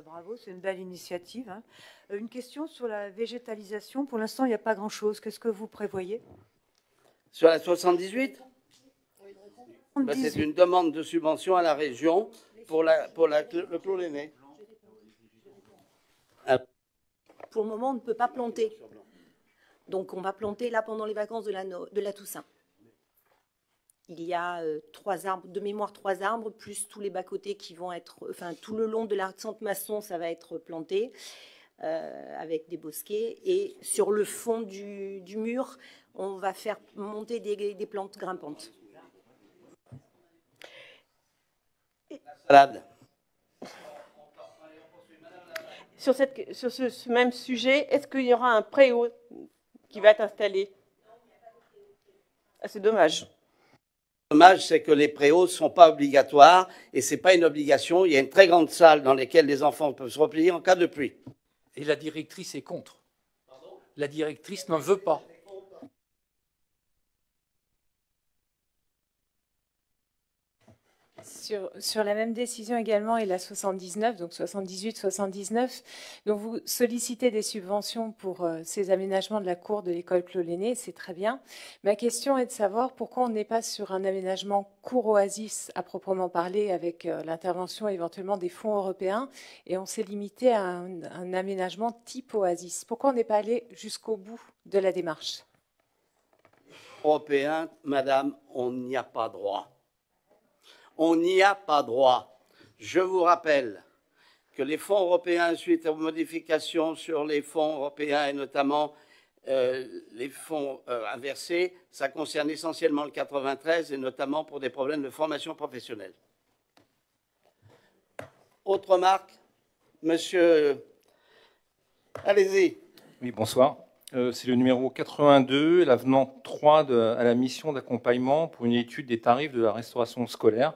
bravo, c'est une belle initiative. hein. Euh, Une question sur la végétalisation. Pour l'instant, il n'y a pas grand-chose. Qu'est-ce que vous prévoyez? Sur la 78 bah, C'est 18. une demande de subvention à la région pour, la, pour la, le clos l'aîné. Pour le moment, on ne peut pas planter. Donc, on va planter là pendant les vacances de la, No- de la Toussaint. Il y a euh, trois arbres, de mémoire trois arbres, plus tous les bas-côtés qui vont être, enfin, tout le long de la centre maçon, ça va être planté euh, avec des bosquets. Et sur le fond du, du mur, on va faire monter des, des plantes grimpantes. Salade. Sur, cette, sur ce, ce même sujet, est-ce qu'il y aura un préau qui va être installé? Ah, C'est dommage. Dommage, c'est que les préaux ne sont pas obligatoires et ce n'est pas une obligation. Il y a une très grande salle dans laquelle les enfants peuvent se replier en cas de pluie. Et la directrice est contre. La directrice n'en veut pas. Sur, la même décision également et la 79, donc 78-79, donc vous sollicitez des subventions pour euh, ces aménagements de la cour de l'école Cloléné, c'est très bien. Ma question est de savoir pourquoi on n'est pas sur un aménagement cour oasis à proprement parler avec euh, l'intervention éventuellement des fonds européens et on s'est limité à un, un aménagement type oasis. Pourquoi on n'est pas allé jusqu'au bout de la démarche? Européen, madame, on n'y a pas droit. On n'y a pas droit. Je vous rappelle que les fonds européens, suite aux modifications sur les fonds européens et notamment euh, les fonds euh, inversés, ça concerne essentiellement le 93 et notamment pour des problèmes de formation professionnelle. Autre remarque Monsieur, allez-y. Oui, bonsoir. Euh, c'est le numéro 82, l'avenant 3 de- à la mission d'accompagnement pour une étude des tarifs de la restauration scolaire.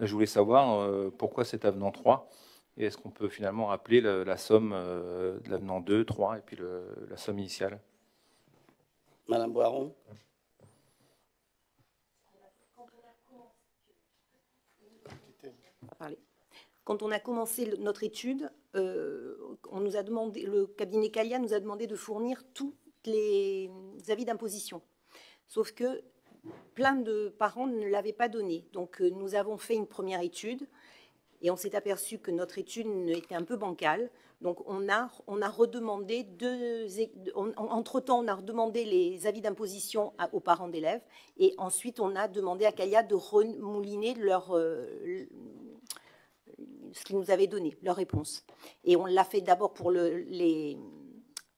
Euh, Je voulais savoir euh, pourquoi cet avenant 3 et est-ce qu'on peut finalement rappeler le- la somme euh, de l'avenant 2, 3 et puis le- la somme initiale? Madame Boiron. parler. Quand on a commencé notre étude, on nous a demandé, le cabinet Calia nous a demandé de fournir tous les avis d'imposition. Sauf que plein de parents ne l'avaient pas donné. Donc euh, nous avons fait une première étude et on s'est aperçu que notre étude était un peu bancale. Donc on a, on a redemandé deux... Entre-temps, on a redemandé les avis d'imposition aux parents d'élèves et ensuite on a demandé à Calia de remouliner leur, euh, ce qu'ils nous avaient donné, leur réponse. Et on l'a fait d'abord pour le, les,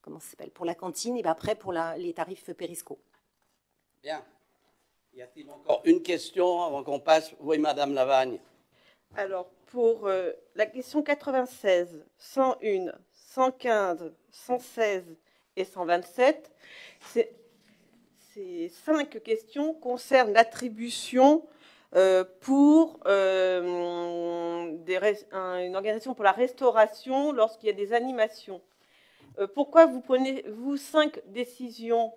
comment ça s'appelle, pour la cantine et après pour la- les tarifs périsco. Bien. Y a-t-il encore une question avant qu'on passe? Oui, Madame Lavagne. Alors, pour euh, la question 96, 101, 115, 116 et 127, c'est- ces cinq questions concernent l'attribution euh, pour euh, des res- un- une organisation pour la restauration lorsqu'il y a des animations. Euh, pourquoi vous prenez, vous, cinq décisions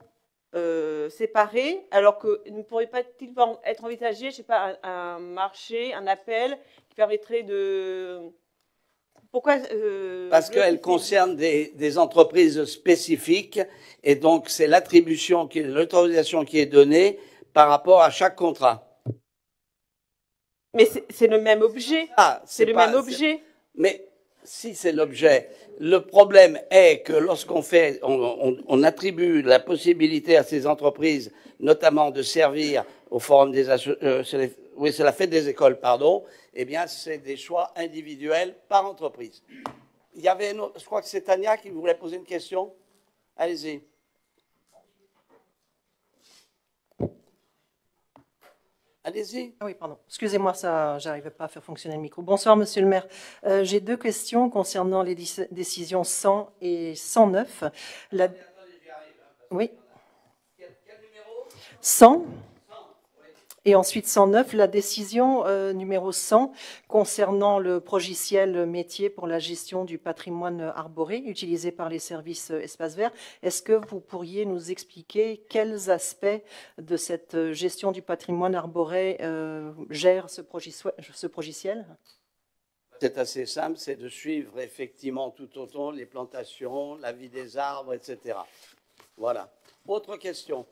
séparées, alors que ne pourrait pas être envisagé, je sais pas, un, un marché, un appel qui permettrait de... Pourquoi Parce le- qu'elle concerne des, des entreprises spécifiques et donc c'est l'attribution, l'autorisation qui est donnée par rapport à chaque contrat. Mais c'est le même objet. Ah, C'est le pas- même objet. Mais si c'est l'objet, le problème est que lorsqu'on fait, on, on- on attribue la possibilité à ces entreprises, notamment de servir au forum des, euh, les- oui, c'est la fête des écoles, pardon. Eh bien, c'est des choix individuels par entreprise. Il y avait, une autre- je crois que c'est Tania qui voulait poser une question. Allez-y. Allez-y. Ah oui, pardon. Excusez-moi, ça, j'arrivais pas à faire fonctionner le micro. Bonsoir, Monsieur le maire. Euh, J'ai deux questions concernant les décisions 100 et 109. La... Oui. 100. Et ensuite 109, la décision euh, numéro 100 concernant le progiciel métier pour la gestion du patrimoine arboré utilisé par les services euh, espaces verts. Est-ce que vous pourriez nous expliquer quels aspects de cette euh, gestion du patrimoine arboré euh, gère ce, ce c'est assez simple, c'est de suivre effectivement tout autant les plantations, la vie des arbres, etc. Voilà. Autre question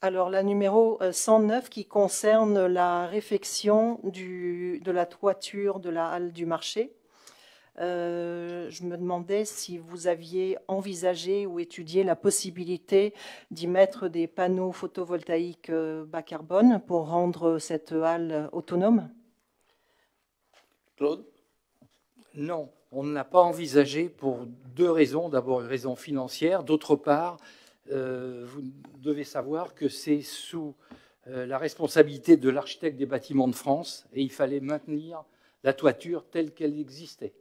Alors, la numéro 109 euh, qui concerne la réfection du, de la toiture de la halle du marché. Euh, je me demandais si vous aviez envisagé ou étudié la possibilité d'y mettre des panneaux photovoltaïques euh, bas carbone pour rendre cette halle autonome? Claude? Non, on ne l'a pas envisagé pour deux raisons. D'abord, une raison financière. D'autre part, euh, vous devez savoir que c'est sous la responsabilité de l'architecte des bâtiments de France et il fallait maintenir la toiture telle qu'elle existait.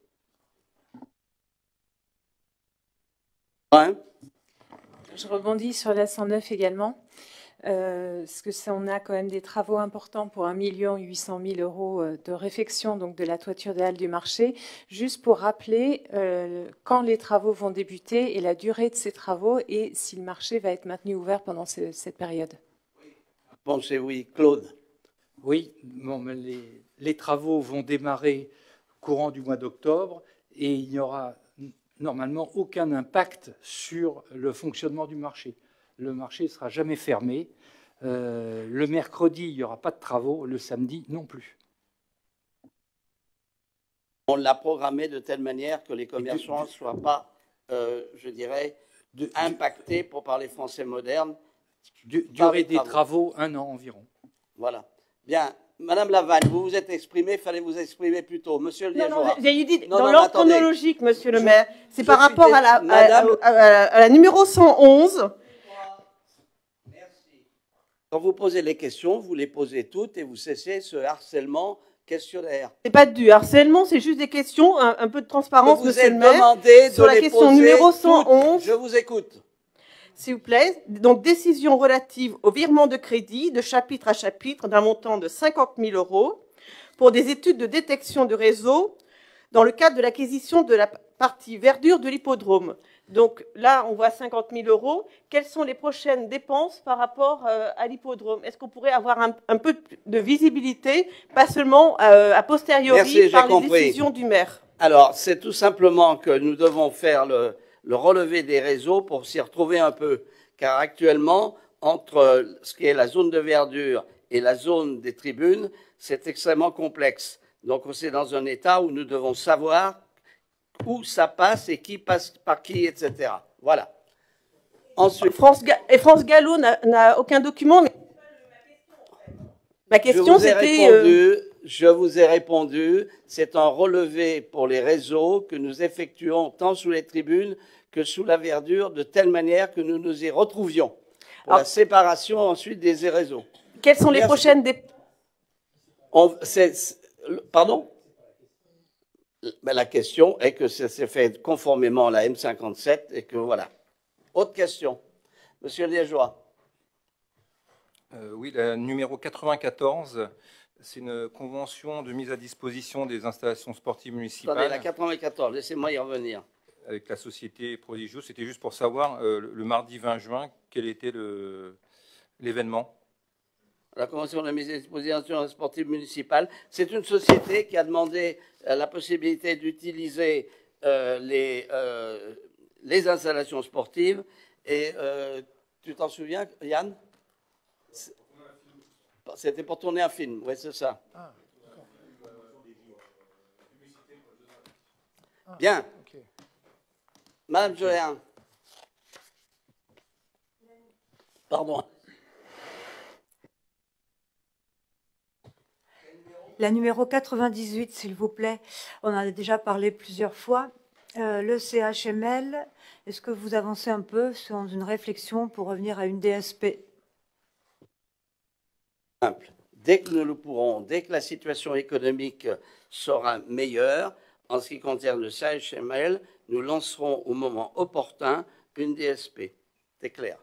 Je rebondis sur la 109 également. Euh, parce que on a quand même des travaux importants pour 1 800 000 euros euh, de réfection donc de la toiture des halles du marché. Juste pour rappeler euh, quand les travaux vont débuter et la durée de ces travaux et si le marché va être maintenu ouvert pendant cette période. Pensez oui, Claude? Oui, bon, les, les travaux vont démarrer courant du mois d'octobre et il y aura normalement aucun impact sur le fonctionnement du marché. Le marché ne sera jamais fermé. Euh, le mercredi, il n'y aura pas de travaux, le samedi non plus. On l'a programmé de telle manière que les commerçants ne soient pas, euh, je dirais, impactés, pour parler français moderne. durée des travaux, un an environ. Voilà. Bien, Madame Laval, vous vous êtes exprimé, il fallait vous exprimer plus tôt? Monsieur le Liégeois. J'ai dit dans l'ordre chronologique, monsieur le maire. C'est par rapport à la, à, la, numéro 111. Quand vous posez les questions, vous les posez toutes et vous cessez ce harcèlement questionnaire. C'est pas du harcèlement, c'est juste des questions, un, peu de transparence, vous monsieur le maire. Demandé sur la question numéro 111. Je vous écoute s'il vous plaît. Donc, décision relative au virement de crédit de chapitre à chapitre d'un montant de 50 000 euros pour des études de détection de réseau dans le cadre de l'acquisition de la partie verdure de l'hippodrome. Donc là, on voit 50 000 euros. Quelles sont les prochaines dépenses par rapport euh, à l'hippodrome? Est-ce qu'on pourrait avoir un, peu de visibilité, pas seulement euh, a posteriori par les décisions du maire? Alors, c'est tout simplement que nous devons faire le, le relevé des réseaux pour s'y retrouver un peu. Car actuellement, entre ce qui est la zone de verdure et la zone des tribunes, c'est extrêmement complexe. Donc c'est dans un état où nous devons savoir où ça passe et qui passe par qui, etc. Voilà. Ensuite, France, et France Gallo n'a aucun document. Mais... Ma question, c'était. Euh, je vous ai répondu. C'est un relevé pour les réseaux que nous effectuons tant sous les tribunes que sous la verdure, de telle manière que nous nous y retrouvions. Pour la séparation ensuite des réseaux. Quelles sont les prochaines Pardon? Ben, La question est que ça s'est fait conformément à la M57 et que voilà. Autre question. Monsieur Liégeois. Euh, oui, la numéro 94, c'est une convention de mise à disposition des installations sportives municipales. Attendez, la 94, laissez-moi y revenir avec la société Prodigio. C'était juste pour savoir, euh, le mardi 20 juin, quel était l'événement? La Convention de mise à disposition sportive municipale, c'est une société qui a demandé euh, la possibilité d'utiliser euh, les, les installations sportives. Et tu t'en souviens, Yann? C'était pour tourner un film, oui, c'est ça. Ah, Bien. Madame Joléen. Pardon. La numéro 98, s'il vous plaît. On en a déjà parlé plusieurs fois. Euh, le CHML, est-ce que vous avancez un peu sur une réflexion pour revenir à une DSP Simple. Dès que nous le pourrons, dès que la situation économique sera meilleure, en ce qui concerne le CHML, nous lancerons au moment opportun une DSP. C'est clair.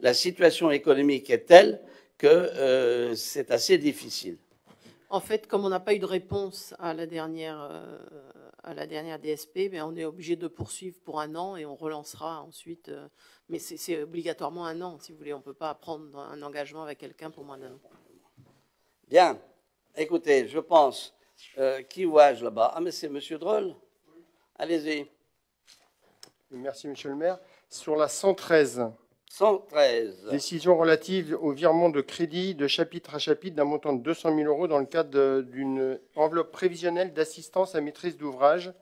La situation économique est telle que euh, c'est assez difficile. En fait, comme on n'a pas eu de réponse à la dernière, euh, à la dernière DSP, ben, on est obligé de poursuivre pour un an et on relancera ensuite. Euh, mais c'est obligatoirement un an, si vous voulez. On ne peut pas prendre un engagement avec quelqu'un pour moins d'un an. Bien. Écoutez, je pense. Euh, qui vois-je là-bas? Ah, mais c'est Monsieur Droll. Allez-y. Merci, Monsieur le maire. Sur la 113. 113. Décision relative au virement de crédit de chapitre à chapitre d'un montant de 200 000 euros dans le cadre d'une enveloppe prévisionnelle d'assistance à maîtrise d'ouvrage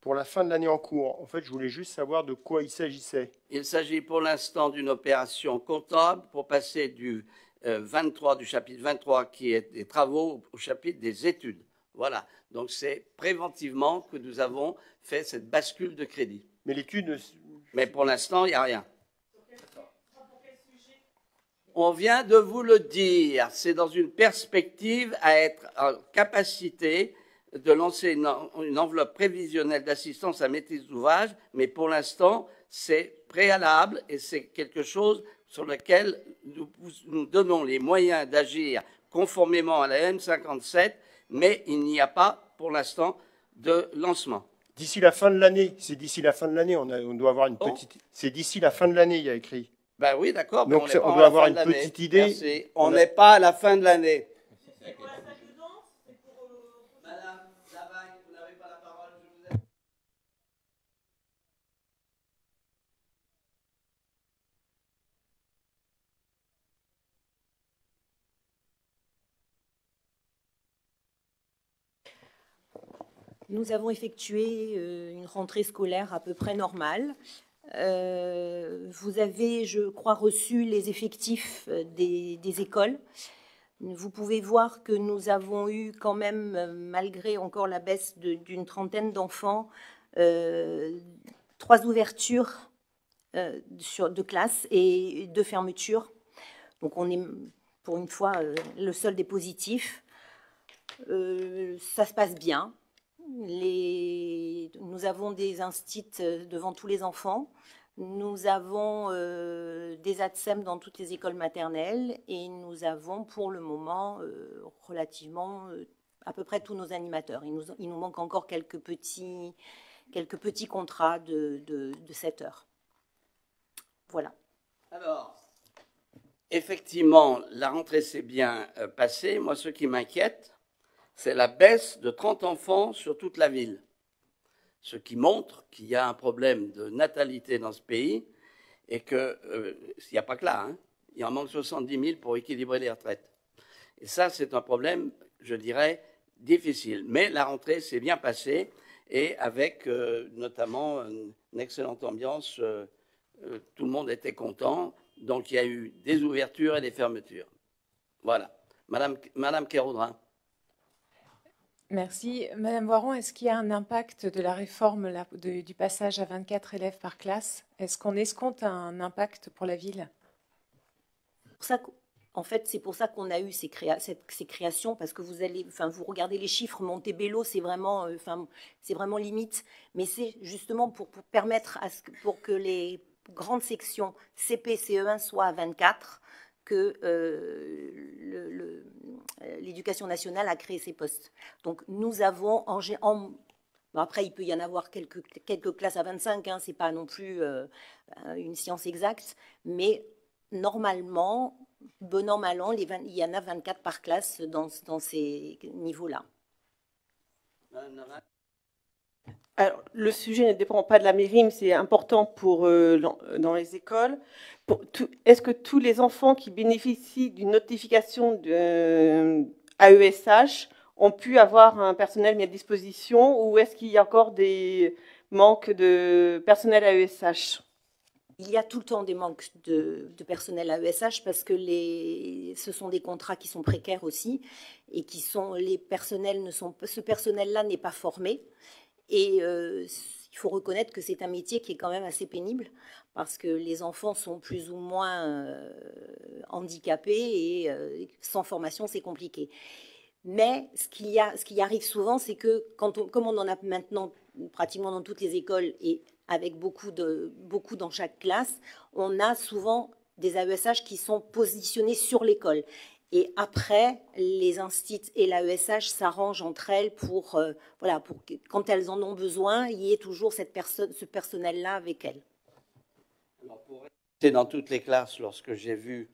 pour la fin de l'année en cours. En fait, je voulais juste savoir de quoi il s'agissait. Il s'agit pour l'instant d'une opération comptable pour passer du 23 euh, du chapitre 23 qui est des travaux au chapitre des études. Voilà. Donc c'est préventivement que nous avons fait cette bascule de crédit. Mais l'étude. Mais pour l'instant, il n'y a rien. On vient de vous le dire, c'est dans une perspective à être en capacité de lancer une, enveloppe prévisionnelle d'assistance à maîtrise d'ouvrage, mais pour l'instant, c'est préalable et c'est quelque chose sur lequel nous, nous donnons les moyens d'agir conformément à la M57, mais il n'y a pas pour l'instant de lancement. D'ici la fin de l'année, c'est d'ici la fin de l'année, on, on, doit avoir une oh. petite. C'est d'ici la fin de l'année, il y a écrit. Ben oui, d'accord. Donc on, doit avoir une petite idée. On n'est pas à la fin de l'année. Nous avons effectué euh, une rentrée scolaire à peu près normale. Euh, vous avez, je crois, reçu les effectifs euh, des, écoles. Vous pouvez voir que nous avons eu quand même, malgré encore la baisse d'une trentaine d'enfants, trois ouvertures de classe et deux fermetures. Donc on est pour une fois le seul des positifs. ça se passe bien nous avons des instits euh, devant tous les enfants. Nous avons euh, des ATSEM dans toutes les écoles maternelles et nous avons pour le moment euh, relativement à peu près tous nos animateurs. Il nous, manque encore quelques petits, quelques petits contrats de, de, de 7 heures. Voilà. Alors, effectivement, la rentrée s'est bien passée. Moi, ce qui m'inquiète, c'est la baisse de 30 enfants sur toute la ville. Ce qui montre qu'il y a un problème de natalité dans ce pays et qu'il euh, n'y a pas que là. Hein. il en manque 70 000 pour équilibrer les retraites. Et ça, c'est un problème, je dirais, difficile. Mais la rentrée s'est bien passée et avec euh, notamment une, excellente ambiance. Euh, tout le monde était content. Donc il y a eu des ouvertures et des fermetures. Voilà. Madame, Madame Merci. Madame Voiron, est-ce qu'il y a un impact de la réforme du passage à 24 élèves par classe? Est-ce qu'on escompte un impact pour la ville? En fait, c'est pour ça qu'on a eu ces, créations, parce que vous allez, enfin, vous regardez les chiffres, Montebello, c'est euh, c'est vraiment limite, mais c'est justement pour, permettre pour que les grandes sections CP, CE1 soient à 24, que euh, l'éducation nationale a créé ces postes. Donc nous avons en, en après, il peut y en avoir quelques, quelques classes à 25, hein, ce n'est pas non plus euh, une science exacte, mais normalement, bon an, mal an, il y en a 24 par classe dans ces niveaux-là. Alors, le sujet ne dépend pas de la mairie, mais c'est important pour euh, dans les écoles. Est-ce que tous les enfants qui bénéficient d'une notification AESH ont pu avoir un personnel mis à disposition ou est-ce qu'il y a encore des manques de personnel AESH il y a tout le temps des manques de, personnel AESH parce que ce sont des contrats qui sont précaires aussi et qui sont les personnels ne sont ce personnel-là n'est pas formé et euh, il faut reconnaître que c'est un métier qui est quand même assez pénible parce que les enfants sont plus ou moins euh, handicapés et euh, sans formation, c'est compliqué. Mais ce qui, arrive souvent, c'est que comme on en a maintenant pratiquement dans toutes les écoles et avec beaucoup, beaucoup dans chaque classe, on a souvent des AESH qui sont positionnés sur l'école. Et après, les instituts et l'AESH s'arrangent entre elles pour, euh, voilà, pour que, quand elles en ont besoin, il y ait toujours cette personne, ce personnel-là avec elles. C'est dans toutes les classes, lorsque j'ai vu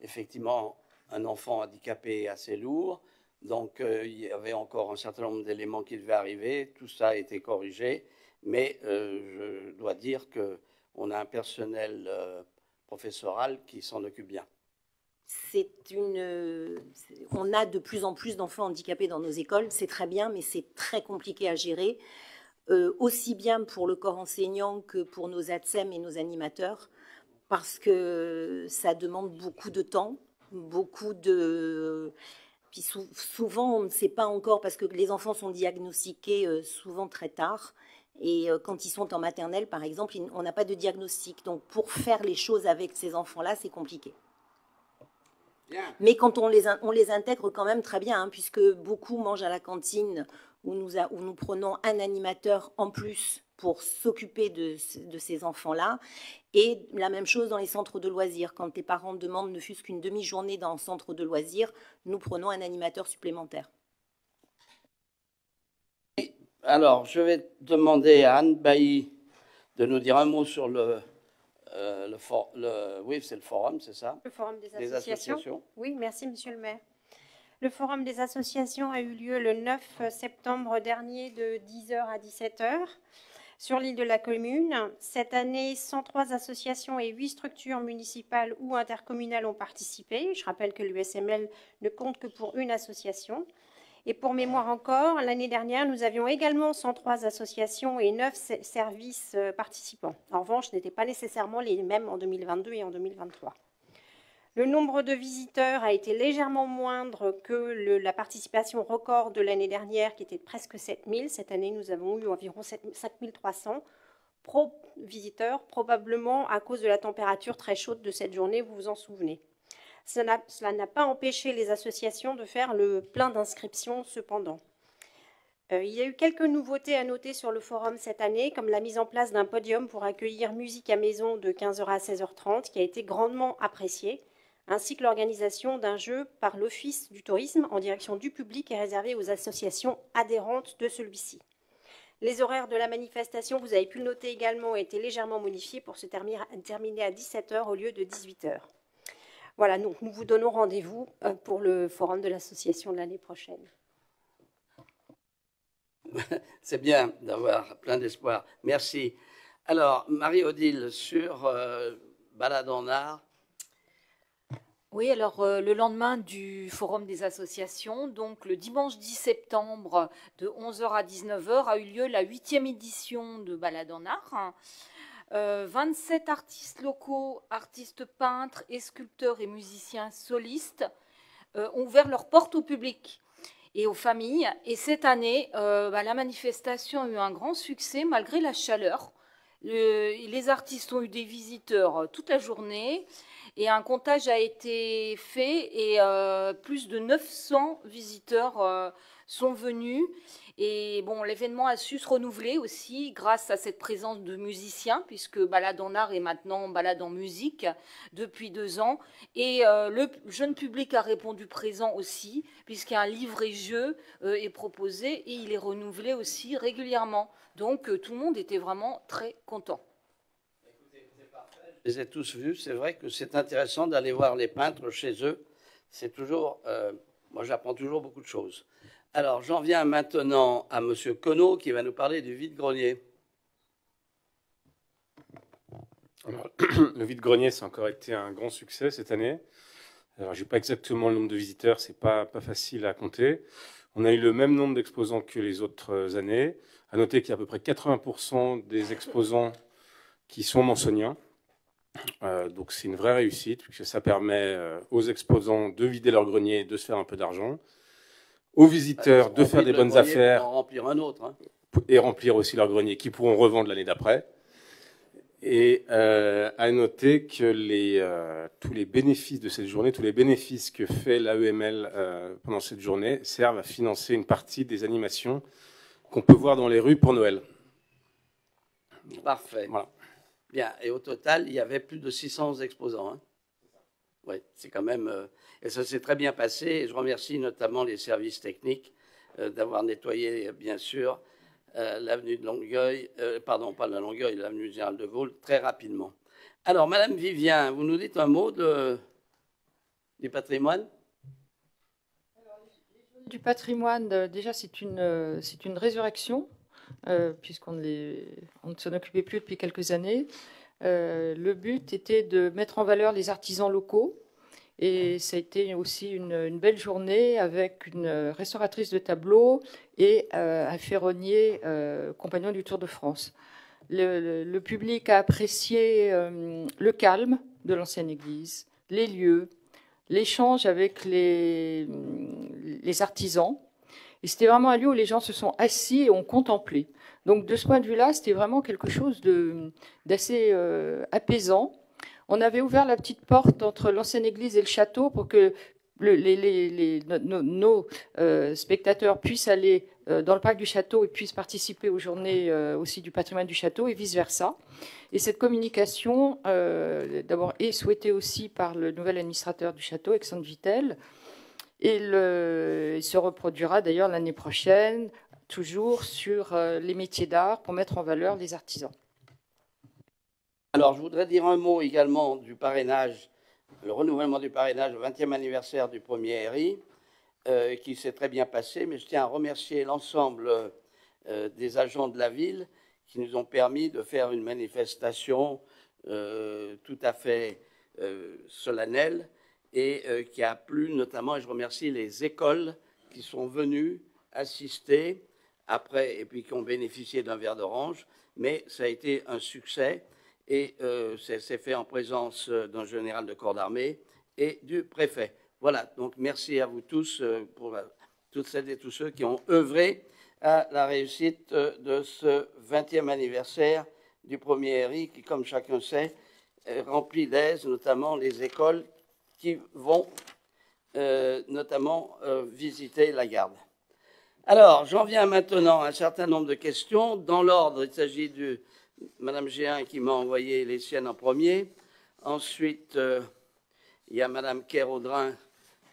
effectivement un enfant handicapé assez lourd, Donc, euh, il y avait encore un certain nombre d'éléments qui devaient arriver. Tout ça a été corrigé. Mais euh, je dois dire qu'on a un personnel professoral qui s'en occupe bien. On a de plus en plus d'enfants handicapés dans nos écoles. C'est très bien, mais c'est très compliqué à gérer, aussi bien pour le corps enseignant que pour nos ATSEM et nos animateurs, parce que ça demande beaucoup de temps, beaucoup de puis souvent, on ne sait pas encore parce que les enfants sont diagnostiqués euh, souvent très tard. Et euh, quand ils sont en maternelle, par exemple, on n'a pas de diagnostic. Donc, pour faire les choses avec ces enfants-là, c'est compliqué. Mais quand on les, on les intègre quand même très bien, hein, puisque beaucoup mangent à la cantine où nous, où nous prenons un animateur en plus pour s'occuper de, ces enfants-là. Et la même chose dans les centres de loisirs. Quand tes parents demandent ne fût-ce qu'une demi-journée dans un centre de loisirs, nous prenons un animateur supplémentaire. Alors, je vais demander à Anne Bailly de nous dire un mot sur le, euh, le, oui, c'est le forum, c'est ça? Le forum des associations. Oui, merci, monsieur le maire. Le forum des associations a eu lieu le 9 septembre dernier de 10h à 17h sur l'île de la commune. Cette année, 103 associations et 8 structures municipales ou intercommunales ont participé. Je rappelle que l'USML ne compte que pour une association. Et pour mémoire encore, l'année dernière, nous avions également 103 associations et 9 services euh, participants. En revanche, ce n'étaient pas nécessairement les mêmes en 2022 et en 2023. Le nombre de visiteurs a été légèrement moindre que la participation record de l'année dernière, qui était de presque 7000. Cette année, nous avons eu environ 5300 pro visiteurs, probablement à cause de la température très chaude de cette journée, vous vous en souvenez. Cela n'a pas empêché les associations de faire le plein d'inscriptions cependant. Euh, il y a eu quelques nouveautés à noter sur le forum cette année, comme la mise en place d'un podium pour accueillir musique à maison de 15h à 16h30, qui a été grandement apprécié ainsi que l'organisation d'un jeu par l'Office du tourisme en direction du public et réservé aux associations adhérentes de celui-ci. Les horaires de la manifestation, vous avez pu le noter également, ont été légèrement modifiés pour se terminer à 17h au lieu de 18h. Voilà, donc nous vous donnons rendez-vous euh, pour le forum de l'association de l'année prochaine. C'est bien d'avoir plein d'espoir. Merci. Alors, Marie-Odile, sur euh, Balade en art, oui, alors euh, le lendemain du Forum des associations, donc le dimanche 10 septembre de 11h à 19h, a eu lieu la huitième édition de Balade en Art. 27 euh, artistes locaux, artistes peintres et sculpteurs et musiciens solistes euh, ont ouvert leurs portes au public et aux familles. Et cette année, bah, la manifestation a eu un grand succès malgré la chaleur. les artistes ont eu des visiteurs toute la journée. Et un comptage a été fait et euh, plus de 900 visiteurs euh, sont venus. Et bon, l'événement a su se renouveler aussi grâce à cette présence de musiciens, puisque Balade en art est maintenant Balade en musique depuis deux ans. Et euh, le jeune public a répondu présent aussi, puisqu'un livret-jeu est proposé et il est renouvelé aussi régulièrement. Donc tout le monde était vraiment très content les ai tous vus. C'est vrai que c'est intéressant d'aller voir les peintres chez eux. C'est toujours, euh, moi j'apprends toujours beaucoup de choses. Alors j'en viens maintenant à Monsieur Conneau qui va nous parler du vide-grenier. le vide-grenier, ça a encore été un grand succès cette année. Alors, j'ai pas exactement le nombre de visiteurs, c'est pas, pas facile à compter. On a eu le même nombre d'exposants que les autres années. À noter qu'il y a à peu près 80% des exposants qui sont mensonniens. Euh, donc c'est une vraie réussite, puisque ça permet euh, aux exposants de vider leur grenier, de se faire un peu d'argent, aux visiteurs de faire des bonnes affaires, en remplir un autre, hein. et remplir aussi leur grenier, qui pourront revendre l'année d'après. Et euh, à noter que les, tous les bénéfices de cette journée, tous les bénéfices que fait l'AEML pendant cette journée servent à financer une partie des animations qu'on peut voir dans les rues pour Noël. Parfait. Voilà. Bien, et au total, il y avait plus de 600 exposants. Hein. Oui, c'est quand même. Euh, et ça s'est très bien passé. Et je remercie notamment les services techniques euh, d'avoir nettoyé, bien sûr, euh, l'avenue de Longueuil, pardon, pas la Longueuil, l'avenue Général de Gaulle, très rapidement. Alors, Madame Vivien, vous nous dites un mot du patrimoine? Du patrimoine, déjà, c'est une, c'est une résurrection, puisqu'on ne, on ne s'en occupait plus depuis quelques années. le but était de mettre en valeur les artisans locaux, et ça a été aussi une, belle journée avec une restauratrice de tableaux et euh, un ferronnier euh, compagnon du Tour de France. Le, public a apprécié euh, le calme de l'ancienne église, les lieux, l'échange avec les, les artisans. Et c'était vraiment un lieu où les gens se sont assis et ont contemplé. Donc de ce point de vue-là, c'était vraiment quelque chose d'assez apaisant on avait ouvert la petite porte entre l'ancienne église et le château pour que nos, euh, spectateurs puissent aller euh, dans le parc du château et puissent participer aux journées euh, aussi du patrimoine du château et vice-versa. Et cette communication, d'abord, est souhaitée aussi par le nouvel administrateur du château, Alexandre Vittel, et il se reproduira d'ailleurs l'année prochaine, toujours sur les métiers d'art pour mettre en valeur les artisans. Alors, je voudrais dire un mot également du parrainage, le renouvellement du parrainage au 20e anniversaire du premier RI, euh, qui s'est très bien passé, mais je tiens à remercier l'ensemble euh, des agents de la ville qui nous ont permis de faire une manifestation euh, tout à fait solennelle et qui a plu notamment, et je remercie les écoles qui sont venues assister après et puis qui ont bénéficié d'un verre d'orange, mais ça a été un succès et euh, c'est fait en présence euh, d'un général de corps d'armée et du préfet. Voilà, donc merci à vous tous, euh, pour toutes celles et tous ceux qui ont œuvré à la réussite de ce 20e anniversaire du premier RI qui, comme chacun sait, remplit d'aise, notamment les écoles qui vont notamment visiter la garde. Alors, j'en viens maintenant à un certain nombre de questions. Dans l'ordre, il s'agit du Madame Géin qui m'a envoyé les siennes en premier. Ensuite, euh, il y a Madame Kéraudrin,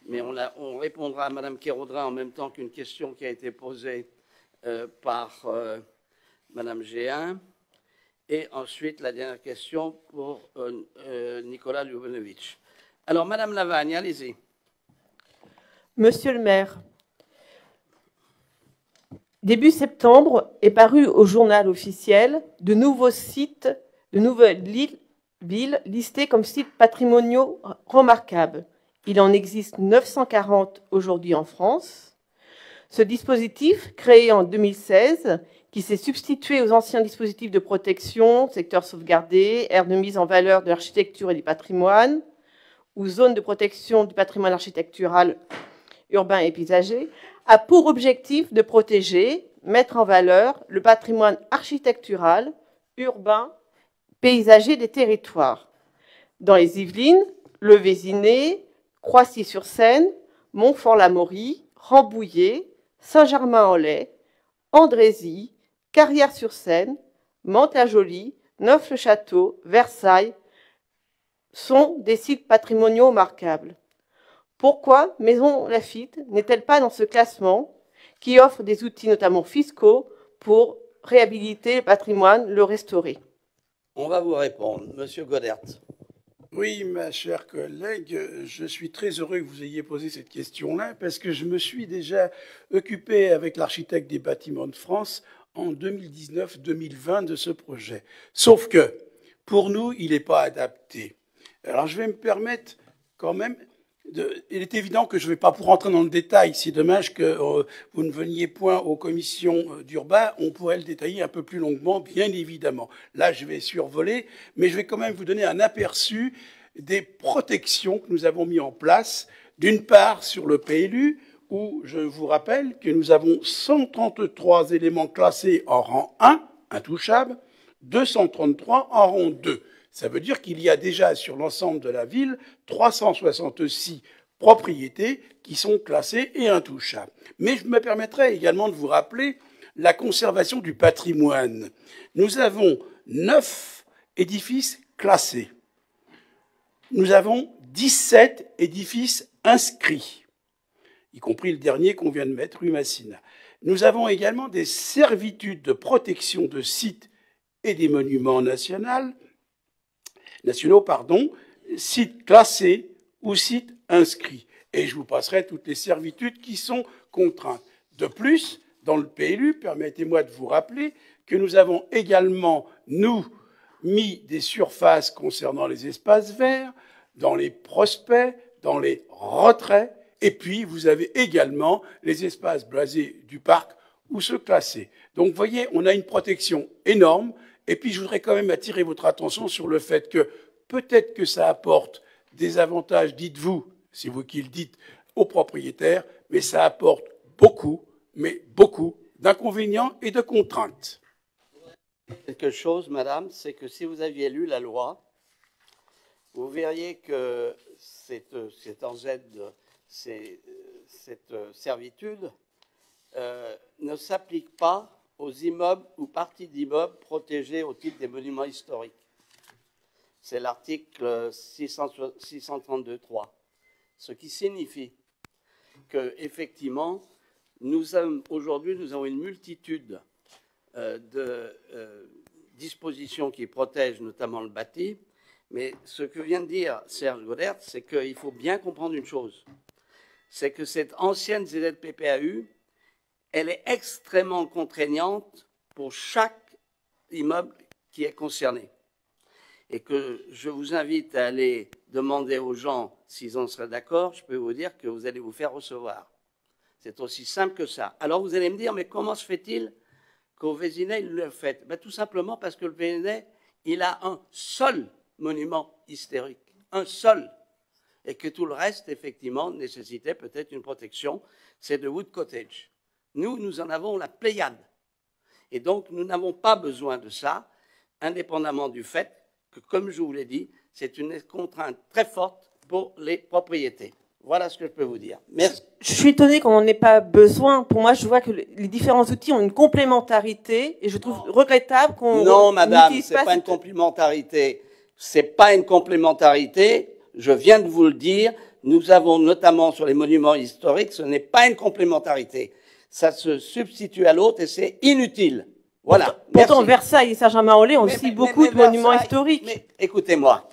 mais on, répondra à Madame Kéraudrin en même temps qu'une question qui a été posée euh, par euh, Madame Géin. Et ensuite, la dernière question pour Nicolas Ljubenovic. Alors, Madame Lavagne, allez-y. Monsieur le maire, Début septembre est paru au journal officiel de nouveaux sites, de nouvelles villes listées comme sites patrimoniaux remarquables. Il en existe 940 aujourd'hui en France. Ce dispositif, créé en 2016, qui s'est substitué aux anciens dispositifs de protection, secteur sauvegardé, aire de mise en valeur de l'architecture et du patrimoine, ou zone de protection du patrimoine architectural urbain et paysager, a pour objectif de protéger, mettre en valeur le patrimoine architectural, urbain, paysager des territoires. Dans les Yvelines, Le Vésiné, Croissy-sur-Seine, Montfort-l'Amaury, Rambouillet, Saint-Germain-en-Laye, Andrézy, Carrière-sur-Seine, Mantes-la-Jolie, Neuf-le-Château, Versailles sont des sites patrimoniaux marquables. Pourquoi Maison Lafitte n'est-elle pas dans ce classement qui offre des outils notamment fiscaux pour réhabiliter le patrimoine, le restaurer? On va vous répondre. Monsieur Godert. Oui, ma chère collègue, je suis très heureux que vous ayez posé cette question-là parce que je me suis déjà occupé avec l'architecte des bâtiments de France en 2019-2020 de ce projet. Sauf que, pour nous, il n'est pas adapté. Alors, je vais me permettre quand même il est évident que je ne vais pas pour rentrer dans le détail. C'est dommage que euh, vous ne veniez point aux commissions euh, d'urbain. On pourrait le détailler un peu plus longuement, bien évidemment. Là, je vais survoler, mais je vais quand même vous donner un aperçu des protections que nous avons mis en place. D'une part, sur le PLU, où je vous rappelle que nous avons 133 éléments classés en rang 1, intouchables, 233 en rang 2. Ça veut dire qu'il y a déjà sur l'ensemble de la ville 366 propriétés qui sont classées et intouchables. Mais je me permettrai également de vous rappeler la conservation du patrimoine. Nous avons neuf édifices classés. Nous avons 17 édifices inscrits, y compris le dernier qu'on vient de mettre, rue Massina. Nous avons également des servitudes de protection de sites et des monuments nationaux nationaux, pardon, sites classés ou sites inscrits. Et je vous passerai toutes les servitudes qui sont contrainte. De plus, dans le PLU, permettez-moi de vous rappeler que nous avons également, nous, mis des surfaces concernant les espaces verts, dans les prospects, dans les retraits, et puis vous avez également les espaces blasés du parc où se classer. Donc vous voyez, on a une protection énorme, et puis je voudrais quand même attirer votre attention sur le fait que peut-être que ça apporte des avantages, dites-vous, c'est vous qui le dites, aux propriétaires, mais ça apporte beaucoup, mais beaucoup d'inconvénients et de contraintes. Quelque chose, madame, c'est que si vous aviez lu la loi, vous verriez que cette, Z, cette servitude euh, ne s'applique pas aux immeubles ou parties d'immeubles protégés au titre des monuments historiques. C'est l'article 632.3. Ce qui signifie que, effectivement, aujourd'hui, nous avons une multitude euh, de euh, dispositions qui protègent notamment le bâti. Mais ce que vient de dire Serge Godert, c'est qu'il faut bien comprendre une chose. C'est que cette ancienne ZPPAU, elle est extrêmement contraignante pour chaque immeuble qui est concerné et que je vous invite à aller demander aux gens s'ils en seraient d'accord, je peux vous dire que vous allez vous faire recevoir. C'est aussi simple que ça. Alors vous allez me dire, mais comment se fait-il qu'au Vésinet, il le fait ben, Tout simplement parce que le Vésinet, il a un seul monument historique, un seul, et que tout le reste, effectivement, nécessitait peut-être une protection, c'est de Wood Cottage. Nous, nous en avons la Pléiade. Et donc, nous n'avons pas besoin de ça, indépendamment du fait comme je vous l'ai dit, c'est une contrainte très forte pour les propriétés. Voilà ce que je peux vous dire. Merci. Je suis étonnée qu'on n'en ait pas besoin. Pour moi, je vois que les différents outils ont une complémentarité et je trouve regrettable qu'on Non, madame, c'est pas, pas une complémentarité. C'est pas une complémentarité. Je viens de vous le dire. Nous avons notamment sur les monuments historiques, ce n'est pas une complémentarité. Ça se substitue à l'autre et c'est inutile. Voilà. Pourtant, Versailles et Saint-Germain-en-Laye ont aussi beaucoup de monuments historiques. Écoutez-moi,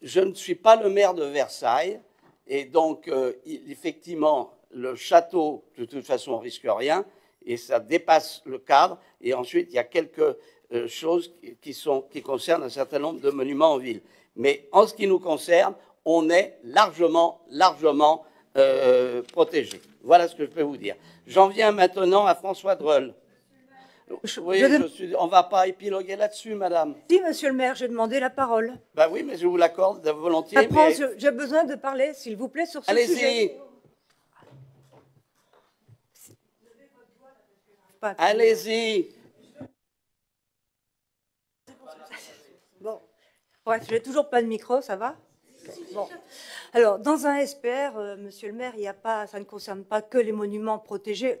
je ne suis pas le maire de Versailles, et donc euh, effectivement, le château, de toute façon, on risque rien, et ça dépasse le cadre. Et ensuite, il y a quelques euh, choses qui, sont, qui concernent un certain nombre de monuments en ville. Mais en ce qui nous concerne, on est largement, largement euh, protégé. Voilà ce que je peux vous dire. J'en viens maintenant à François Dreul. Oui, on ne va pas épiloguer là-dessus, madame. Si, monsieur le maire, j'ai demandé la parole. Ben oui, mais je vous l'accorde volontiers. Après, j'ai besoin de parler, s'il vous plaît, sur ce sujet. Allez-y. Allez-y. Bon. Bref, j'ai toujours pas de micro, ça va? Bon. Alors, dans un SPR, euh, monsieur le maire, il a pas, ça ne concerne pas que les monuments protégés.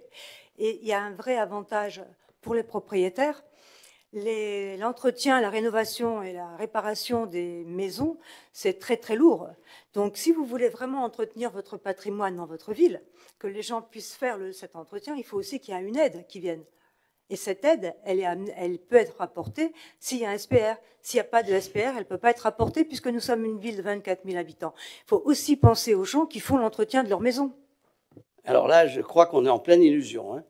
Et il y a un vrai avantage pour les propriétaires. L'entretien, la rénovation et la réparation des maisons, c'est très très lourd. Donc si vous voulez vraiment entretenir votre patrimoine dans votre ville, que les gens puissent faire cet entretien, il faut aussi qu'il y ait une aide qui vienne. Et cette aide, elle, peut être apportée s'il y a un SPR. S'il n'y a pas de SPR, elle ne peut pas être apportée puisque nous sommes une ville de 24 000 habitants. Il faut aussi penser aux gens qui font l'entretien de leur maison. Alors là, je crois qu'on est en pleine illusion. Hein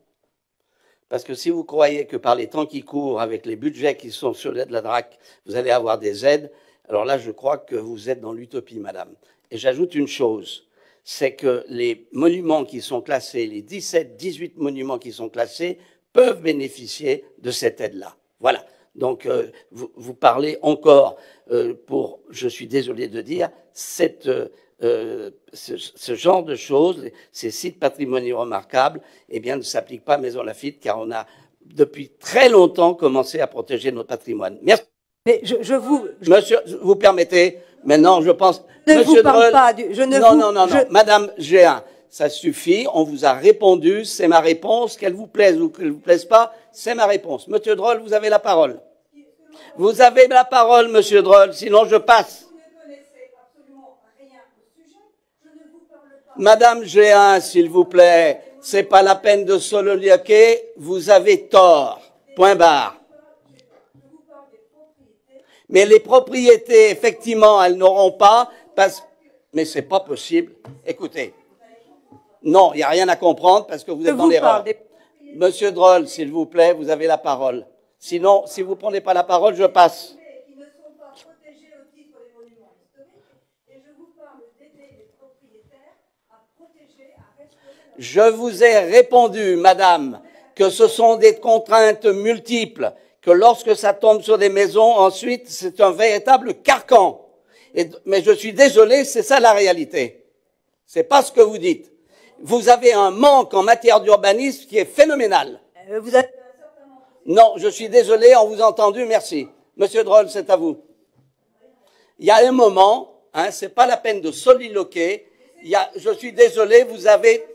parce que si vous croyez que par les temps qui courent, avec les budgets qui sont sur l'aide de la DRAC, vous allez avoir des aides, alors là, je crois que vous êtes dans l'utopie, madame. Et j'ajoute une chose, c'est que les monuments qui sont classés, les 17, 18 monuments qui sont classés, peuvent bénéficier de cette aide-là. Voilà. Donc, euh, vous, vous, parlez encore, euh, pour, je suis désolé de dire, cette euh, euh, ce, genre de choses, ces sites patrimoniaux remarquables, eh bien, ne s'appliquent pas à Maison Lafitte, car on a depuis très longtemps commencé à protéger notre patrimoine. Merci. Mais je, vous, Monsieur, vous permettez Maintenant, je pense. Ne Monsieur vous parle pas. je ne non, non, non, non, Madame Géin, ça suffit. On vous a répondu. C'est ma réponse. Qu'elle vous plaise ou qu'elle vous plaise pas, c'est ma réponse. Monsieur Droll, vous avez la parole. Vous avez la parole, Monsieur Droll. Sinon, je passe. Madame Géin, s'il vous plaît, c'est pas la peine de sololiaquer, vous avez tort. Point barre. Mais les propriétés, effectivement, elles n'auront pas, parce... mais c'est pas possible. Écoutez, Non, il n'y a rien à comprendre parce que vous êtes dans l'erreur. Monsieur Droll, s'il vous plaît, vous avez la parole. Sinon, si vous ne prenez pas la parole, je passe. Je vous ai répondu, madame, que ce sont des contraintes multiples, que lorsque ça tombe sur des maisons, ensuite, c'est un véritable carcan. mais je suis désolé, c'est ça la réalité. C'est pas ce que vous dites. Vous avez un manque en matière d'urbanisme qui est phénoménal. Euh, vous Non, je suis désolé, on vous a entendu, merci. Monsieur Droll, c'est à vous. Il y a un moment, hein, c'est pas la peine de soliloquer. Il y a, je suis désolé, vous avez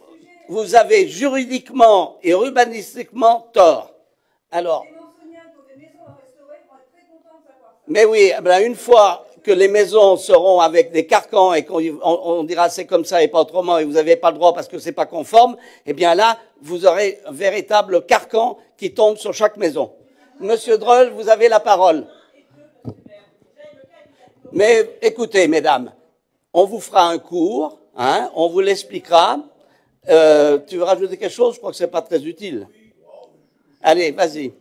vous avez juridiquement et urbanistiquement tort. Alors, mais oui, eh ben une fois que les maisons seront avec des carcans et qu'on on, dira c'est comme ça et pas autrement et vous n'avez pas le droit parce que c'est pas conforme, eh bien là, vous aurez un véritable carcan qui tombe sur chaque maison. Monsieur Droll, vous avez la parole. Mais écoutez, mesdames, on vous fera un cours, hein, on vous l'expliquera, euh, tu veux rajouter quelque chose? Je crois que c'est pas très utile. Allez, vas-y.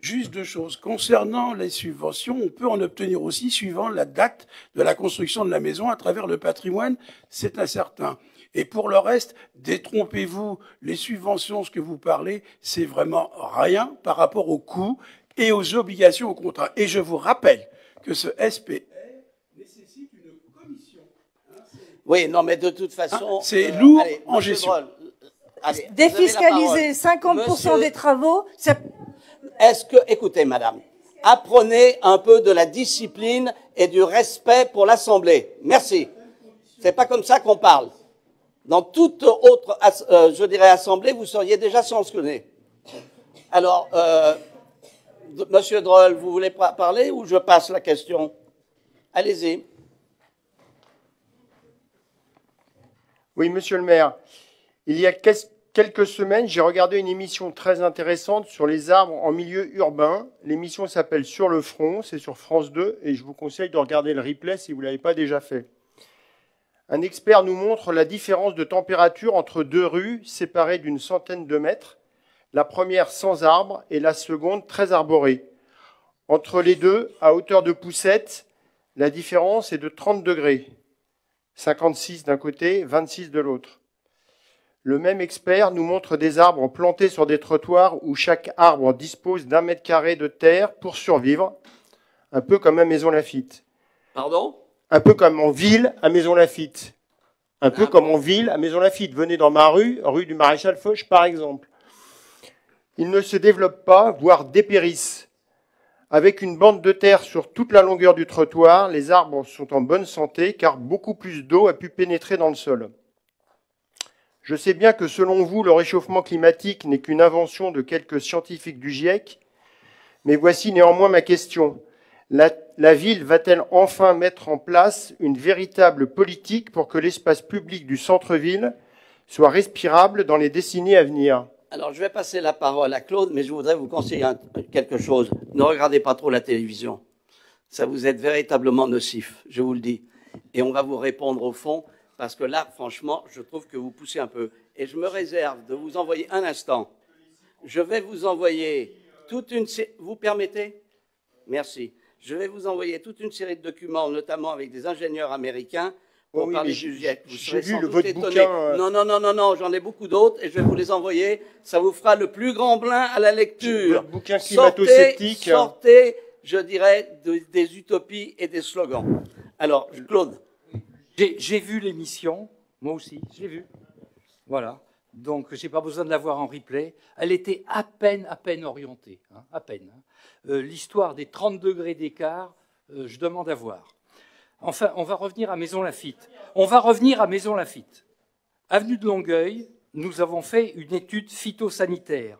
Juste deux choses. Concernant les subventions, on peut en obtenir aussi suivant la date de la construction de la maison à travers le patrimoine, c'est incertain. Et pour le reste, détrompez-vous, les subventions, ce que vous parlez, c'est vraiment rien par rapport aux coûts et aux obligations au contrat. Et je vous rappelle que ce SPR Oui, non, mais de toute façon. Ah, c'est euh, lourd en gestion. Défiscaliser 50% des travaux, Est-ce que, écoutez, madame, apprenez un peu de la discipline et du respect pour l'Assemblée. Merci. C'est pas comme ça qu'on parle. Dans toute autre, euh, je dirais, assemblée, vous seriez déjà sanctionné. Alors, euh, Monsieur Droll, vous voulez parler ou je passe la question? Allez-y. Oui, monsieur le maire. Il y a quelques semaines, j'ai regardé une émission très intéressante sur les arbres en milieu urbain. L'émission s'appelle Sur le front, c'est sur France 2, et je vous conseille de regarder le replay si vous ne l'avez pas déjà fait. Un expert nous montre la différence de température entre deux rues séparées d'une centaine de mètres, la première sans arbres et la seconde très arborée. Entre les deux, à hauteur de poussette, la différence est de 30 degrés. 56 d'un côté, 26 de l'autre. Le même expert nous montre des arbres plantés sur des trottoirs où chaque arbre dispose d'un mètre carré de terre pour survivre, un peu comme à Maison Lafitte. Pardon? Un peu comme en ville à Maison Lafitte. Un peu ah. comme en ville à Maison Lafitte. Venez dans ma rue, rue du Maréchal Foch par exemple. Ils ne se développent pas, voire dépérissent. Avec une bande de terre sur toute la longueur du trottoir, les arbres sont en bonne santé car beaucoup plus d'eau a pu pénétrer dans le sol. Je sais bien que selon vous, le réchauffement climatique n'est qu'une invention de quelques scientifiques du GIEC, mais voici néanmoins ma question. La, ville va-t-elle enfin mettre en place une véritable politique pour que l'espace public du centre-ville soit respirable dans les décennies à venir? Alors, je vais passer la parole à Claude, mais je voudrais vous conseiller quelque chose. Ne regardez pas trop la télévision. Ça vous est véritablement nocif, je vous le dis. Et on va vous répondre au fond, parce que là, franchement, je trouve que vous poussez un peu. Et je me réserve de vous envoyer un instant. Je vais vous envoyer toute une série. Vous permettez? Merci. Je vais vous envoyer toute une série de documents, notamment avec des ingénieurs américains, pour oui, parler du J'ai vu le, votre bouquin. Euh, non, non, non, non, non, j'en ai beaucoup d'autres et je vais vous les envoyer. Ça vous fera le plus grand blin à la lecture. Votre bouquin climato-sceptique. Sortez, sortez, je dirais, des utopies et des slogans. Alors, Claude. J'ai vu l'émission, moi aussi, je l'ai vue. Voilà. Donc, j'ai pas besoin de la voir en replay. Elle était à peine, à peine orientée, hein, à peine. Hein. Euh, L'histoire des 30 degrés d'écart, euh, je demande à voir. Enfin, on va revenir à Maison Lafitte. On va revenir à Maison Lafitte. Avenue de Longueuil, nous avons fait une étude phytosanitaire.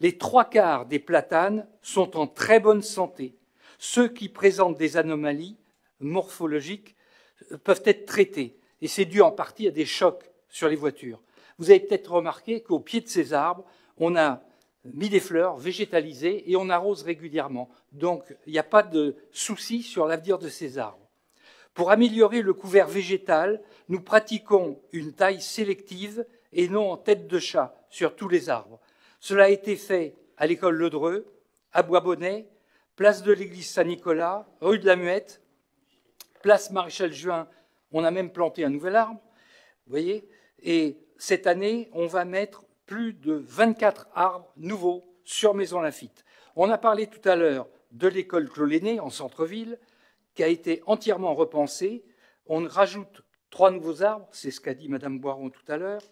Les trois quarts des platanes sont en très bonne santé. Ceux qui présentent des anomalies morphologiques peuvent être traités. Et c'est dû en partie à des chocs sur les voitures. Vous avez peut-être remarqué qu'au pied de ces arbres, on a mis des fleurs végétalisées et on arrose régulièrement. Donc, il n'y a pas de souci sur l'avenir de ces arbres. Pour améliorer le couvert végétal, nous pratiquons une taille sélective et non en tête de chat sur tous les arbres. Cela a été fait à l'école Le Dreux, à Boisbonnet, place de l'église Saint-Nicolas, rue de la Muette, place Maréchal Juin. On a même planté un nouvel arbre, vous voyez. Et cette année, on va mettre plus de 24 arbres nouveaux sur Maison Lafitte. On a parlé tout à l'heure de l'école Cloléné en centre-ville, qui a été entièrement repensée. On rajoute trois nouveaux arbres, c'est ce qu'a dit Madame Boiron tout à l'heure,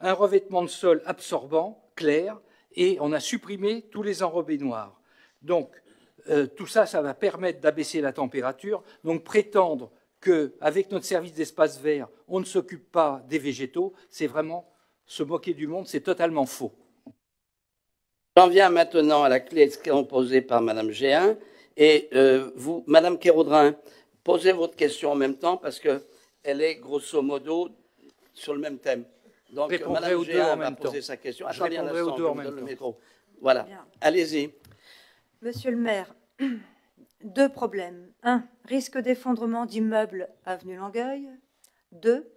un revêtement de sol absorbant, clair, et on a supprimé tous les enrobés noirs. Donc, euh, tout ça, ça va permettre d'abaisser la température. Donc, prétendre qu'avec notre service d'espace vert, on ne s'occupe pas des végétaux, c'est vraiment se moquer du monde, c'est totalement faux. J'en viens maintenant à la clé posée par Madame Géin. Et euh, vous, Madame Kéraudrin, posez votre question en même temps parce qu'elle est grosso modo sur le même thème. Donc, Madame Géin va poser sa question. Attendez un instant, je vous donne le métro. Voilà, allez-y. Monsieur le maire, deux problèmes. Un, risque d'effondrement d'immeubles avenue Langueuil. Deux,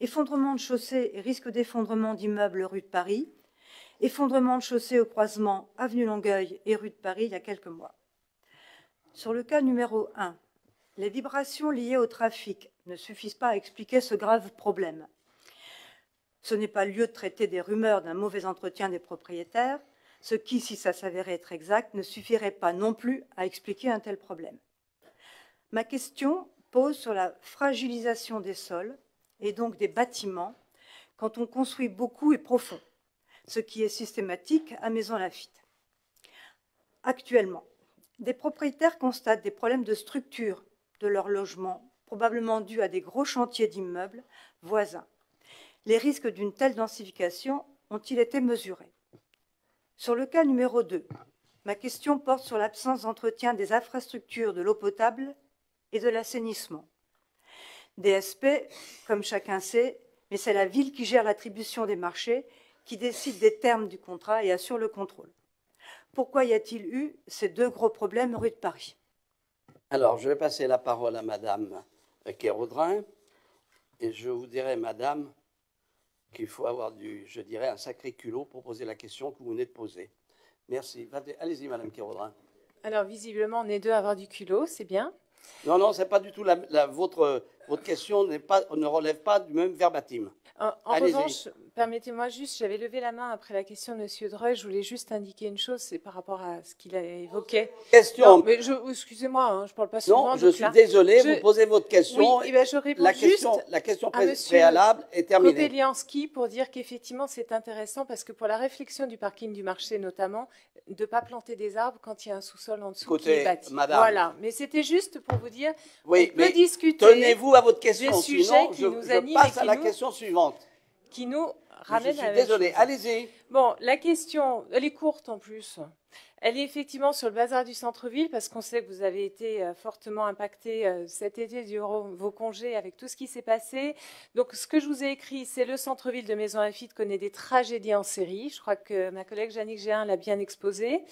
effondrement de chaussée et risque d'effondrement d'immeubles rue de Paris effondrement de chaussée au croisement avenue Longueuil et rue de Paris il y a quelques mois. Sur le cas numéro 1, les vibrations liées au trafic ne suffisent pas à expliquer ce grave problème. Ce n'est pas lieu de traiter des rumeurs d'un mauvais entretien des propriétaires, ce qui, si ça s'avérait être exact, ne suffirait pas non plus à expliquer un tel problème. Ma question pose sur la fragilisation des sols et donc des bâtiments quand on construit beaucoup et profond ce qui est systématique à Maison Lafitte. Actuellement, des propriétaires constatent des problèmes de structure de leur logement, probablement dus à des gros chantiers d'immeubles voisins. Les risques d'une telle densification ont-ils été mesurés? Sur le cas numéro 2, ma question porte sur l'absence d'entretien des infrastructures de l'eau potable et de l'assainissement. DSP, comme chacun sait, mais c'est la ville qui gère l'attribution des marchés qui décide des termes du contrat et assure le contrôle. Pourquoi y a-t-il eu ces deux gros problèmes rue de Paris? Alors, je vais passer la parole à Madame Kéraudrin et je vous dirai, Madame, qu'il faut avoir du, je dirais, un sacré culot pour poser la question que vous venez de poser. Merci. Allez-y, Madame Kéraudrin. Alors, visiblement, on est deux à avoir du culot, c'est bien. Non, non, c'est pas du tout la, votre, votre question pas, ne relève pas du même verbatim. En, revanche, permettez-moi juste, j'avais levé la main après la question de M. Dreux, je voulais juste indiquer une chose, c'est par rapport à ce qu'il a évoqué. Question. mais excusez-moi, hein, je ne parle pas souvent. Non, je suis désolé, vous posez votre question. Oui, eh ben, je réponds la juste question, la question préalable est terminée. Kobelianski pour dire qu'effectivement c'est intéressant parce que pour la réflexion du parking du marché notamment, de ne pas planter des arbres quand il y a un sous-sol en dessous qui est bâti. Madame. Voilà, mais c'était juste pour vous dire, oui, on peut discuter. Tenez-vous à votre question, des sinon qui je, nous je passe à la question suivante. Qui nous ramène je suis la désolé, allez-y. Bon, la question, elle est courte en plus. Elle est effectivement sur le bazar du centre-ville parce qu'on sait que vous avez été euh, fortement impacté euh, cet été durant vos congés avec tout ce qui s'est passé. Donc, ce que je vous ai écrit, c'est le centre-ville de Maison Lafitte connaît des tragédies en série. Je crois que ma collègue Jannick Géin l'a bien exposé.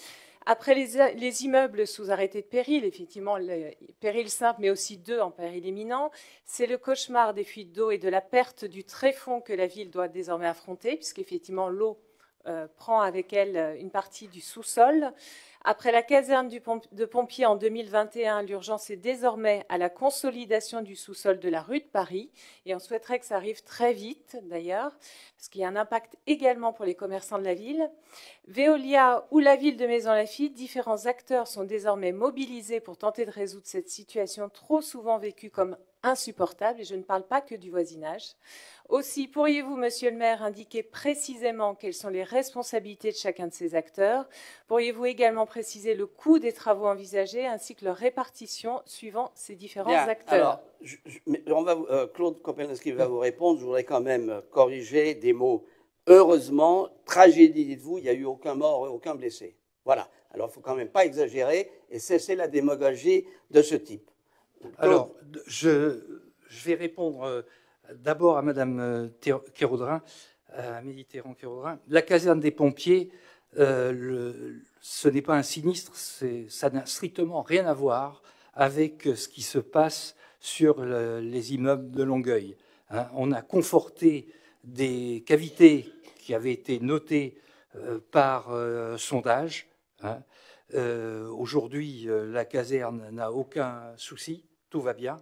Après les, les, immeubles sous arrêté de péril, effectivement, péril simple, mais aussi deux en péril imminent, c'est le cauchemar des fuites d'eau et de la perte du tréfonds que la ville doit désormais affronter, puisqu'effectivement, l'eau euh, prend avec elle euh, une partie du sous-sol. Après la caserne de pompiers en 2021, l'urgence est désormais à la consolidation du sous-sol de la rue de Paris. Et on souhaiterait que ça arrive très vite, d'ailleurs, parce qu'il y a un impact également pour les commerçants de la ville. Veolia ou la ville de Maison-Lafitte, différents acteurs sont désormais mobilisés pour tenter de résoudre cette situation trop souvent vécue comme insupportable, et je ne parle pas que du voisinage. Aussi, pourriez-vous, monsieur le maire, indiquer précisément quelles sont les responsabilités de chacun de ces acteurs? Pourriez-vous également préciser le coût des travaux envisagés ainsi que leur répartition suivant ces différents acteurs? Alors, euh, Claude Kopelinski va vous répondre. Je voudrais quand même corriger des mots. Heureusement, tragédie, dites-vous, il n'y a eu aucun mort et aucun blessé. Voilà. Alors, il ne faut quand même pas exagérer et cesser la démagogie de ce type. Alors, je, vais répondre euh, d'abord à Madame euh, Kéraudrin, à Méditerran Kéraudrin. La caserne des pompiers, euh, ce n'est pas un sinistre, ça n'a strictement rien à voir avec ce qui se passe sur les immeubles de Longueuil. Hein. on a conforté des cavités qui avaient été notées par sondage. Hein. Aujourd'hui, la caserne n'a aucun souci, tout va bien.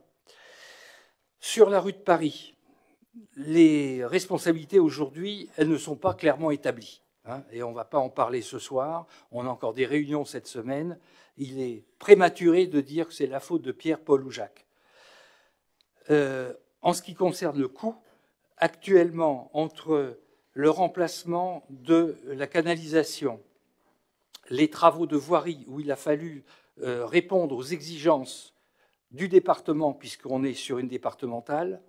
Sur la rue de Paris, les responsabilités aujourd'hui, elles ne sont pas clairement établies. Hein, et on ne va pas en parler ce soir. On a encore des réunions cette semaine. Il est prématuré de dire que c'est la faute de Pierre, Paul ou Jacques. Euh, en ce qui concerne le coût, actuellement, entre le remplacement de la canalisation, les travaux de voirie où il a fallu euh, répondre aux exigences du département, puisqu'on est sur une départementale,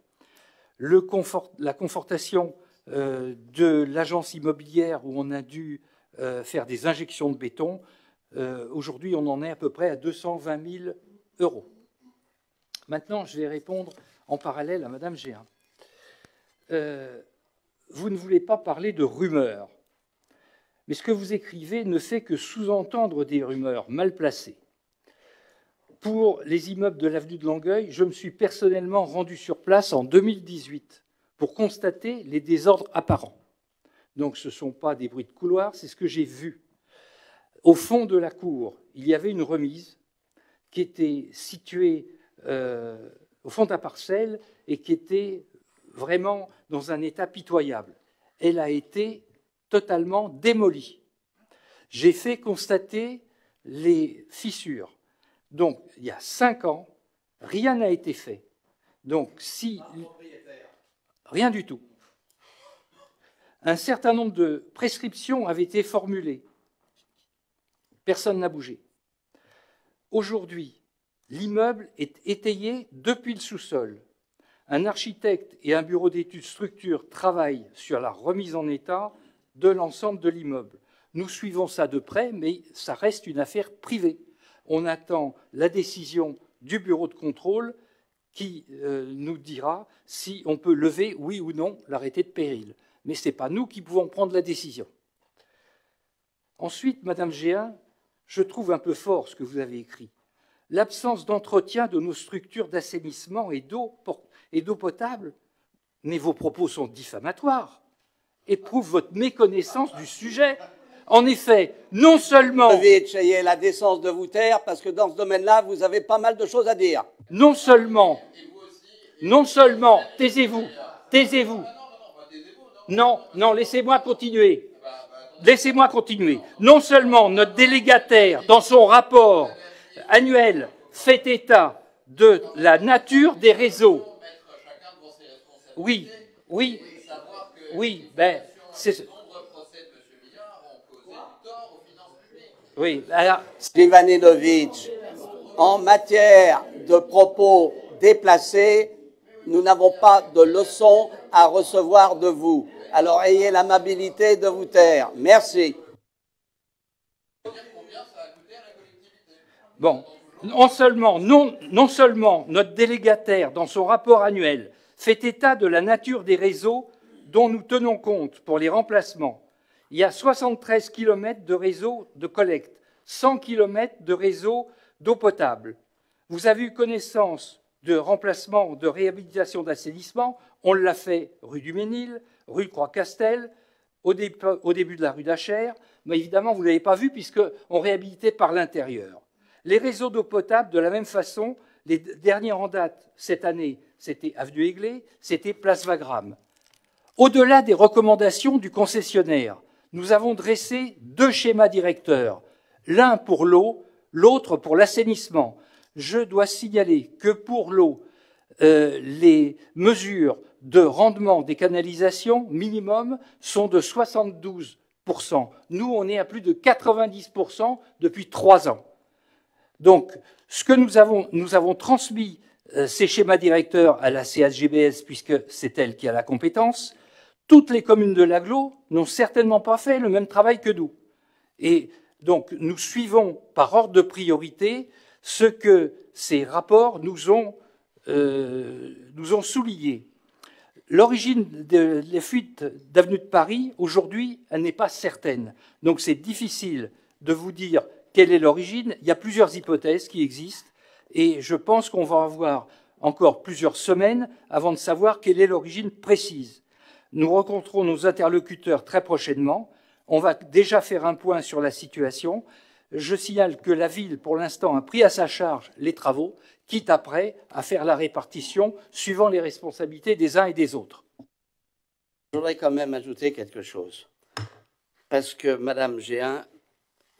la confortation euh, de l'agence immobilière où on a dû euh, faire des injections de béton, euh, aujourd'hui on en est à peu près à 220 000 euros. Maintenant, je vais répondre en parallèle à Madame Géin. vous ne voulez pas parler de rumeurs, mais ce que vous écrivez ne fait que sous-entendre des rumeurs mal placées. Pour les immeubles de l'avenue de Longueuil, je me suis personnellement rendu sur place en 2018 pour constater les désordres apparents. Donc ce ne sont pas des bruits de couloir, c'est ce que j'ai vu. Au fond de la cour, il y avait une remise qui était située euh, au fond de la parcelle et qui était vraiment dans un état pitoyable. Elle a été totalement démolie. J'ai fait constater les fissures, donc, il y a cinq ans, rien n'a été fait. Donc, si. Rien du tout. Un certain nombre de prescriptions avaient été formulées. Personne n'a bougé. Aujourd'hui, l'immeuble est étayé depuis le sous-sol. Un architecte et un bureau d'études structure travaillent sur la remise en état de l'ensemble de l'immeuble. Nous suivons ça de près, mais ça reste une affaire privée on attend la décision du bureau de contrôle qui euh, nous dira si on peut lever, oui ou non, l'arrêté de péril. Mais ce n'est pas nous qui pouvons prendre la décision. Ensuite, Madame Géin, je trouve un peu fort ce que vous avez écrit. L'absence d'entretien de nos structures d'assainissement et d'eau potable, mais vos propos sont diffamatoires, éprouvent votre méconnaissance du sujet. En effet, non seulement. Vous devez la décence de vous taire parce que dans ce domaine-là, vous avez pas mal de choses à dire. Non seulement. Non seulement. Taisez-vous. Taisez-vous. Non, non, laissez-moi continuer. Laissez-moi continuer. Non seulement notre délégataire, dans son rapport annuel, fait état de la nature des réseaux. Oui, oui, oui, ben, c'est Oui, alors. en matière de propos déplacés, nous n'avons pas de leçons à recevoir de vous. Alors ayez l'amabilité de vous taire. Merci. Bon, non seulement, non, non seulement notre délégataire, dans son rapport annuel, fait état de la nature des réseaux dont nous tenons compte pour les remplacements, il y a 73 km de réseau de collecte, 100 km de réseau d'eau potable. Vous avez eu connaissance de remplacement, de réhabilitation d'assainissement. On l'a fait rue du Ménil, rue Croix-Castel, au, début de la rue d'Achère, mais évidemment, vous ne l'avez pas vu puisqu'on réhabilitait par l'intérieur. Les réseaux d'eau potable, de la même façon, les derniers en date cette année, c'était Avenue Aiglé, c'était Place Wagram. Au-delà des recommandations du concessionnaire, nous avons dressé deux schémas directeurs, l'un pour l'eau, l'autre pour l'assainissement. Je dois signaler que pour l'eau, euh, les mesures de rendement des canalisations minimum sont de 72%. Nous, on est à plus de 90% depuis trois ans. Donc, ce que nous avons, nous avons transmis euh, ces schémas directeurs à la CSGBS, puisque c'est elle qui a la compétence, toutes les communes de l'aglo n'ont certainement pas fait le même travail que nous. Et donc, nous suivons par ordre de priorité ce que ces rapports nous ont, euh, souligné. L'origine des fuites d'avenue de Paris, aujourd'hui, elle n'est pas certaine. Donc, c'est difficile de vous dire quelle est l'origine. Il y a plusieurs hypothèses qui existent et je pense qu'on va avoir encore plusieurs semaines avant de savoir quelle est l'origine précise. Nous rencontrons nos interlocuteurs très prochainement. On va déjà faire un point sur la situation. Je signale que la ville, pour l'instant, a pris à sa charge les travaux, quitte après à faire la répartition suivant les responsabilités des uns et des autres. Je voudrais quand même ajouter quelque chose. Parce que, Madame Géin,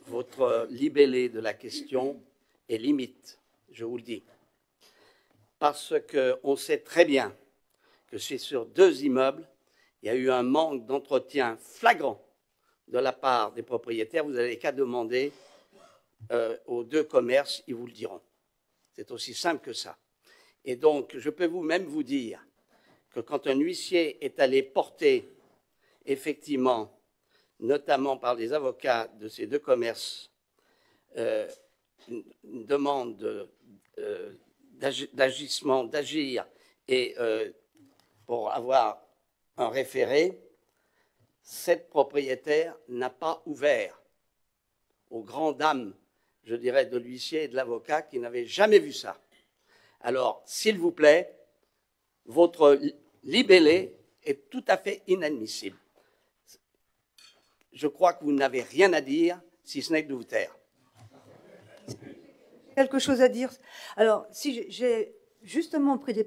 votre libellé de la question est limite, je vous le dis. Parce qu'on sait très bien que c'est sur deux immeubles, il y a eu un manque d'entretien flagrant de la part des propriétaires. Vous n'avez qu'à demander euh, aux deux commerces, ils vous le diront. C'est aussi simple que ça. Et donc, je peux vous même vous dire que quand un huissier est allé porter, effectivement, notamment par les avocats de ces deux commerces, euh, une, demande euh, d'agissement, d'agir et pour avoir référé, cette propriétaire n'a pas ouvert aux grandes dames je dirais, de l'huissier et de l'avocat qui n'avaient jamais vu ça. Alors, s'il vous plaît, votre libellé est tout à fait inadmissible. Je crois que vous n'avez rien à dire, si ce n'est que de vous taire. Quelque chose à dire? Alors, si j'ai justement pris des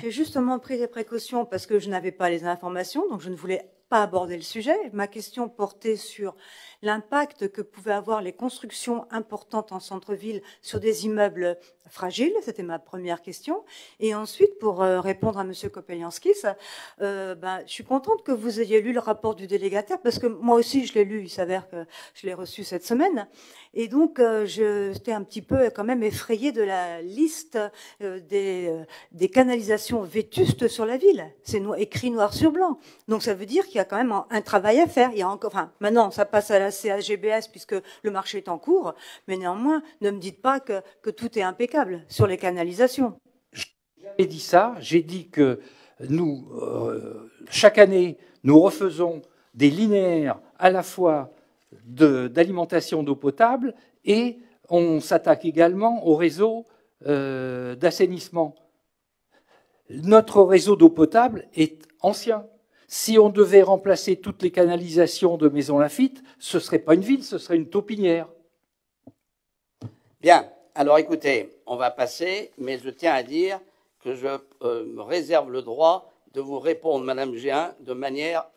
j'ai justement pris des précautions parce que je n'avais pas les informations, donc je ne voulais pas aborder le sujet. Ma question portait sur l'impact que pouvaient avoir les constructions importantes en centre-ville sur des immeubles fragiles. C'était ma première question. Et ensuite, pour euh, répondre à Monsieur Kopelianskis, euh, ben, je suis contente que vous ayez lu le rapport du délégataire parce que moi aussi je l'ai lu. Il s'avère que je l'ai reçu cette semaine. Et donc, euh, j'étais un petit peu quand même effrayée de la liste des, des canalisations vétustes sur la ville. C'est écrit noir sur blanc. Donc, ça veut dire qu'il y a quand même un travail à faire. Il y a encore, enfin, maintenant, ça passe à la CAGBS puisque le marché est en cours, mais néanmoins, ne me dites pas que, tout est impeccable sur les canalisations. J'ai dit ça, j'ai dit que nous, euh, chaque année, nous refaisons des linéaires à la fois d'alimentation d'eau potable et on s'attaque également au réseau euh, d'assainissement. Notre réseau d'eau potable est ancien. Si on devait remplacer toutes les canalisations de Maison Lafitte, ce ne serait pas une ville, ce serait une taupinière. Bien, alors écoutez, on va passer, mais je tiens à dire que je euh, me réserve le droit de vous répondre, Madame Géin, de manière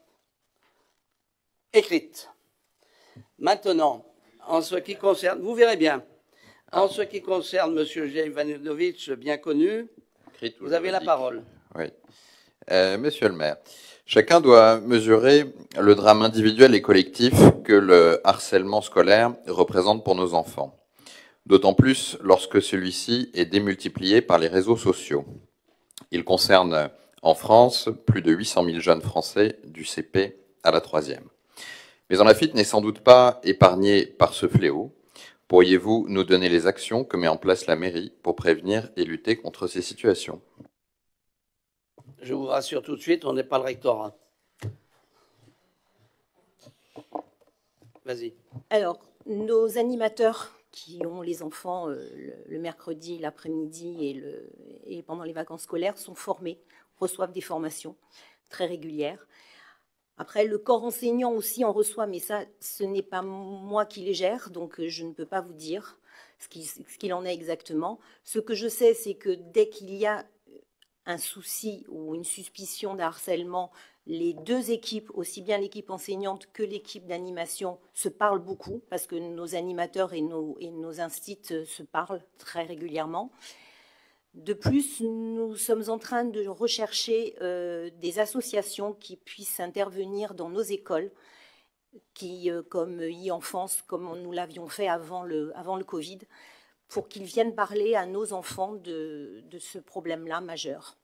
écrite. Maintenant, en ce qui concerne, vous verrez bien, en ce qui concerne M. Ivanovic, bien connu, vous avez la parole. Oui. Euh, monsieur le maire, Chacun doit mesurer le drame individuel et collectif que le harcèlement scolaire représente pour nos enfants, d'autant plus lorsque celui-ci est démultiplié par les réseaux sociaux. Il concerne en France plus de 800 000 jeunes Français du CP à la troisième. Mais en Lafitte n'est sans doute pas épargné par ce fléau. Pourriez-vous nous donner les actions que met en place la mairie pour prévenir et lutter contre ces situations? Je vous rassure tout de suite, on n'est pas le rectorat. Vas-y. Alors, nos animateurs qui ont les enfants euh, le, mercredi, l'après-midi et, et pendant les vacances scolaires sont formés, reçoivent des formations très régulières. Après, le corps enseignant aussi en reçoit, mais ça, ce n'est pas moi qui les gère, donc euh, je ne peux pas vous dire ce qu'il en est exactement. Ce que je sais, c'est que dès qu'il y a un souci ou une suspicion de harcèlement, les deux équipes, aussi bien l'équipe enseignante que l'équipe d'animation, se parlent beaucoup parce que nos animateurs et nos, et instits se parlent très régulièrement. De plus, nous sommes en train de rechercher euh, des associations qui puissent intervenir dans nos écoles, qui, euh, comme e-enfance, comme nous l'avions fait avant avant le Covid, pour qu'ils viennent parler à nos enfants de, ce problème-là majeur.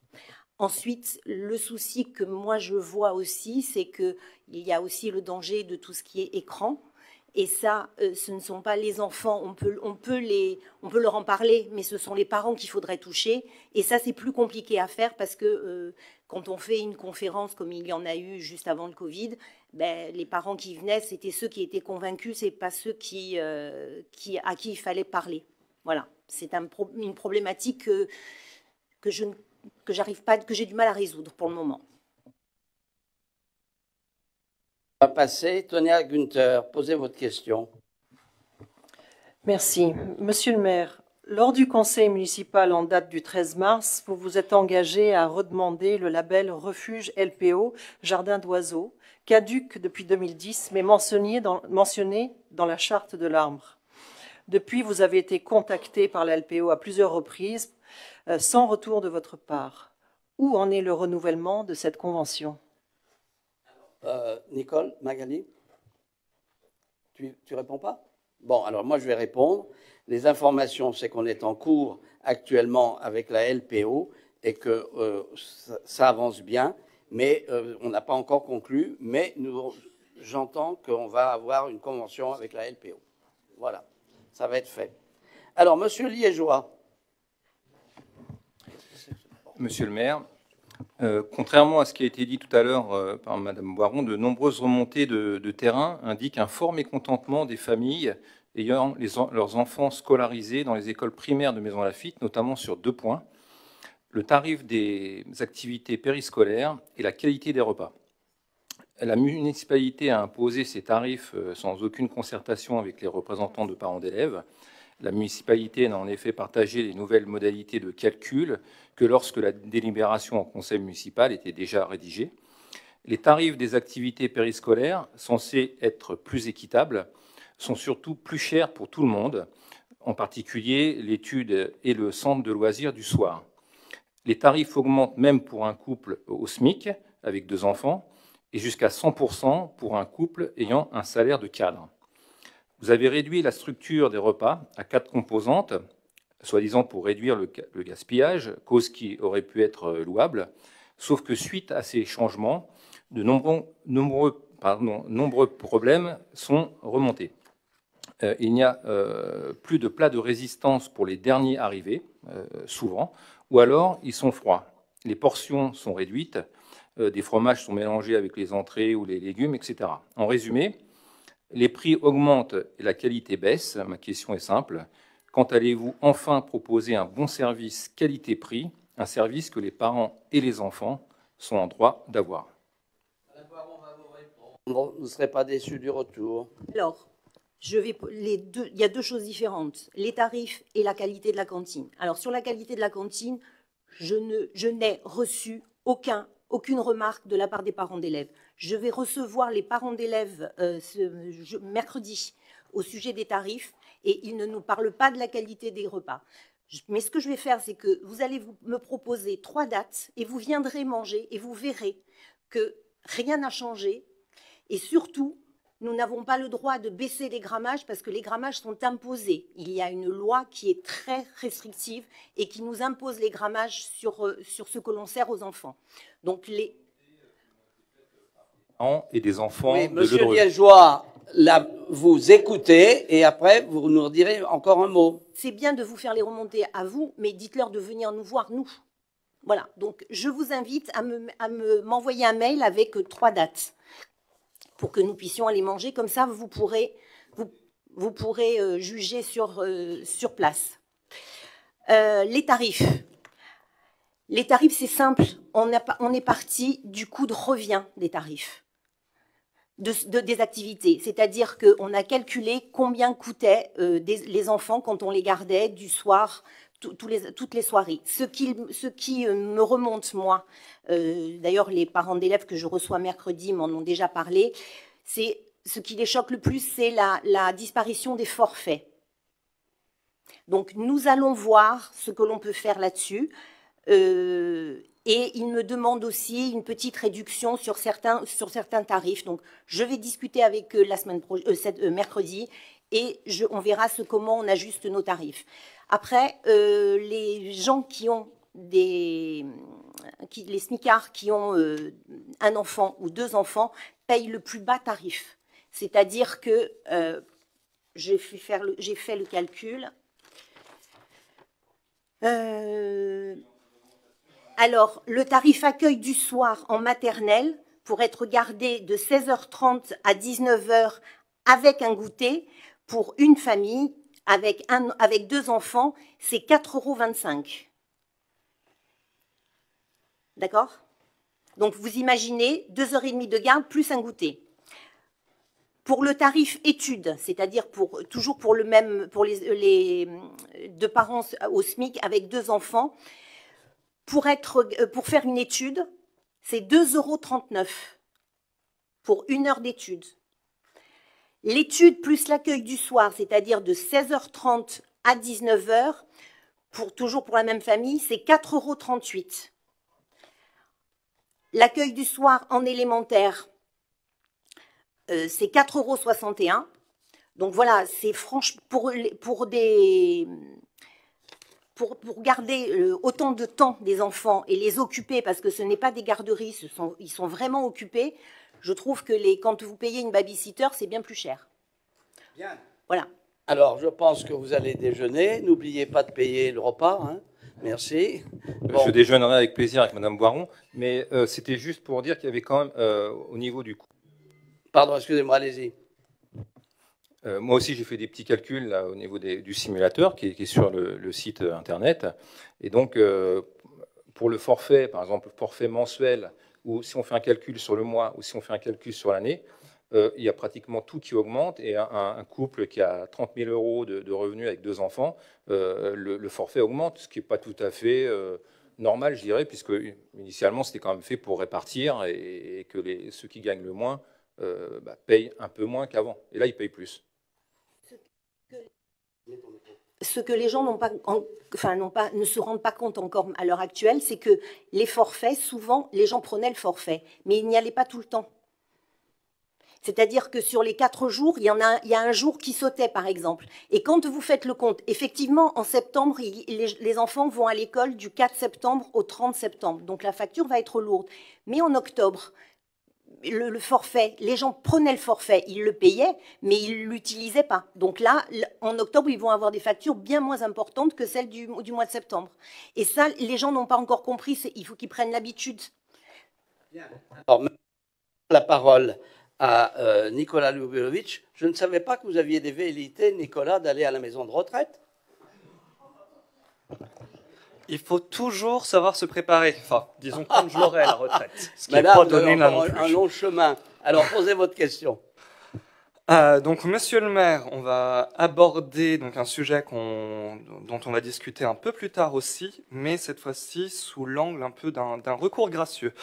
Ensuite, le souci que moi je vois aussi, c'est qu'il y a aussi le danger de tout ce qui est écran. Et ça, euh, ce ne sont pas les enfants, on peut, on, peut les, on peut leur en parler, mais ce sont les parents qu'il faudrait toucher. Et ça, c'est plus compliqué à faire parce que euh, quand on fait une conférence comme il y en a eu juste avant le Covid, ben, les parents qui venaient, c'était ceux qui étaient convaincus, c'est pas ceux qui, euh, qui, à qui il fallait parler. Voilà, c'est une problématique que, je ne que j'arrive pas, que j'ai du mal à résoudre pour le moment. On va passer. Tonia Günther, posez votre question. Merci. Monsieur le maire, lors du conseil municipal en date du 13 mars, vous vous êtes engagé à redemander le label refuge LPO Jardin d'oiseaux, caduque depuis 2010, mais mentionné dans, mentionné dans la charte de l'arbre. Depuis, vous avez été contacté par la LPO à plusieurs reprises, euh, sans retour de votre part. Où en est le renouvellement de cette convention? Euh, Nicole, Magali Tu ne réponds pas? Bon, alors moi je vais répondre. Les informations, c'est qu'on est en cours actuellement avec la LPO et que euh, ça, avance bien, mais on n'a pas encore conclu. Mais j'entends qu'on va avoir une convention avec la LPO. Voilà ça va être fait. Alors, monsieur Liégeois. Monsieur le maire, euh, contrairement à ce qui a été dit tout à l'heure euh, par Madame Boiron, de nombreuses remontées de, terrain indiquent un fort mécontentement des familles ayant leurs enfants scolarisés dans les écoles primaires de Maison Lafitte, notamment sur deux points le tarif des activités périscolaires et la qualité des repas. La municipalité a imposé ces tarifs euh, sans aucune concertation avec les représentants de parents d'élèves. La municipalité n'a en effet partagé les nouvelles modalités de calcul que lorsque la délibération en conseil municipal était déjà rédigée. Les tarifs des activités périscolaires, censés être plus équitables, sont surtout plus chers pour tout le monde, en particulier l'étude et le centre de loisirs du soir. Les tarifs augmentent même pour un couple au SMIC avec deux enfants, et jusqu'à 100% pour un couple ayant un salaire de cadre. Vous avez réduit la structure des repas à quatre composantes, soi-disant pour réduire le, gaspillage, cause qui aurait pu être louable, sauf que suite à ces changements, de nombreux, problèmes sont remontés. Euh, il n'y a euh, plus de plats de résistance pour les derniers arrivés, euh, souvent, ou alors ils sont froids. Les portions sont réduites, euh, des fromages sont mélangés avec les entrées ou les légumes, etc. En résumé, les prix augmentent et la qualité baisse. Ma question est simple. Quand allez-vous enfin proposer un bon service qualité-prix, un service que les parents et les enfants sont en droit d'avoir? Vous ne serez pas déçus du retour. Alors, je vais, les deux, il y a deux choses différentes, les tarifs et la qualité de la cantine. Alors, sur la qualité de la cantine, je n'ai je reçu aucun aucune remarque de la part des parents d'élèves. Je vais recevoir les parents d'élèves euh, mercredi au sujet des tarifs et ils ne nous parlent pas de la qualité des repas. Mais ce que je vais faire, c'est que vous allez me proposer trois dates et vous viendrez manger et vous verrez que rien n'a changé et surtout, nous n'avons pas le droit de baisser les grammages parce que les grammages sont imposés. Il y a une loi qui est très restrictive et qui nous impose les grammages sur, euh, sur ce que l'on sert aux enfants. Donc les et des enfants. Oui, Monsieur Liégeois, vous écoutez et après vous nous redirez encore un mot. C'est bien de vous faire les remonter à vous, mais dites-leur de venir nous voir nous. Voilà. Donc je vous invite à me m'envoyer un mail avec trois dates pour que nous puissions aller manger. Comme ça, vous pourrez vous, vous pourrez euh, juger sur euh, sur place. Euh, les tarifs. Les tarifs, c'est simple. On, on, est parti du coût de revient des tarifs, de, des activités. C'est-à-dire qu'on a calculé combien coûtaient les enfants quand on les gardait du soir, toutes les soirées. Ce qui, euh, me remonte, moi, euh, d'ailleurs les parents d'élèves que je reçois mercredi m'en ont déjà parlé, c'est ce qui les choque le plus, c'est la, disparition des forfaits. Donc nous allons voir ce que l'on peut faire là-dessus. Euh, et il me demande aussi une petite réduction sur certains, sur certains tarifs. Donc, je vais discuter avec eux la semaine euh, mercredi et on verra comment on ajuste nos tarifs. Après, euh, les gens qui ont des, les smicards qui ont un enfant ou deux enfants payent le plus bas tarif. C'est-à-dire que j'ai fait, le calcul. Euh, alors, le tarif accueil du soir en maternelle, pour être gardé de 16h30 à 19h avec un goûter, pour une famille avec, deux enfants, c'est 4,25 euros. D'accord? Donc vous imaginez deux heures et demie de garde plus un goûter. Pour le tarif études, c'est-à-dire pour, toujours pour le même, pour les, deux parents au SMIC avec deux enfants, pour, pour faire une étude, c'est 2,39 euros pour une heure d'étude. L'étude plus l'accueil du soir, c'est-à-dire de 16h30 à 19h, pour, toujours pour la même famille, c'est 4,38 euros. L'accueil du soir en élémentaire, euh, c'est 4,61 euros. Donc voilà, c'est franchement pour, des pour, garder euh, autant de temps des enfants et les occuper, parce que ce n'est pas des garderies, ils sont vraiment occupés, je trouve que les, quand vous payez une babysitter, c'est bien plus cher. Bien. Voilà. Alors, je pense que vous allez déjeuner. N'oubliez pas de payer le repas. Hein. Merci. Je déjeunerai avec plaisir avec Madame Boiron, mais euh, c'était juste pour dire qu'il y avait quand même, euh, au niveau du coût. Pardon, excusez-moi, allez-y. Euh, moi aussi, j'ai fait des petits calculs là, au niveau du simulateur qui est, sur le, site internet. Et donc, euh, pour le forfait, par exemple, le forfait mensuel, ou si on fait un calcul sur le mois, ou si on fait un calcul sur l'année, euh, il y a pratiquement tout qui augmente. Et un, couple qui a 30 000 euros de, revenus avec deux enfants, le, forfait augmente, ce qui n'est pas tout à fait normal, je dirais, puisque initialement, c'était quand même fait pour répartir et, que les, ceux qui gagnent le moins bah, payent un peu moins qu'avant. Et là, ils payent plus ce que les gens ne se rendent pas compte encore à l'heure actuelle, c'est que les forfaits, souvent, les gens prenaient le forfait, mais ils n'y allaient pas tout le temps. C'est-à-dire que sur les quatre jours, il y a un jour qui sautait, par exemple. Et quand vous faites le compte, effectivement, en septembre, les enfants vont à l'école du 4 septembre au 30 septembre. Donc la facture va être lourde. Mais en octobre, le, forfait, les gens prenaient le forfait, ils le payaient, mais ils ne l'utilisaient pas. Donc là, en octobre, ils vont avoir des factures bien moins importantes que celles du, mois de septembre. Et ça, les gens n'ont pas encore compris, il faut qu'ils prennent l'habitude. Alors, la parole à euh, Nicolas Lubilovic. Je ne savais pas que vous aviez des velléités, Nicolas, d'aller à la maison de retraite. Il faut toujours savoir se préparer. Enfin, disons comme je l'aurai à la retraite. Ce qui pas donné là non un long chemin. Alors, posez votre question. Euh, donc, Monsieur le Maire, on va aborder donc un sujet dont on va discuter un peu plus tard aussi, mais cette fois-ci sous l'angle un peu d'un recours gracieux.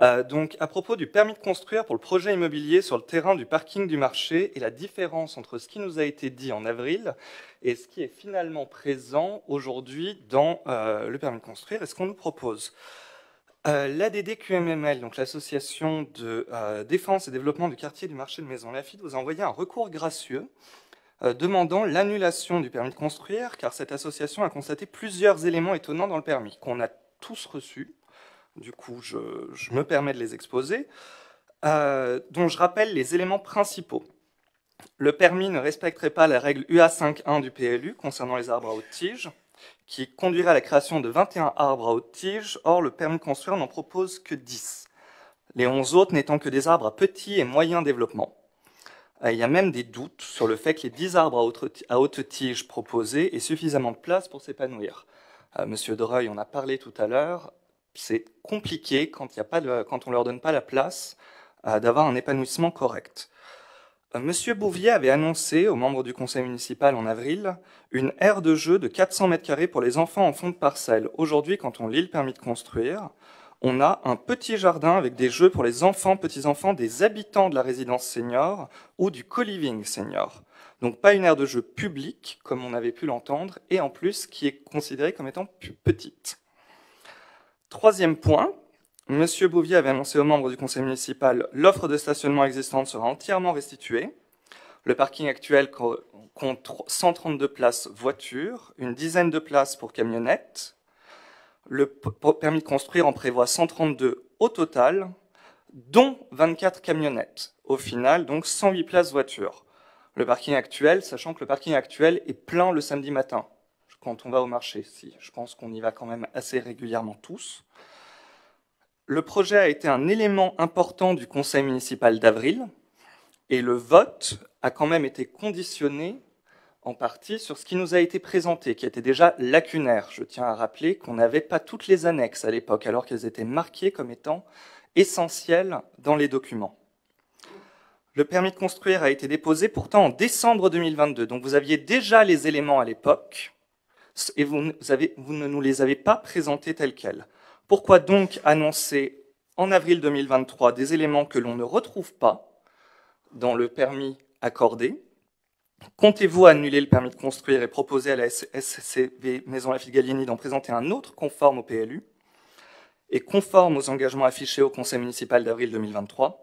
Euh, donc, à propos du permis de construire pour le projet immobilier sur le terrain du parking du marché et la différence entre ce qui nous a été dit en avril et ce qui est finalement présent aujourd'hui dans euh, le permis de construire et ce qu'on nous propose. Euh, donc l'association de défense et développement du quartier du marché de Maison Lafitte, vous a envoyé un recours gracieux demandant l'annulation du permis de construire, car cette association a constaté plusieurs éléments étonnants dans le permis, qu'on a tous reçus, du coup je, me permets de les exposer, euh, dont je rappelle les éléments principaux. Le permis ne respecterait pas la règle UA5.1 du PLU concernant les arbres à haute tige, qui conduirait à la création de 21 arbres à haute tige, or le permis de construire n'en propose que 10, les 11 autres n'étant que des arbres à petit et moyen développement. Euh, il y a même des doutes sur le fait que les 10 arbres à haute tige proposés aient suffisamment de place pour s'épanouir. Euh, Monsieur Dreuil en a parlé tout à l'heure c'est compliqué quand on ne leur donne pas la place euh, d'avoir un épanouissement correct. Monsieur Bouvier avait annoncé aux membres du conseil municipal en avril une aire de jeu de 400 mètres carrés pour les enfants en fond de parcelle. Aujourd'hui, quand on lit le permis de construire, on a un petit jardin avec des jeux pour les enfants, petits-enfants des habitants de la résidence senior ou du co-living senior. Donc pas une aire de jeu publique, comme on avait pu l'entendre, et en plus qui est considérée comme étant petite. Troisième point, M. Bouvier avait annoncé aux membres du conseil municipal l'offre de stationnement existante sera entièrement restituée. Le parking actuel compte 132 places voitures, une dizaine de places pour camionnettes. Le permis de construire en prévoit 132 au total, dont 24 camionnettes. Au final, donc 108 places voitures. Le parking actuel, sachant que le parking actuel est plein le samedi matin quand on va au marché. Si, je pense qu'on y va quand même assez régulièrement tous. Le projet a été un élément important du conseil municipal d'avril et le vote a quand même été conditionné en partie sur ce qui nous a été présenté, qui était déjà lacunaire. Je tiens à rappeler qu'on n'avait pas toutes les annexes à l'époque, alors qu'elles étaient marquées comme étant essentielles dans les documents. Le permis de construire a été déposé pourtant en décembre 2022, donc vous aviez déjà les éléments à l'époque, et vous, vous, ne nous les avez pas présentés tels quels. Pourquoi donc annoncer en avril 2023 des éléments que l'on ne retrouve pas dans le permis accordé? Comptez-vous annuler le permis de construire et proposer à la SCV Maison Lafitte Gallieni d'en présenter un autre conforme au PLU et conforme aux engagements affichés au Conseil municipal d'avril 2023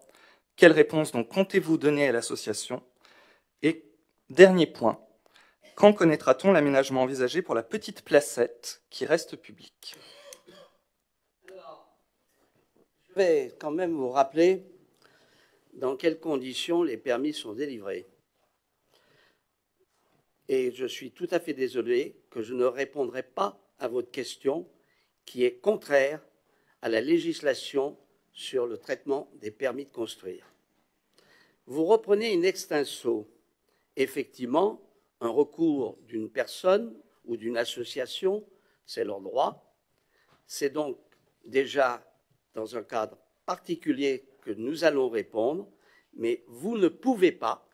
Quelle réponse donc comptez-vous donner à l'association? Et dernier point, quand connaîtra-t-on l'aménagement envisagé pour la petite placette qui reste publique? Je vais quand même vous rappeler dans quelles conditions les permis sont délivrés. Et je suis tout à fait désolé que je ne répondrai pas à votre question qui est contraire à la législation sur le traitement des permis de construire. Vous reprenez une extinso. Effectivement, un recours d'une personne ou d'une association, c'est leur droit. C'est donc déjà dans un cadre particulier que nous allons répondre, mais vous ne pouvez pas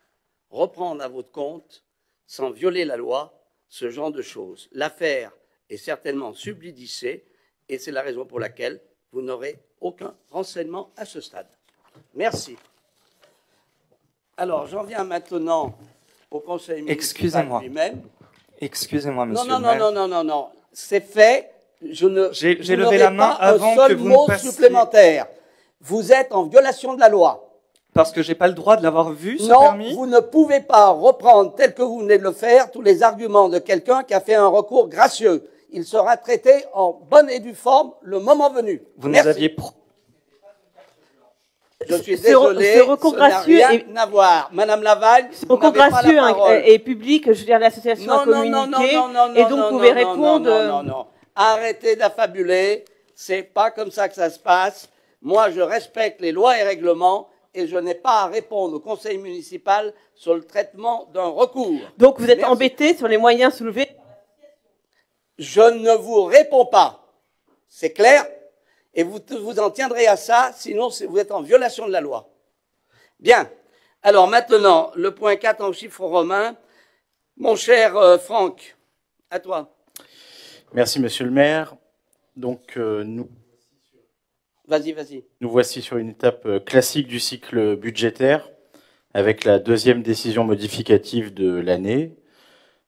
reprendre à votre compte sans violer la loi, ce genre de choses. L'affaire est certainement subdidicée et c'est la raison pour laquelle vous n'aurez aucun renseignement à ce stade. Merci. Alors, j'en viens maintenant au Conseil municipal lui-même. Excusez-moi, monsieur. Non, non, non, non, non, non, C'est fait. Je ne. J'ai levé la main avant un seul que vous mot ne passiez... supplémentaire. Vous êtes en violation de la loi. Parce que j'ai pas le droit de l'avoir vu, ce non, permis vous ne pouvez pas reprendre, tel que vous venez de le faire, tous les arguments de quelqu'un qui a fait un recours gracieux. Il sera traité en bonne et due forme le moment venu. Vous nous Merci. aviez... Je suis Ce- désolé, ce recours ça n'a gracieux rien est- à voir. Madame Laval, Ce vous recours pas gracieux est public, je veux dire, l'association a Non, non, non, communiqué, non, non, non, et donc non, vous pouvez non, répondre. Non, non, non, non. Arrêtez d'affabuler. C'est pas comme ça que ça se passe. Moi, je respecte les lois et règlements et je n'ai pas à répondre au conseil municipal sur le traitement d'un recours. Donc vous êtes Merci. embêté sur les moyens soulevés. Je ne vous réponds pas. C'est clair? Et vous vous en tiendrez à ça, sinon vous êtes en violation de la loi. Bien. Alors maintenant, le point 4 en chiffres romains. Mon cher euh, Franck, à toi. Merci, monsieur le maire. Donc, euh, nous, Vas-y, vas-y. nous voici sur une étape euh, classique du cycle budgétaire, avec la deuxième décision modificative de l'année.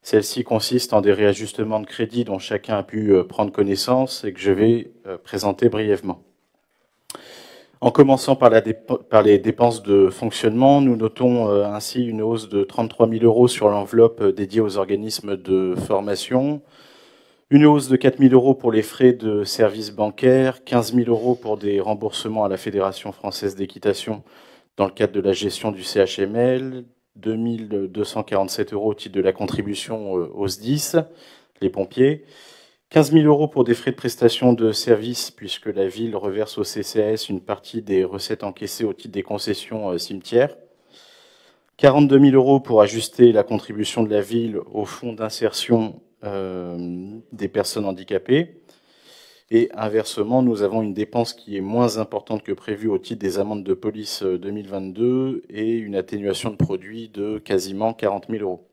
Celle-ci consiste en des réajustements de crédits dont chacun a pu euh, prendre connaissance et que je vais présenter brièvement. En commençant par, la par les dépenses de fonctionnement, nous notons ainsi une hausse de 33 000 euros sur l'enveloppe dédiée aux organismes de formation, une hausse de 4 000 euros pour les frais de services bancaires, 15 000 euros pour des remboursements à la Fédération française d'équitation dans le cadre de la gestion du CHML, 2 247 euros au titre de la contribution euh, aux SDIS, les pompiers, 15 000 euros pour des frais de prestation de services, puisque la ville reverse au CCAS une partie des recettes encaissées au titre des concessions euh, cimetières. 42 000 euros pour ajuster la contribution de la ville au fonds d'insertion des personnes handicapées. Et inversement, nous avons une dépense qui est moins importante que prévu au titre des amendes de police euh, 2022 et une atténuation de produits de quasiment 40 000 euros.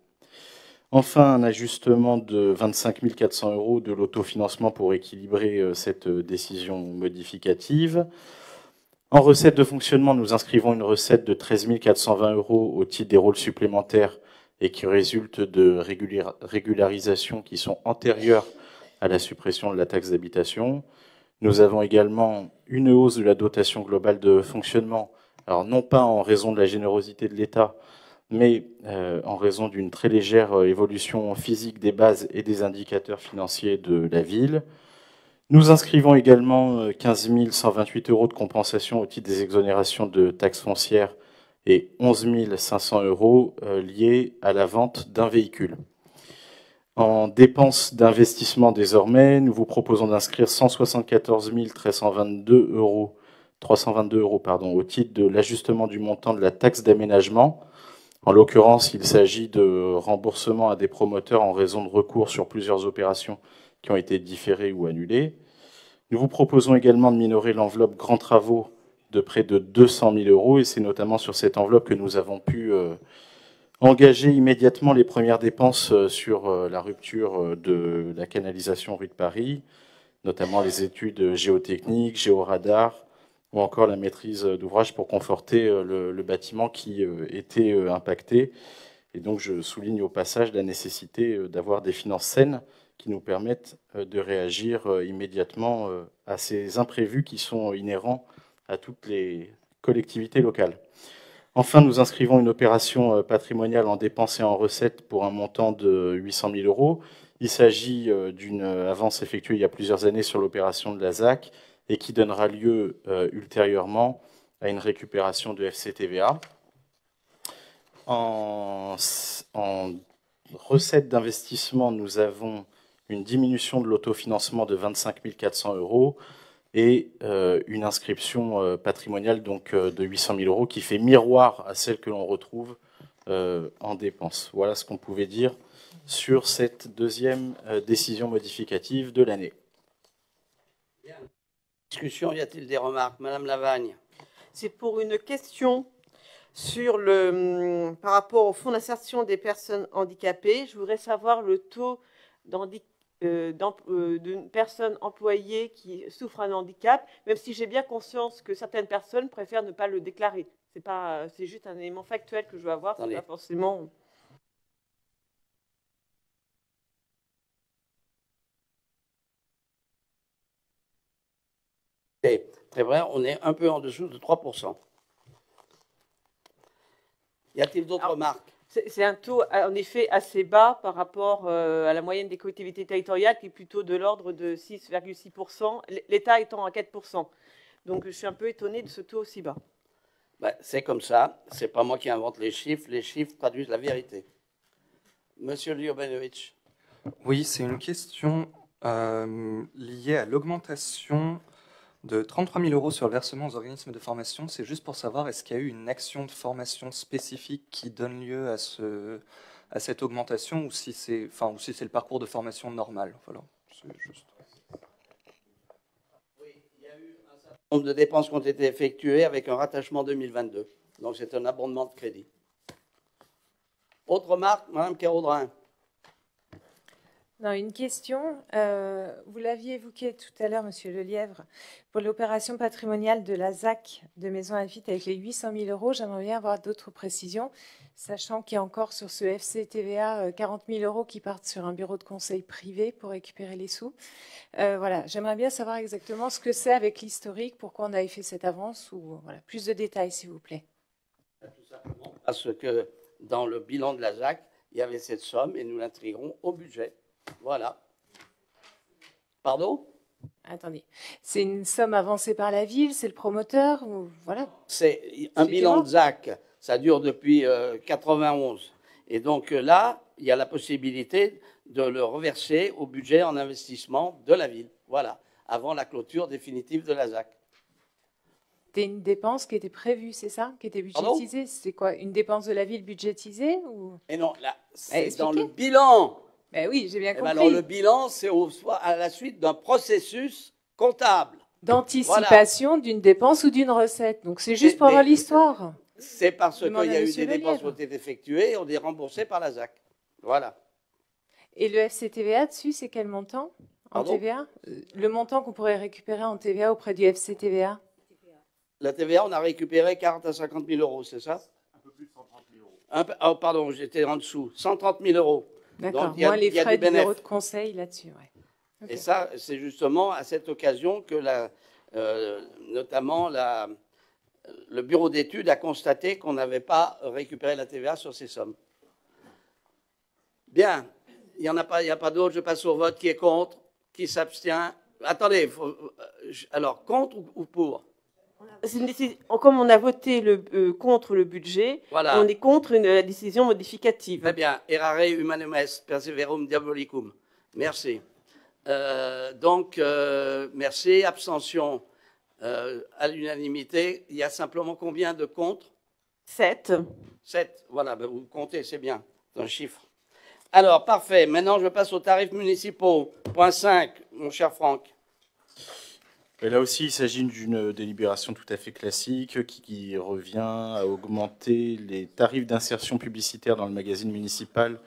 Enfin, un ajustement de 25 400 euros de l'autofinancement pour équilibrer euh, cette euh, décision modificative. En recette de fonctionnement, nous inscrivons une recette de 13 420 euros au titre des rôles supplémentaires et qui résultent de régular- régularisations qui sont antérieures à la suppression de la taxe d'habitation. Nous avons également une hausse de la dotation globale de fonctionnement, alors non pas en raison de la générosité de l'État, mais euh, en raison d'une très légère euh, évolution physique des bases et des indicateurs financiers de la ville. Nous inscrivons également euh, 15 128 euros de compensation au titre des exonérations de taxes foncières et 11 500 euros euh, liés à la vente d'un véhicule. En dépenses d'investissement désormais, nous vous proposons d'inscrire 174 322 euros, 322 euros au titre de l'ajustement du montant de la taxe d'aménagement En l'occurrence, il s'agit de remboursement à des promoteurs en raison de recours sur plusieurs opérations qui ont été différées ou annulées. Nous vous proposons également de minorer l'enveloppe grands travaux de près de 200 000 euros, et c'est notamment sur cette enveloppe que nous avons pu euh, engager immédiatement les premières dépenses euh, sur euh, la rupture de la canalisation rue de Paris, notamment les études géotechniques, géoradar, ou encore la maîtrise d'ouvrage pour conforter le, le, bâtiment qui était impacté. Et donc je souligne au passage la nécessité d'avoir des finances saines qui nous permettent de réagir immédiatement à ces imprévus qui sont inhérents à toutes les collectivités locales. Enfin, nous inscrivons une opération euh, patrimoniale en dépenses et en recettes pour un montant de 800 000 euros. Il s'agit euh, d'une avance effectuée il y a plusieurs années sur l'opération de la ZAC et qui donnera lieu euh, ultérieurement à une récupération de FCTVA. En, en recettes d'investissement, nous avons une diminution de l'autofinancement de 25 400 euros et euh, une inscription euh, patrimoniale donc euh, de 800 000 euros qui fait miroir à celle que l'on retrouve en dépenses. Voilà ce qu'on pouvait dire sur cette deuxième décision modificative de l'année. Discussion, y a-t-il des remarques Madame Lavagne? C'est pour une question sur le, hum, par rapport au fonds d'insertion des personnes handicapées. Je voudrais savoir le taux d'handicap euh, euh, d'une personne employée qui souffre d'un handicap, même si j'ai bien conscience que certaines personnes préfèrent ne pas le déclarer. C'est pas, c'est juste un élément factuel que je veux avoir, c'est pas forcément. C'est vrai, on est un peu en dessous de 3%. Y a-t-il d'autres remarques? C'est un taux, en effet, assez bas par rapport euh, à la moyenne des collectivités territoriales, qui est plutôt de l'ordre de 6,6%, l'État étant à 4%. Donc, je suis un peu étonné de ce taux aussi bas. Bah, c'est comme ça. C'est pas moi qui invente les chiffres. Les chiffres traduisent la vérité. Monsieur Liobanovic. Oui, c'est une question euh, liée à l'augmentation de 33 000 euros sur le versement aux organismes de formation. C'est juste pour savoir, est-ce qu'il y a eu une action de formation spécifique qui donne lieu à, ce, à cette augmentation ou si c'est enfin, si le parcours de formation normal? Voilà. Oui, il y a eu un certain nombre de dépenses qui ont été effectuées avec un rattachement 2022. Donc c'est un abondement de crédit. Autre remarque, Madame Carodrin une question. Euh, vous l'aviez évoqué tout à l'heure, Monsieur Lelièvre, pour l'opération patrimoniale de la ZAC de Maison Alfite avec les 800 000 euros. J'aimerais bien avoir d'autres précisions, sachant qu'il y a encore sur ce FCTVA 40 000 euros qui partent sur un bureau de conseil privé pour récupérer les sous. Euh, voilà, j'aimerais bien savoir exactement ce que c'est avec l'historique, pourquoi on avait fait cette avance, ou voilà, plus de détails, s'il vous plaît. Tout simplement parce que dans le bilan de la ZAC, il y avait cette somme et nous l'intégrons au budget. Voilà. Pardon? Attendez, c'est une somme avancée par la ville, c'est le promoteur ou voilà. C'est un bilan de ZAC, ça dure depuis 1991. Euh, Et donc euh, là, il y a la possibilité de le reverser au budget en investissement de la ville. Voilà, avant la clôture définitive de la ZAC. C'était une dépense qui était prévue, c'est ça? Qui était budgétisée? C'est quoi? Une dépense de la ville budgétisée ou... Et non, là, c'est dans le bilan ben oui, j'ai bien eh ben compris. alors, le bilan, c'est à la suite d'un processus comptable. D'anticipation d'une dépense ou d'une recette. Donc, c'est juste pour avoir l'histoire. C'est parce qu'il y a eu des dépenses qui ont été effectuées et on est remboursé par la ZAC. Voilà. Et le FCTVA dessus, c'est quel montant en TVA Le montant qu'on pourrait récupérer en TVA auprès du FCTVA La TVA, on a récupéré 40 à 50 000 euros, c'est ça? Un peu plus de 130 000 euros. oh, pardon, j'étais en dessous. 130 000 euros. D'accord. Moi, les frais de bureau de conseil là-dessus. Ouais. Et ça, c'est justement à cette occasion que, la, euh, notamment, la, le bureau d'études a constaté qu'on n'avait pas récupéré la TVA sur ces sommes. Bien. Il n'y en a pas, il a pas d'autres. Je passe au vote. Qui est contre? Qui s'abstient? Attendez. Euh, alors, contre ou pour? Comme on a voté le, euh, contre le budget, on est contre une, la décision modificative. Très bien. Errare humanum est, perseverum diabolicum. Merci. Euh, donc, euh, merci. Abstention à l'unanimité. Il y a simplement combien de contre? 7. 7, voilà, ben, vous comptez, c'est bien, c'est un chiffre. Alors, parfait. Maintenant, je passe aux tarifs municipaux. Point 5, mon cher Franck. Là aussi, il s'agit d'une délibération tout à fait classique qui, qui revient à augmenter les tarifs d'insertion publicitaire dans le magazine municipal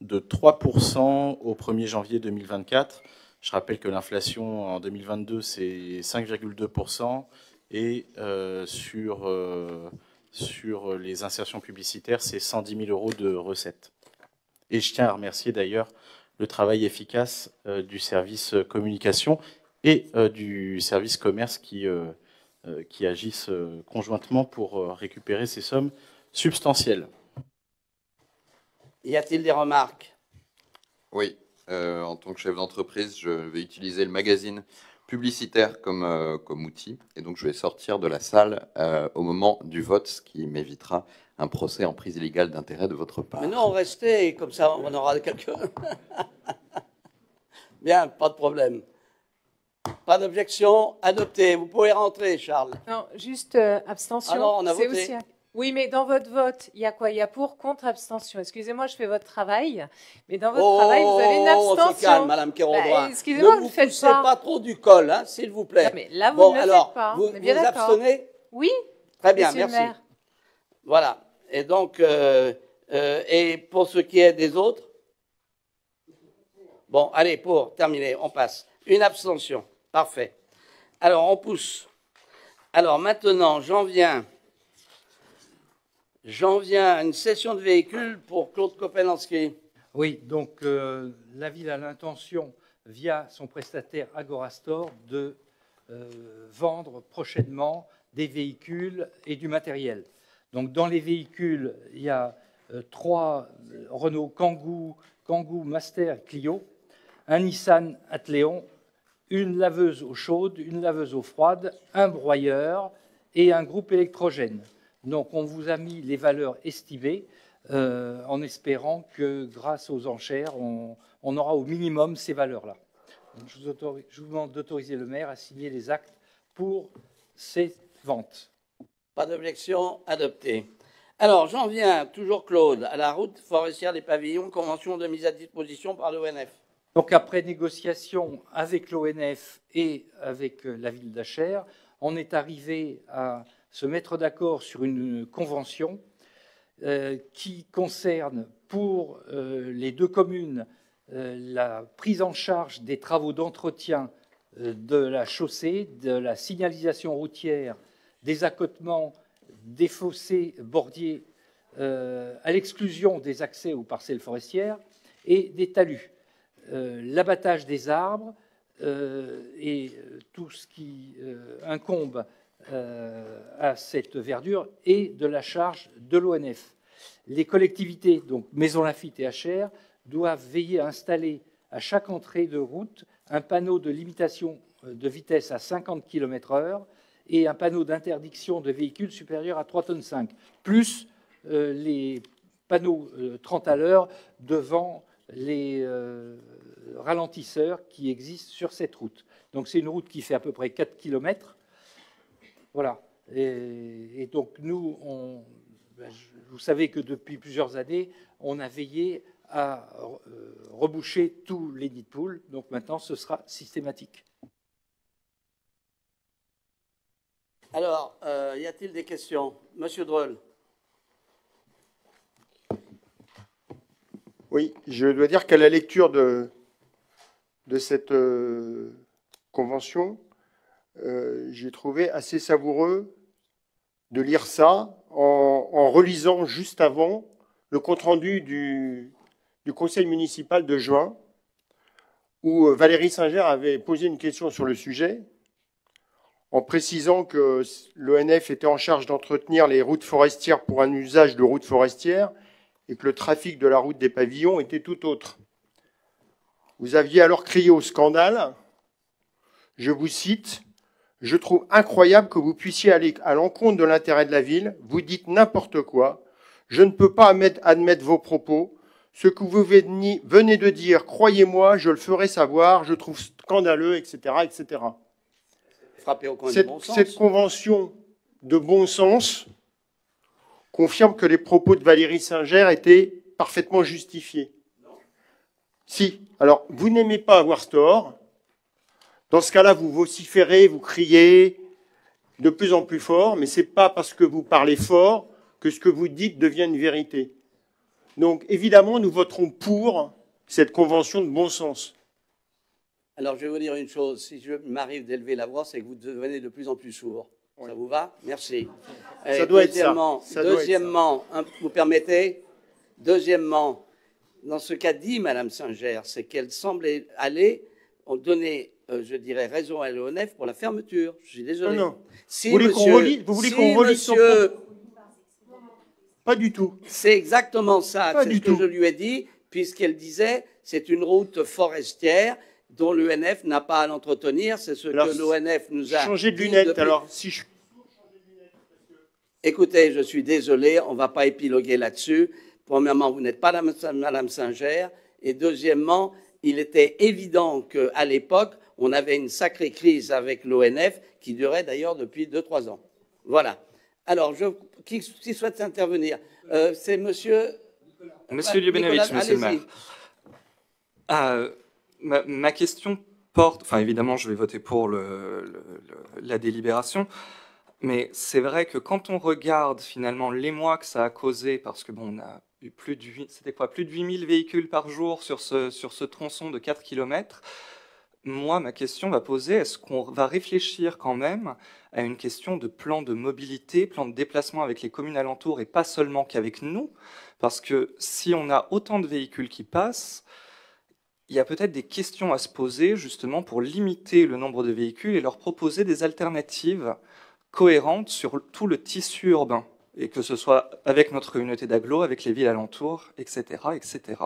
de 3% au 1er janvier 2024. Je rappelle que l'inflation en 2022, c'est 5,2%. Et euh, sur, euh, sur les insertions publicitaires, c'est 110 000 euros de recettes. Et je tiens à remercier d'ailleurs le travail efficace euh, du service communication et du service commerce qui, qui agissent conjointement pour récupérer ces sommes substantielles. Y a-t-il des remarques? Oui. en tant que chef d'entreprise, je vais utiliser le magazine publicitaire comme, euh, comme outil. Et donc, je vais sortir de la salle euh, au moment du vote, ce qui m'évitera un procès en prise illégale d'intérêt de votre part. Mais non, restez, comme ça, on aura quelqu'un. Bien, pas de problème. Pas d'objection, adopté. Vous pouvez rentrer, Charles. Non, juste euh, abstention. Ah non, on a voté. Oui, mais dans votre vote, il y a quoi? Il y a pour, contre, abstention. Excusez-moi, je fais votre travail, mais dans votre travail, vous avez une abstention. On se calme, Madame. Bah, excusez-moi, vous ne faites pas. pas trop du col, hein, s'il vous plaît. mais là, vous bon, ne le alors, faites pas. Vous, est bien vous abstenez Oui. Très bien, Monsieur merci. Le maire. Voilà. Et donc, euh, euh, et pour ce qui est des autres? Bon, allez, pour terminer, on passe. Une abstention. Parfait. Alors, on pousse. Alors, maintenant, j'en viens J'en viens à une session de véhicules pour Claude Kopelanski. Oui, donc euh, la ville a l'intention, via son prestataire Agorastor, de euh, vendre prochainement des véhicules et du matériel. Donc dans les véhicules, il y a euh, trois Renault Kangoo, Kangoo Master Clio, un Nissan Atléon, une laveuse eau chaude, une laveuse eau froide, un broyeur et un groupe électrogène. Donc on vous a mis les valeurs estimées euh, en espérant que grâce aux enchères, on, aura au minimum ces valeurs-là. Je, je vous, demande d'autoriser le maire à signer les actes pour ces ventes. Pas d'objection, adopté. Alors j'en viens, toujours Claude, à la route forestière des pavillons, convention de mise à disposition par l'ONF. Donc après négociation avec l'ONF et avec euh, la ville d'Achères, on est arrivé à se mettre d'accord sur une convention euh, qui concerne pour euh, les deux communes la prise en charge des travaux d'entretien de la chaussée, de la signalisation routière, des accotements, des fossés bordiers, à l'exclusion des accès aux parcelles forestières et des talus. L'abattage des arbres et tout ce qui incombe euh, à cette verdure et de la charge de l'ONF. Les collectivités, donc Maison Lafitte et HR, doivent veiller à installer à chaque entrée de route un panneau de limitation euh, de vitesse à 50 km/h et un panneau d'interdiction de véhicules supérieurs à 3,5 tonnes, plus euh, les panneaux 30 à l'heure devant les ralentisseurs qui existent sur cette route. Donc c'est une route qui fait à peu près 4 km voilà. Et, donc nous, ben, vous savez que depuis plusieurs années, on a veillé à euh, reboucher tous les nids de poules. Donc maintenant, ce sera systématique. Alors, euh, y a-t-il des questions? Monsieur Droll. Oui, je dois dire qu'à la lecture de, cette euh, convention, euh, j'ai trouvé assez savoureux de lire ça en, relisant juste avant le compte-rendu du, conseil municipal de juin, où euh, Valérie Singer avait posé une question sur le sujet, en précisant que l'ONF était en charge d'entretenir les routes forestières pour un usage de routes forestières et que le trafic de la route des pavillons était tout autre. Vous aviez alors crié au scandale, je vous cite, je trouve incroyable que vous puissiez aller à l'encontre de l'intérêt de la ville. Vous dites n'importe quoi. Je ne peux pas admettre vos propos. Ce que vous venez de dire, croyez-moi, je le ferai savoir. Je trouve scandaleux, etc., etc. Frappé au coin cette, bon sens. cette convention de bon sens, confirme que les propos de Valérie Singer étaient parfaitement justifiés. Si. Alors, vous n'aimez pas avoir tort. Dans ce cas-là, vous vociférez, vous criez de plus en plus fort, mais ce n'est pas parce que vous parlez fort que ce que vous dites devient une vérité. Donc, évidemment, nous voterons pour cette convention de bon sens. Alors, je vais vous dire une chose. Si je m'arrive d'élever la voix, c'est que vous devenez de plus en plus sourd. Ça vous va? Merci. Ça doit être ça. deuxièmement, vous permettez? Deuxièmement, dans ce qu'a dit Mme Singer, c'est qu'elle semblait aller donner, euh, je dirais, raison à l'ONF pour la fermeture. Je suis désolé. Non, non. vous voulez qu'on relise, vous voulez qu'on relise Pas du tout. C'est exactement ça. C'est ce que je lui ai dit, puisqu'elle disait c'est une route forestière dont l'ONF n'a pas à l'entretenir. C'est ce que l'ONF nous a. Changé de lunettes. Alors, si je. Écoutez, je suis désolé, on ne va pas épiloguer là-dessus. Premièrement, vous n'êtes pas Madame Singer. Et deuxièmement, il était évident qu'à l'époque, on avait une sacrée crise avec l'ONF qui durait d'ailleurs depuis 2-3 ans. Voilà. Alors, je, qui, souhaite intervenir euh, C'est Monsieur. Monsieur Ljubenovic, Monsieur le maire. Ah, ma, question porte. Enfin, évidemment, je vais voter pour la délibération. Mais c'est vrai que quand on regarde finalement les mois que ça a causé, parce que bon, on a plus de, c'était quoi, plus de 8000 véhicules par jour sur ce, sur ce tronçon de 4 km. Moi, ma question va poser, est-ce qu'on va réfléchir quand même à une question de plan de mobilité, plan de déplacement avec les communes alentours et pas seulement qu'avec nous? Parce que si on a autant de véhicules qui passent, il y a peut-être des questions à se poser justement pour limiter le nombre de véhicules et leur proposer des alternatives cohérentes sur tout le tissu urbain et que ce soit avec notre communauté d'agglo, avec les villes alentours, etc. etc.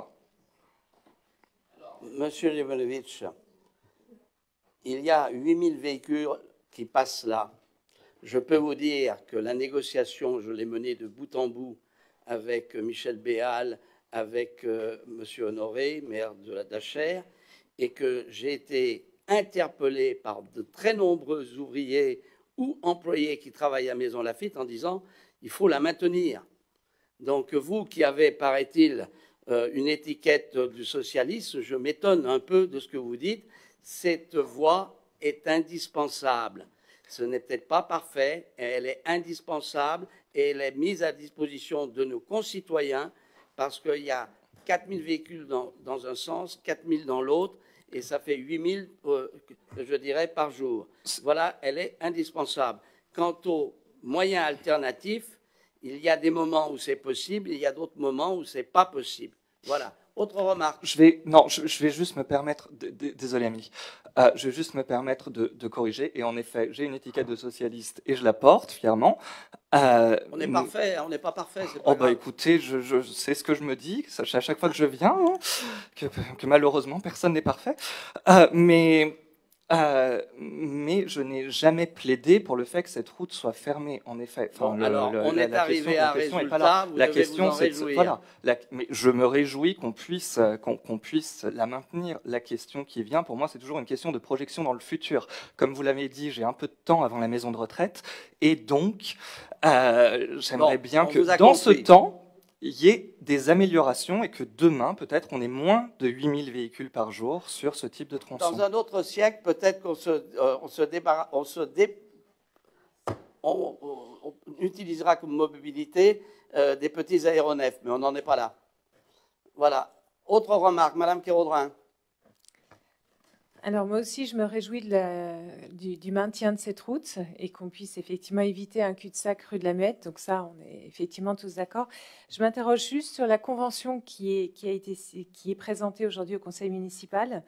Monsieur Levanovitch, il y a 8000 véhicules qui passent là. Je peux vous dire que la négociation, je l'ai menée de bout en bout avec Michel Béal, avec euh, Monsieur Honoré, maire de la Dachère, et que j'ai été interpellé par de très nombreux ouvriers ou employés qui travaillent à Maison Lafitte en disant il faut la maintenir. Donc vous qui avez, paraît-il, euh, une étiquette du socialiste, je m'étonne un peu de ce que vous dites. Cette voie est indispensable. Ce n'est peut-être pas parfait, elle est indispensable et elle est mise à disposition de nos concitoyens parce qu'il y a 4000 véhicules dans, un sens, 4000 dans l'autre, et ça fait 8000, euh, je dirais, par jour. Voilà, elle est indispensable. Quant aux moyen alternatif, il y a des moments où c'est possible, il y a d'autres moments où c'est pas possible. Voilà. Autre remarque Je non, je, vais juste me permettre, désolé ami, euh, je vais juste me permettre de, corriger. Et en effet, j'ai une étiquette de socialiste et je la porte fièrement. Euh, on n'est parfait, on n'est pas parfait. oh bah écoutez, je, je, c'est ce que je me dis à chaque fois que je viens, hein, que, que, malheureusement personne n'est parfait. Euh, mais euh, mais je n'ai jamais plaidé pour le fait que cette route soit fermée, en effet. Enfin, alors, on est arrivé à un résultat, vous la question, c'est voilà. mais je me réjouis qu'on puisse, qu'on puisse la maintenir. La question qui vient, pour moi, c'est toujours une question de projection dans le futur. Comme vous l'avez dit, j'ai un peu de temps avant la maison de retraite, et donc euh, j'aimerais bien que dans ce temps, il y ait des améliorations et que demain, peut-être, on ait moins de 8000 véhicules par jour sur ce type de tronçon. Dans un autre siècle, peut-être qu'on se, euh, on se, se on, utilisera comme mobilité euh, des petits aéronefs, mais on n'en est pas là. Voilà. Autre remarque, Madame Kéraudrin. Alors moi aussi, je me réjouis du, maintien de cette route et qu'on puisse effectivement éviter un cul-de-sac rue de la Muette. Donc ça, on est effectivement tous d'accord. Je m'interroge juste sur la convention qui est, qui a été, qui est présentée aujourd'hui au Conseil municipal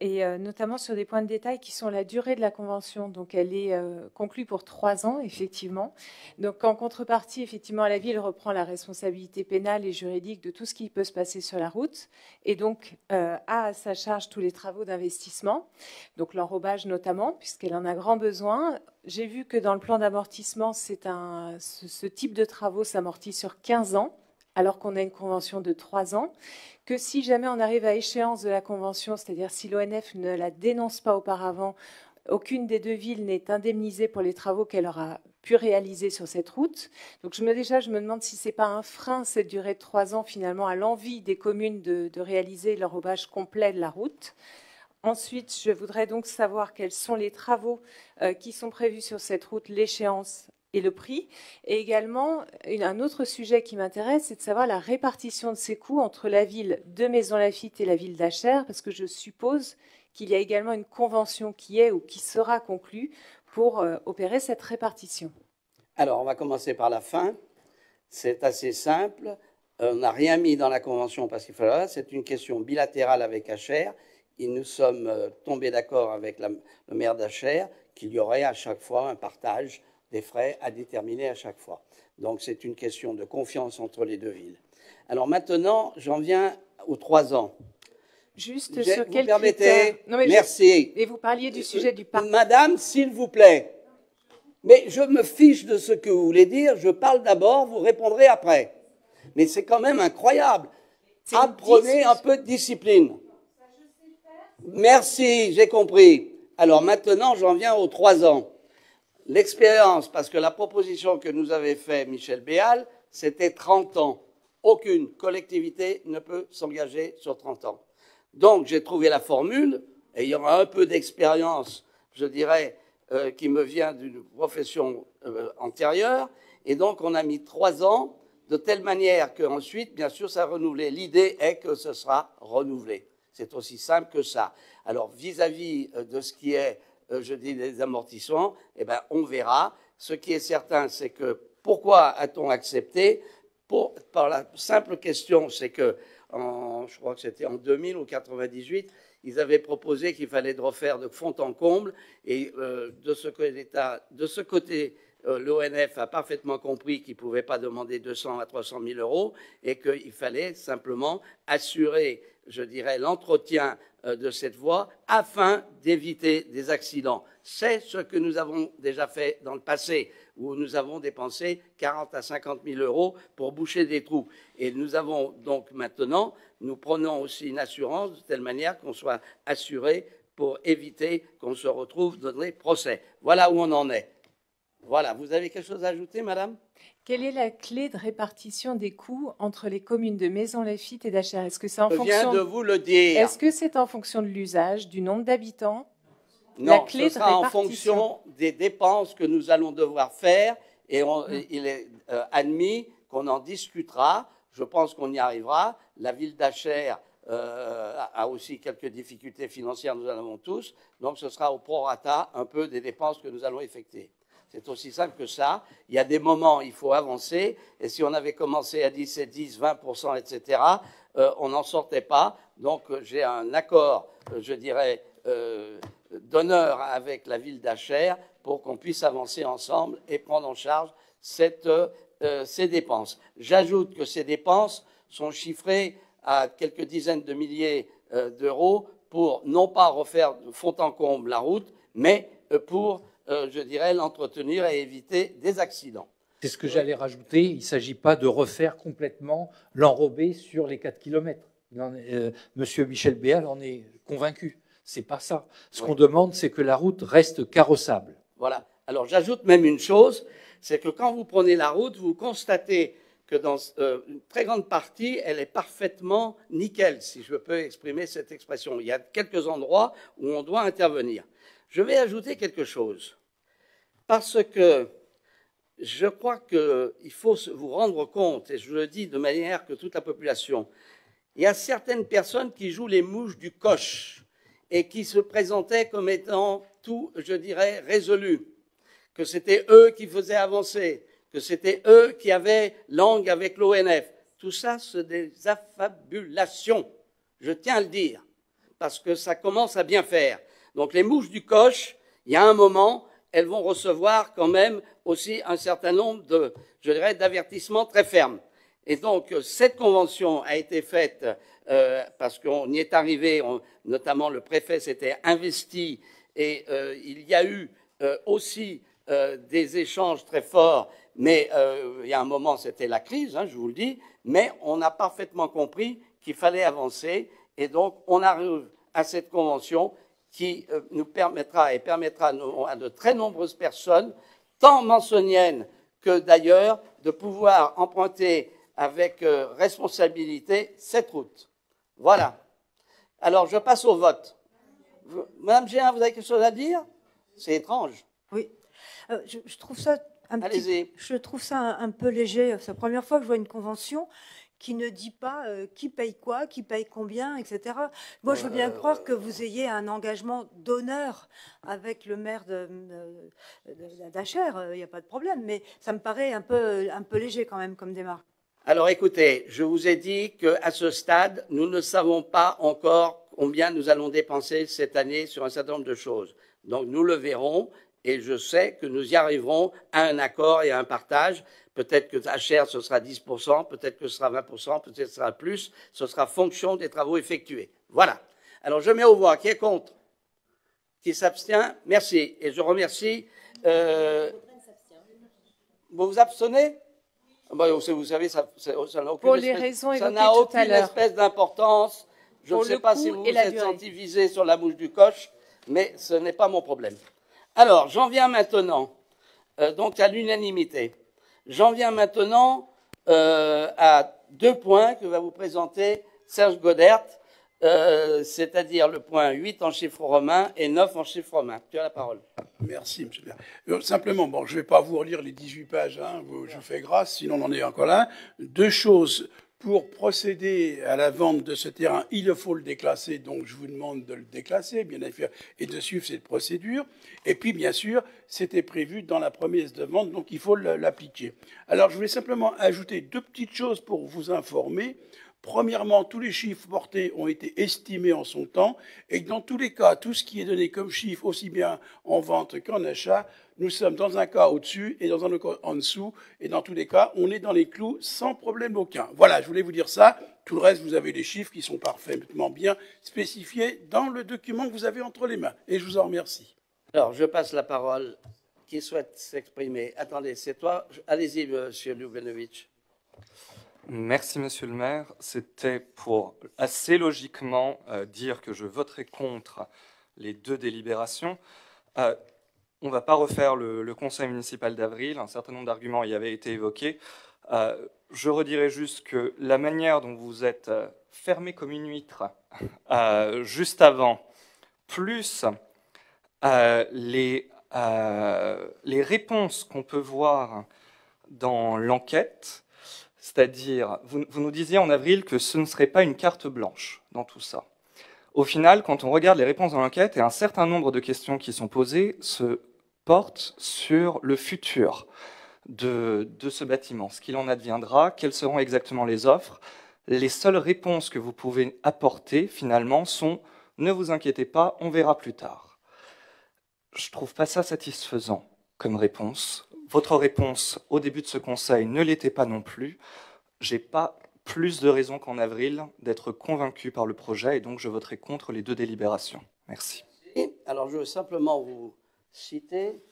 et euh, notamment sur des points de détail qui sont la durée de la convention. Donc, elle est euh, conclue pour trois ans, effectivement. Donc, en contrepartie, effectivement, la ville reprend la responsabilité pénale et juridique de tout ce qui peut se passer sur la route, et donc euh, a à sa charge tous les travaux d'investissement, donc l'enrobage notamment, puisqu'elle en a grand besoin. J'ai vu que dans le plan d'amortissement, c'est un, ce, ce type de travaux s'amortit sur 15 ans alors qu'on a une convention de trois ans, que si jamais on arrive à échéance de la convention, c'est-à-dire si l'ONF ne la dénonce pas auparavant, aucune des deux villes n'est indemnisée pour les travaux qu'elle aura pu réaliser sur cette route. Donc je me, déjà, je me demande si ce n'est pas un frein, cette durée de trois ans, finalement, à l'envie des communes de, réaliser l'enrobage complet de la route. Ensuite, je voudrais donc savoir quels sont les travaux euh, qui sont prévus sur cette route, l'échéance et le prix. Et également, un autre sujet qui m'intéresse, c'est de savoir la répartition de ces coûts entre la ville de Maison-Lafitte et la ville d'Achères, parce que je suppose qu'il y a également une convention qui est ou qui sera conclue pour euh, opérer cette répartition Alors, on va commencer par la fin. C'est assez simple. On n'a rien mis dans la convention parce qu'il faudra. C'est une question bilatérale avec Acher. Et nous sommes euh, tombés d'accord avec le maire d'Acher qu'il y aurait à chaque fois un partage des frais à déterminer à chaque fois. Donc c'est une question de confiance entre les deux villes. Alors maintenant, j'en viens aux trois ans. Juste sur quel permettez Merci. Et vous parliez du sujet du parc. Madame, s'il vous plaît. Mais je me fiche de ce que vous voulez dire. Je parle d'abord, vous répondrez après. Mais c'est quand même incroyable. Apprenez un peu de discipline. Merci, j'ai compris. Alors maintenant, j'en viens aux trois ans. L'expérience, parce que la proposition que nous avait faite Michel Béal, c'était 30 ans. Aucune collectivité ne peut s'engager sur 30 ans. Donc j'ai trouvé la formule, aura un peu d'expérience, je dirais, euh, qui me vient d'une profession euh, antérieure, et donc on a mis trois ans, de telle manière qu'ensuite, bien sûr, ça a renouvelé. L'idée est que ce sera renouvelé. C'est aussi simple que ça. Alors vis-à-vis -vis euh, de ce qui est, je dis, des amortissements, eh ben, on verra. Ce qui est certain, c'est que pourquoi a-t-on accepté? Par la simple question, c'est que je crois que c'était en 2000 ou 98, ils avaient proposé qu'il fallait refaire de fond en comble. Et euh, de ce côté, euh, l'ONF a parfaitement compris qu'il ne pouvait pas demander 200 à 300 000 euros et qu'il fallait simplement assurer, je dirais, l'entretien euh, de cette voie afin d'éviter des accidents. C'est ce que nous avons déjà fait dans le passé où nous avons dépensé 40 à 50 000 euros pour boucher des trous. Et nous avons donc maintenant, nous prenons aussi une assurance de telle manière qu'on soit assuré pour éviter qu'on se retrouve dans les procès. Voilà où on en est. Voilà, vous avez quelque chose à ajouter, madame? Quelle est la clé de répartition des coûts entre les communes de Maison-Lafitte et d'Achères Est-ce que c'est en Je fonction viens de vous le dire. Est-ce que c'est en fonction de l'usage, du nombre d'habitants? Non, ce sera en fonction des dépenses que nous allons devoir faire et hum. il est euh, admis qu'on en discutera. Je pense qu'on y arrivera. La ville d'Achères euh, a aussi quelques difficultés financières, nous en avons tous. Donc ce sera au prorata un peu des dépenses que nous allons effectuer. C'est aussi simple que ça. Il y a des moments, il faut avancer. Et si on avait commencé à 10, 10, 20%, etc., on n'en sortait pas. Donc j'ai un accord, je dirais, euh, d'honneur avec la ville d'Achères pour qu'on puisse avancer ensemble et prendre en charge euh, ces dépenses. J'ajoute que ces dépenses sont chiffrées à quelques dizaines de milliers euh, d'euros pour non pas refaire de fond en comble la route, mais pour, je dirais, l'entretenir et éviter des accidents. C'est ce que j'allais rajouter. Il ne s'agit pas de refaire complètement l'enrobé sur les 4 km. Monsieur Michel Béal en est convaincu. C'est pas ça. Ce qu'on demande, c'est que la route reste carrossable. Voilà. Alors j'ajoute même une chose, c'est que quand vous prenez la route, vous constatez que dans euh, une très grande partie, elle est parfaitement nickel, si je peux exprimer cette expression. Il y a quelques endroits où on doit intervenir. Je vais ajouter quelque chose, parce que je crois qu'il faut vous rendre compte, et je le dis de manière que toute la population, il y a certaines personnes qui jouent les mouches du coche et qui se présentaient comme étant tout, je dirais, résolus, que c'était eux qui faisaient avancer, que c'était eux qui avaient langue avec l'ONF. Tout ça, c'est des affabulations, je tiens à le dire, parce que ça commence à bien faire. Donc les mouches du coche, il y a un moment, elles vont recevoir quand même aussi un certain nombre de, je dirais, d'avertissements très fermes. Et donc cette convention a été faite euh, parce qu'on y est arrivé, notamment le préfet s'était investi et euh, il y a eu euh, aussi des échanges très forts, mais il y a un moment c'était la crise, hein, je vous le dis, mais on a parfaitement compris qu'il fallait avancer et donc on arrive à cette convention qui nous permettra et permettra à de très nombreuses personnes tant mansonienne que d'ailleurs, de pouvoir emprunter avec euh, responsabilité cette route. Voilà. Alors, je passe au vote. Madame Géin, vous avez quelque chose à dire? C'est étrange. Oui. Euh, je, trouve ça un petit, je trouve ça un, peu léger. C'est la première fois que je vois une convention qui ne dit pas euh, qui paye quoi, qui paye combien, etc. Moi, je veux bien croire que vous ayez un engagement d'honneur avec le maire d'Acher, il n'y a pas de problème, mais ça me paraît un peu, un peu léger quand même comme démarche. Alors écoutez, je vous ai dit qu'à ce stade, nous ne savons pas encore combien nous allons dépenser cette année sur un certain nombre de choses. Donc nous le verrons et je sais que nous y arriverons à un accord et à un partage. Peut-être que HR, ce sera 10%, peut-être que ce sera 20%, peut-être que ce sera plus. Ce sera fonction des travaux effectués. Voilà. Alors je mets au voix. Qui est contre Qui s'abstient Merci. Et je remercie. Euh... Vous vous abstenez? Bah, vous savez, ça n'a aucune, aucune espèce d'importance. Je ne sais pas si vous vous êtes senti visé sur la mouche du coche, mais ce n'est pas mon problème. Alors, j'en viens maintenant, euh, donc à l'unanimité. J'en viens maintenant euh, à deux points que va vous présenter Serge Godert, euh, c'est-à-dire le point 8 en chiffres romains et 9 en chiffres romains. Tu as la parole. Merci, monsieur le simplement, bon, je ne vais pas vous relire les 18 pages, hein, je fais grâce, sinon on en est encore là. Deux choses. Pour procéder à la vente de ce terrain, il faut le déclasser, donc je vous demande de le déclasser, bien sûr, et de suivre cette procédure. Et puis, bien sûr, c'était prévu dans la promesse de vente, donc il faut l'appliquer. Alors, je voulais simplement ajouter deux petites choses pour vous informer. Premièrement, tous les chiffres portés ont été estimés en son temps et dans tous les cas, tout ce qui est donné comme chiffre, aussi bien en vente qu'en achat, nous sommes dans un cas au-dessus et dans un autre en dessous. Et dans tous les cas, on est dans les clous sans problème aucun. Voilà, je voulais vous dire ça. Tout le reste, vous avez les chiffres qui sont parfaitement bien spécifiés dans le document que vous avez entre les mains. Et je vous en remercie. Alors, je passe la parole. Qui souhaite s'exprimer? Attendez, c'est toi. Allez-y, monsieur Ljubenovic. Merci, monsieur le maire. C'était pour assez logiquement euh, dire que je voterai contre les deux délibérations. Euh, on ne va pas refaire le, conseil municipal d'avril. Un certain nombre d'arguments y avaient été évoqués. Euh, je redirai juste que la manière dont vous êtes fermé comme une huître juste avant, plus les, les réponses qu'on peut voir dans l'enquête, c'est-à-dire, vous, nous disiez en avril que ce ne serait pas une carte blanche dans tout ça. Au final, quand on regarde les réponses dans l'enquête, et un certain nombre de questions qui sont posées se portent sur le futur de, ce bâtiment, ce qu'il en adviendra, quelles seront exactement les offres. Les seules réponses que vous pouvez apporter, finalement, sont ne vous inquiétez pas, on verra plus tard. Je ne trouve pas ça satisfaisant comme réponse. Votre réponse au début de ce conseil ne l'était pas non plus. J'ai pas plus de raisons qu'en avril d'être convaincu par le projet et donc je voterai contre les deux délibérations. Merci. Alors je veux simplement vous citer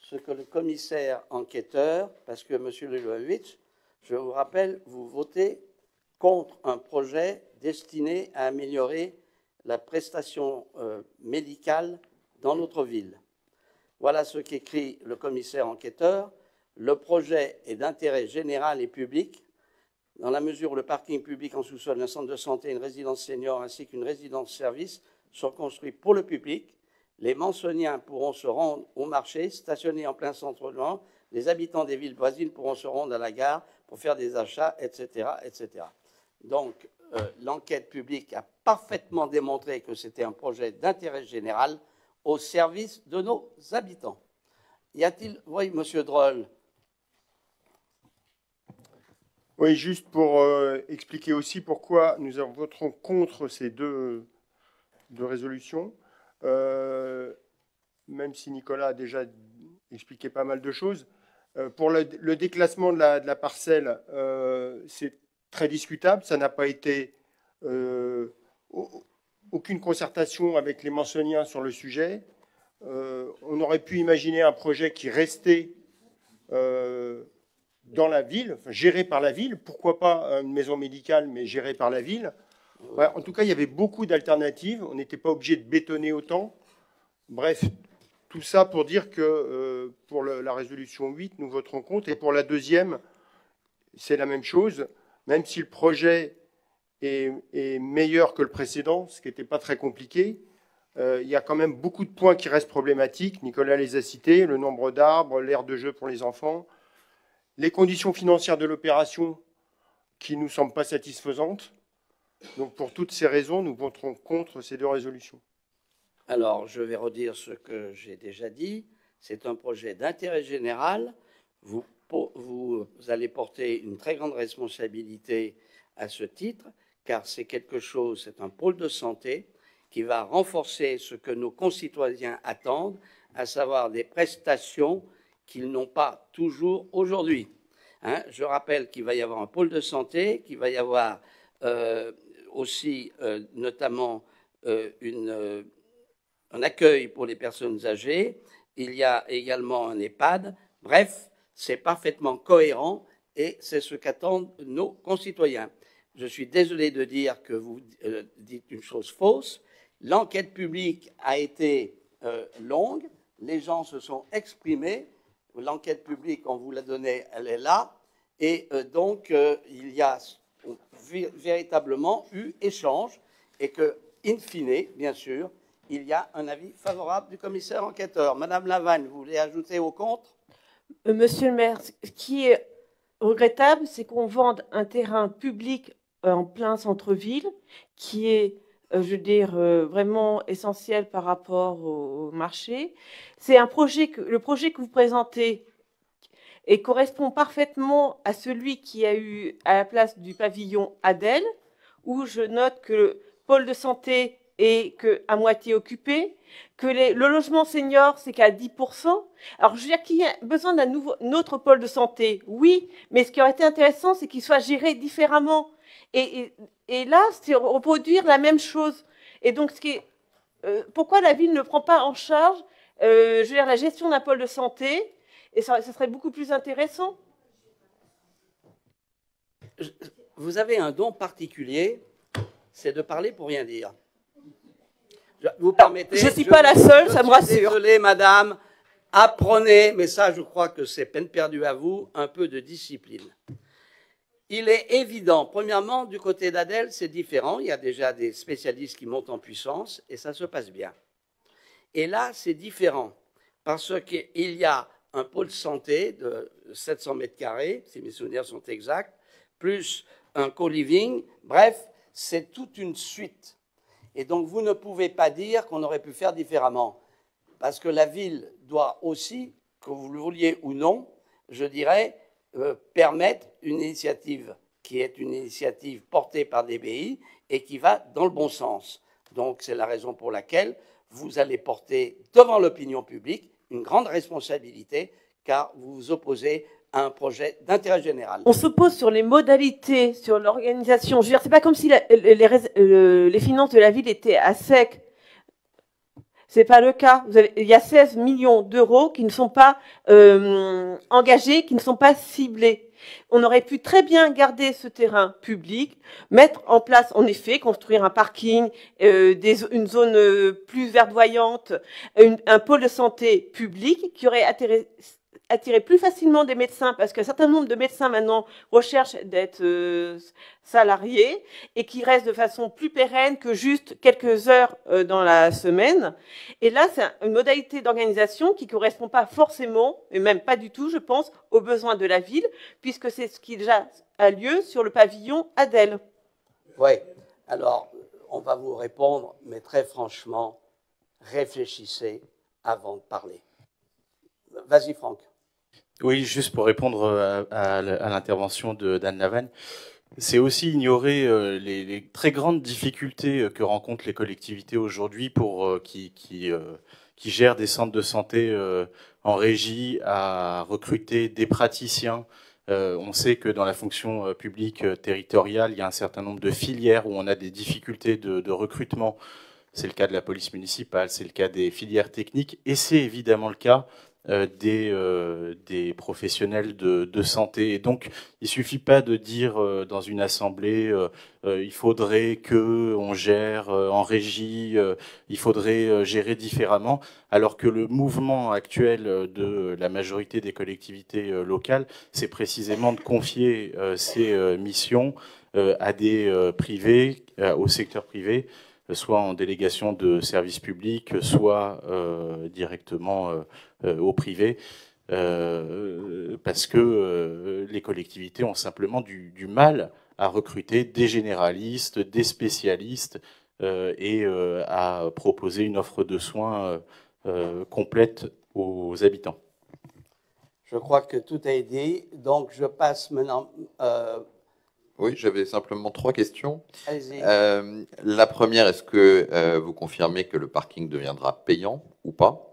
ce que le commissaire enquêteur, parce que M. Lelouavitch, je vous rappelle, vous votez contre un projet destiné à améliorer la prestation euh, médicale dans notre ville. Voilà ce qu'écrit le commissaire enquêteur. Le projet est d'intérêt général et public, dans la mesure où le parking public en sous-sol d'un centre de santé, une résidence senior ainsi qu'une résidence service sont construits pour le public. Les mansoniens pourront se rendre au marché, stationner en plein centre-ville. Les habitants des villes voisines pourront se rendre à la gare pour faire des achats, etc. etc. Donc, euh, l'enquête publique a parfaitement démontré que c'était un projet d'intérêt général au service de nos habitants. Y a-t-il. Oui, monsieur Droll. Oui, juste pour euh, expliquer aussi pourquoi nous voterons contre ces deux, deux résolutions, euh, même si Nicolas a déjà expliqué pas mal de choses. Euh, pour le, déclassement de la, de la parcelle, c'est très discutable. Ça n'a pas été aucune concertation avec les Mansoniens sur le sujet. Euh, on aurait pu imaginer un projet qui restait euh, dans la ville, géré par la ville. Pourquoi pas une maison médicale, mais gérée par la ville En tout cas, il y avait beaucoup d'alternatives. On n'était pas obligé de bétonner autant. Bref, tout ça pour dire que pour la résolution 8, nous voterons contre. Et pour la deuxième, c'est la même chose. Même si le projet est, meilleur que le précédent, ce qui n'était pas très compliqué, il y a quand même beaucoup de points qui restent problématiques. Nicolas les a cités, le nombre d'arbres, l'aire de jeu pour les enfants, les conditions financières de l'opération qui ne nous semblent pas satisfaisantes. Donc pour toutes ces raisons, nous voterons contre ces deux résolutions. Alors, je vais redire ce que j'ai déjà dit. C'est un projet d'intérêt général. Vous, allez porter une très grande responsabilité à ce titre, car c'est quelque chose, c'est un pôle de santé qui va renforcer ce que nos concitoyens attendent, à savoir des prestations qu'ils n'ont pas toujours aujourd'hui. Hein. je rappelle qu'il va y avoir un pôle de santé, qu'il va y avoir euh, aussi euh, notamment euh, un accueil pour les personnes âgées, il y a également un EHPAD. Bref, c'est parfaitement cohérent et c'est ce qu'attendent nos concitoyens. Je suis désolé de dire que vous dites une chose fausse. L'enquête publique a été longue, les gens se sont exprimés, l'enquête publique, on vous l'a donnée, elle est là. Et euh, donc, euh, il y a véritablement eu échange et que, in fine, bien sûr, il y a un avis favorable du commissaire enquêteur. Madame Lavagne, vous voulez ajouter au contre euh, Monsieur le maire, ce qui est regrettable, c'est qu'on vende un terrain public en plein centre-ville qui est euh, je veux dire, euh, vraiment essentiel par rapport au, marché. C'est un projet que le projet que vous présentez et correspond parfaitement à celui qui a eu à la place du pavillon Adèle, où je note que le pôle de santé est à moitié occupé, que le logement senior c'est qu'à 10%. Alors je veux dire qu'il y a besoin d'un autre pôle de santé, oui, mais ce qui aurait été intéressant c'est qu'il soit géré différemment. Et, et là, c'est reproduire la même chose. Et donc, ce qui est, euh, pourquoi la ville ne prend pas en charge euh, je veux dire, la gestion d'un pôle de santé Et ça, serait beaucoup plus intéressant. Vous avez un don particulier, c'est de parler pour rien dire. Vous permettez Je ne suis pas la seule, ça me rassure. Désolé, madame. Apprenez, mais ça, je crois que c'est peine perdue à vous, un peu de discipline. Il est évident, premièrement, du côté d'Adèle, c'est différent. Il y a déjà des spécialistes qui montent en puissance et ça se passe bien. Et là, c'est différent parce qu'il y a un pôle santé de 700 mètres carrés, si mes souvenirs sont exacts, plus un co-living. Bref, c'est toute une suite. Et donc, vous ne pouvez pas dire qu'on aurait pu faire différemment. Parce que la ville doit aussi, que vous le vouliez ou non, je dirais, euh, permettre une initiative qui est une initiative portée par des pays et qui va dans le bon sens. Donc c'est la raison pour laquelle vous allez porter devant l'opinion publique une grande responsabilité car vous vous opposez à un projet d'intérêt général. On s'oppose sur les modalités, sur l'organisation. Je veux dire, c'est pas comme si les, euh, les, finances de la ville étaient à sec. C'est pas le cas. il y a 16 millions d'euros qui ne sont pas euh, engagés, qui ne sont pas ciblés. On aurait pu très bien garder ce terrain public, mettre en place, en effet, construire un parking, euh, une zone euh, plus verdoyante, un pôle de santé public qui aurait atterri, attirer plus facilement des médecins parce qu'un certain nombre de médecins maintenant recherchent d'être euh, salariés et qui restent de façon plus pérenne que juste quelques heures euh, dans la semaine. Et là, c'est une modalité d'organisation qui correspond pas forcément, et même pas du tout, je pense, aux besoins de la ville, puisque c'est ce qui déjà a lieu sur le pavillon Adèle. Oui. Alors, on va vous répondre, mais très franchement, réfléchissez avant de parler. Vas-y, Franck. Oui, juste pour répondre euh, à, l'intervention d'Anne Lavagne, c'est aussi ignorer euh, les, très grandes difficultés euh, que rencontrent les collectivités aujourd'hui pour qui, qui, gèrent des centres de santé en régie à recruter des praticiens. on sait que dans la fonction publique territoriale, il y a un certain nombre de filières où on a des difficultés de, recrutement. C'est le cas de la police municipale, c'est le cas des filières techniques, et c'est évidemment le cas des, euh, des professionnels de, santé. Et donc, il suffit pas de dire euh, dans une assemblée, il faudrait que on gère en régie, il faudrait gérer différemment, alors que le mouvement actuel de la majorité des collectivités locales, c'est précisément de confier ces missions à des privés, au secteur privé, soit en délégation de services publics, soit euh, directement euh, euh, au privé, parce que les collectivités ont simplement du, mal à recruter des généralistes, des spécialistes et à proposer une offre de soins complète aux habitants. Je crois que tout a été dit, donc je passe maintenant oui, j'avais simplement trois questions. Euh, la première, est-ce que euh, vous confirmez que le parking deviendra payant ou pas?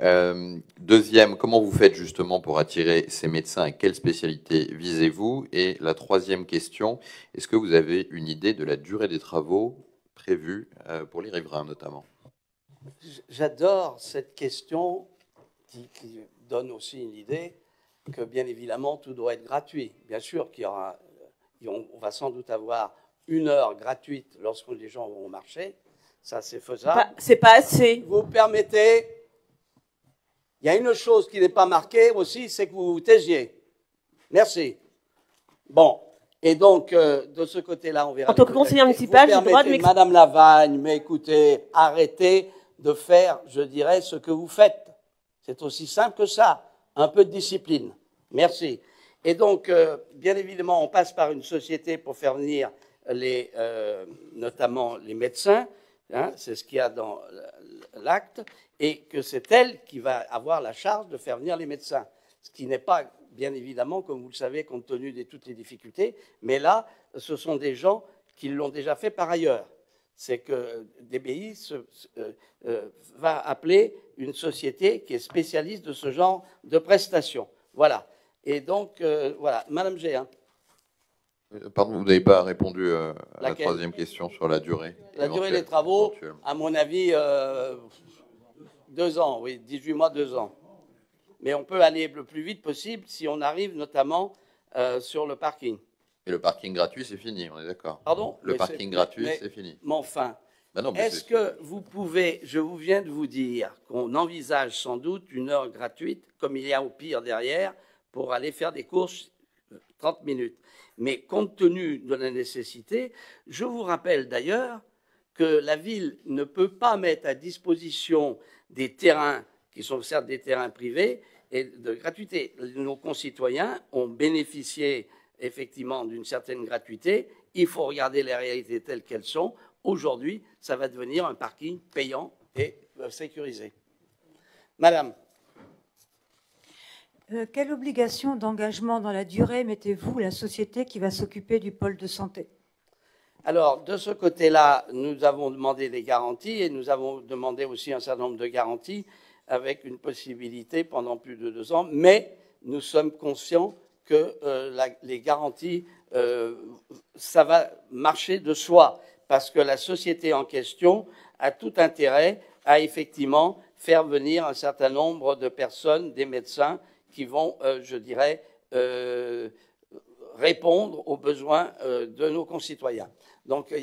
Euh, Deuxième, comment vous faites justement pour attirer ces médecins et quelle spécialité visez-vous? Et la troisième question, est-ce que vous avez une idée de la durée des travaux prévus pour les riverains notamment? J'adore cette question qui, qui donne aussi une idée que bien évidemment tout doit être gratuit. Bien sûr qu'il y aura on, va sans doute avoir une heure gratuite lorsque les gens vont marcher. Ça, c'est faisable. C'est pas assez. Vous permettez. Il y a une chose qui n'est pas marquée aussi, c'est que vous vous taisiez. Merci. Bon. Et donc, euh, de ce côté-là, on verra. En tant que conseiller municipal, j'ai le droit de Madame Lavagne, mais écoutez, arrêtez de faire, je dirais, ce que vous faites. C'est aussi simple que ça. Un peu de discipline. Merci. Et donc, euh, bien évidemment, on passe par une société pour faire venir les, euh, notamment les médecins, hein, c'est ce qu'il y a dans l'acte, et que c'est elle qui va avoir la charge de faire venir les médecins. Ce qui n'est pas, bien évidemment, comme vous le savez, compte tenu de toutes les difficultés, mais là, ce sont des gens qui l'ont déjà fait par ailleurs. C'est que DBI euh, va appeler une société qui est spécialiste de ce genre de prestations. Voilà. Et donc, euh, voilà, Madame G. Euh, pardon, vous n'avez pas répondu euh, à la troisième question sur la durée. La durée des travaux, à mon avis, deux ans, oui, 18 mois, deux ans. Mais on peut aller le plus vite possible si on arrive notamment sur le parking. Et le parking gratuit, c'est fini, on est d'accord Pardon? Le parking gratuit, c'est fini. Mais enfin, ben est-ce que vous pouvez, je vous viens de vous dire qu'on envisage sans doute une heure gratuite, comme il y a au pire derrière, pour aller faire des courses 30 euh, minutes. Mais compte tenu de la nécessité, je vous rappelle d'ailleurs que la ville ne peut pas mettre à disposition des terrains qui sont certes des terrains privés et de gratuité. Nos concitoyens ont bénéficié effectivement d'une certaine gratuité. Il faut regarder les réalités telles qu'elles sont. Aujourd'hui, ça va devenir un parking payant et sécurisé. Madame. Euh, quelle obligation d'engagement dans la durée mettez-vous la société qui va s'occuper du pôle de santé? Alors, de ce côté-là, nous avons demandé des garanties et nous avons demandé aussi un certain nombre de garanties avec une possibilité pendant plus de deux ans, mais nous sommes conscients que euh, les garanties, euh, ça va marcher de soi, parce que la société en question a tout intérêt à effectivement faire venir un certain nombre de personnes, des médecins, qui vont, euh, je dirais, euh, répondre aux besoins euh, de nos concitoyens. Donc,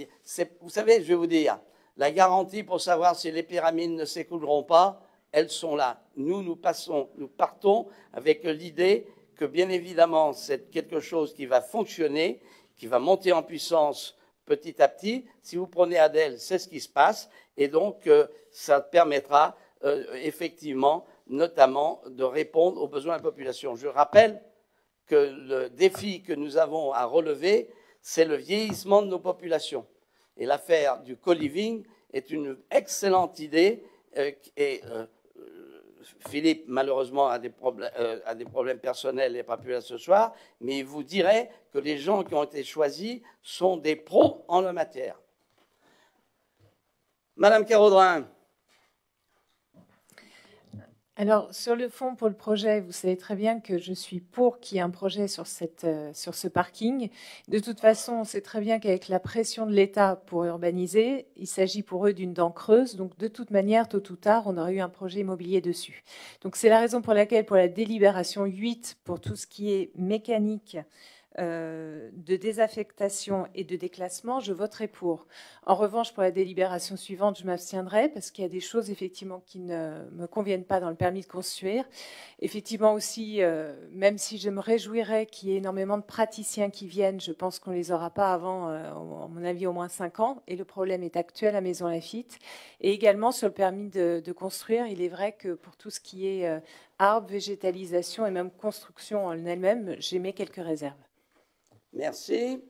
vous savez, je vais vous dire, la garantie pour savoir si les pyramides ne s'écouleront pas, elles sont là. Nous, nous, passons, nous partons avec l'idée que, bien évidemment, c'est quelque chose qui va fonctionner, qui va monter en puissance petit à petit. Si vous prenez Adèle, c'est ce qui se passe, et donc ça permettra effectivement notamment de répondre aux besoins de la population. Je rappelle que le défi que nous avons à relever, c'est le vieillissement de nos populations. Et l'affaire du co-living est une excellente idée euh, et euh, Philippe, malheureusement, a des, problèmes, euh, a des problèmes personnels et pas pu là ce soir, mais il vous dirait que les gens qui ont été choisis sont des pros en la matière. Madame Carodrin. Alors, sur le fond, pour le projet, vous savez très bien que je suis pour qu'il y ait un projet sur, cette, euh, sur ce parking. De toute façon, on sait très bien qu'avec la pression de l'État pour urbaniser, il s'agit pour eux d'une dent creuse. Donc, de toute manière, tôt ou tard, on aurait eu un projet immobilier dessus. Donc, c'est la raison pour laquelle, pour la délibération 8, pour tout ce qui est mécanique, euh, de désaffectation et de déclassement, je voterai pour. En revanche, pour la délibération suivante, je m'abstiendrai parce qu'il y a des choses effectivement qui ne me conviennent pas dans le permis de construire. Effectivement aussi, euh, même si je me réjouirais qu'il y ait énormément de praticiens qui viennent, je pense qu'on ne les aura pas avant, euh, à mon avis, au moins 5 ans. Et le problème est actuel à Maison Lafitte. Et également sur le permis de, de construire, il est vrai que pour tout ce qui est arbre, végétalisation et même construction en elle-même, j'émets quelques réserves. Merci.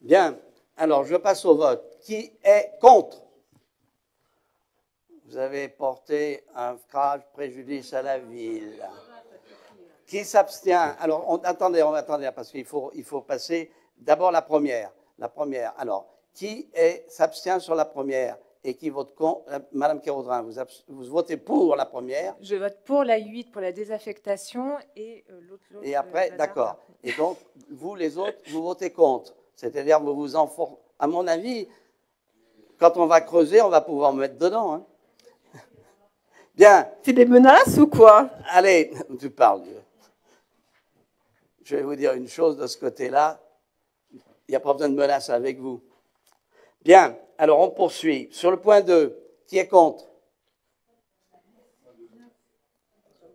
Bien. Alors, je passe au vote. Qui est contre? Vous avez porté un grave préjudice à la ville. Qui s'abstient? Alors, on, attendez, on attendez, parce qu'il faut, il faut passer d'abord la première. La première. Alors, qui s'abstient sur la première? Et qui vote contre Madame Kéraudrin, vous, vous, votez pour la première Je vote pour la 8 pour la désaffectation et euh, l'autre. Et après, d'accord. Et donc, vous, les autres, vous votez contre. C'est-à-dire, vous vous enfoncez. À mon avis, quand on va creuser, on va pouvoir mettre dedans. Hein. Bien. C'est des menaces ou quoi? Allez, tu parles. Je vais vous dire une chose de ce côté-là. Il n'y a pas besoin de menaces avec vous. Bien, alors on poursuit. Sur le point 2, qui est contre?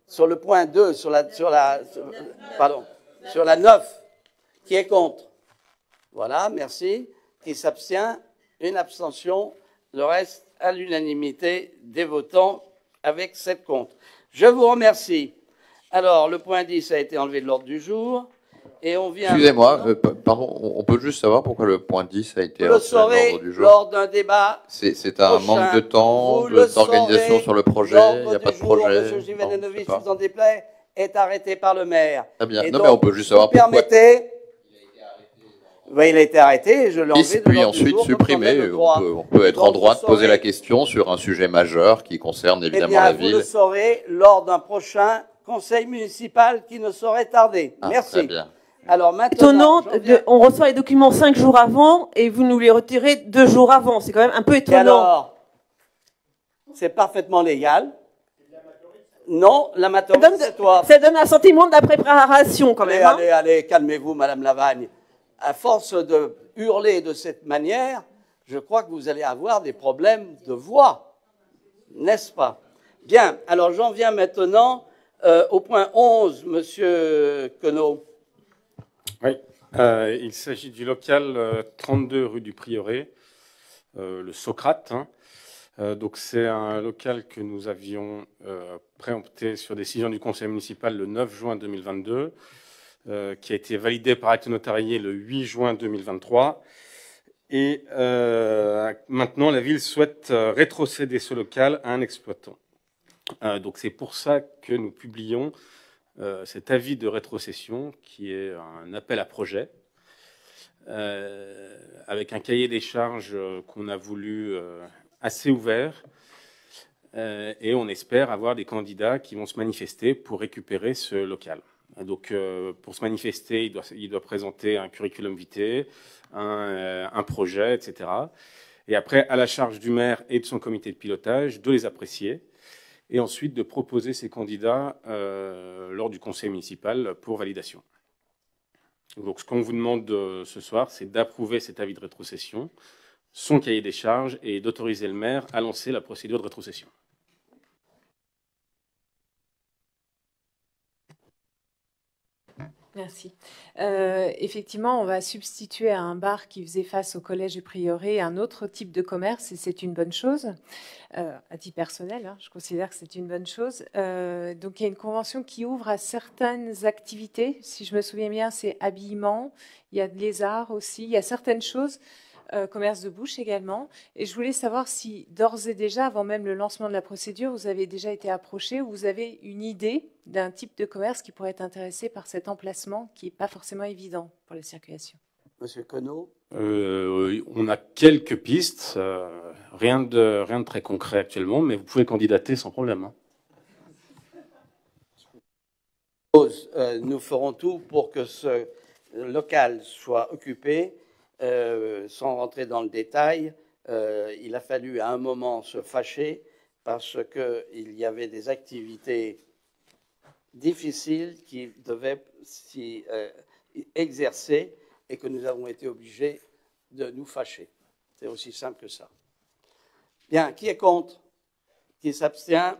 Sur le point 2, sur la, sur la, pardon, sur la 9, qui est contre? Voilà, merci. Qui s'abstient? Une abstention. Le reste à l'unanimité des votants avec cette compte. Je vous remercie. Alors, le point 10 a été enlevé de l'ordre du jour. Et on vient. Excusez-moi, euh, pardon, on peut juste savoir pourquoi le point 10 a été Vous le saurez lors d'un débat. C'est un manque de temps, d'organisation sur le projet, il n'y a pas de projet. M. Jiménez, vous en déplaît, est arrêté par le maire. Très bien. non, mais on peut juste savoir pourquoi. Permettez, oui, il a été arrêté, je l'ai enlevé. Puis ensuite supprimé. On peut, être en droit de poser la question sur un sujet majeur qui concerne évidemment eh bien, la vous ville. Vous le saurez lors d'un prochain conseil municipal qui ne saurait tarder. Ah, Merci. Très bien. Alors maintenant, étonnant, on reçoit les documents cinq jours avant et vous nous les retirez deux jours avant. C'est quand même un peu étonnant. alors, c'est parfaitement légal. Non, l'amateur, c'est toi. Ça donne un sentiment de la préparation quand allez, même. hein. Allez, allez, calmez-vous, Madame Lavagne. À force de hurler de cette manière, je crois que vous allez avoir des problèmes de voix, n'est-ce pas? Bien, alors j'en viens maintenant euh, au point 11, Monsieur Queneau. Oui, euh, il s'agit du local euh, 32 rue du Prieuré, euh, le Socrate. hein. Euh, donc c'est un local que nous avions euh, préempté sur décision du conseil municipal le 9 juin 2022, euh, qui a été validé par acte notarié le 8 juin 2023. Et euh, maintenant, la ville souhaite euh, rétrocéder ce local à un exploitant. Euh, donc c'est pour ça que nous publions euh, cet avis de rétrocession, qui est un appel à projet, euh, avec un cahier des charges euh, qu'on a voulu assez ouvert. Et on espère avoir des candidats qui vont se manifester pour récupérer ce local. Donc, pour se manifester, il doit, présenter un curriculum vitae, un projet, etc. Et après, à la charge du maire et de son comité de pilotage, de les apprécier et ensuite de proposer ces candidats euh, lors du conseil municipal pour validation. Donc, ce qu'on vous demande euh, ce soir, c'est d'approuver cet avis de rétrocession, son cahier des charges et d'autoriser le maire à lancer la procédure de rétrocession. Merci. Euh, effectivement, on va substituer à un bar qui faisait face au collège du prieuré un autre type de commerce et c'est une bonne chose. Euh, à titre personnel, hein, je considère que c'est une bonne chose. Euh, donc il y a une convention qui ouvre à certaines activités. Si je me souviens bien, c'est habillement, il y a de lézards aussi, il y a certaines choses. Euh, commerce de bouche également. Et je voulais savoir si d'ores et déjà, avant même le lancement de la procédure, vous avez déjà été approché ou vous avez une idée d'un type de commerce qui pourrait être intéressé par cet emplacement qui n'est pas forcément évident pour la circulation? Monsieur Queneau? Euh, on a quelques pistes, euh, rien, de, rien de très concret actuellement, mais vous pouvez candidater sans problème. hein. Nous ferons tout pour que ce local soit occupé. Euh, sans rentrer dans le détail, euh, il a fallu à un moment se fâcher parce qu'il y avait des activités difficiles qui devaient s'y exercer et que nous avons été obligés de nous fâcher. C'est aussi simple que ça. Bien, qui est contre? Qui s'abstient?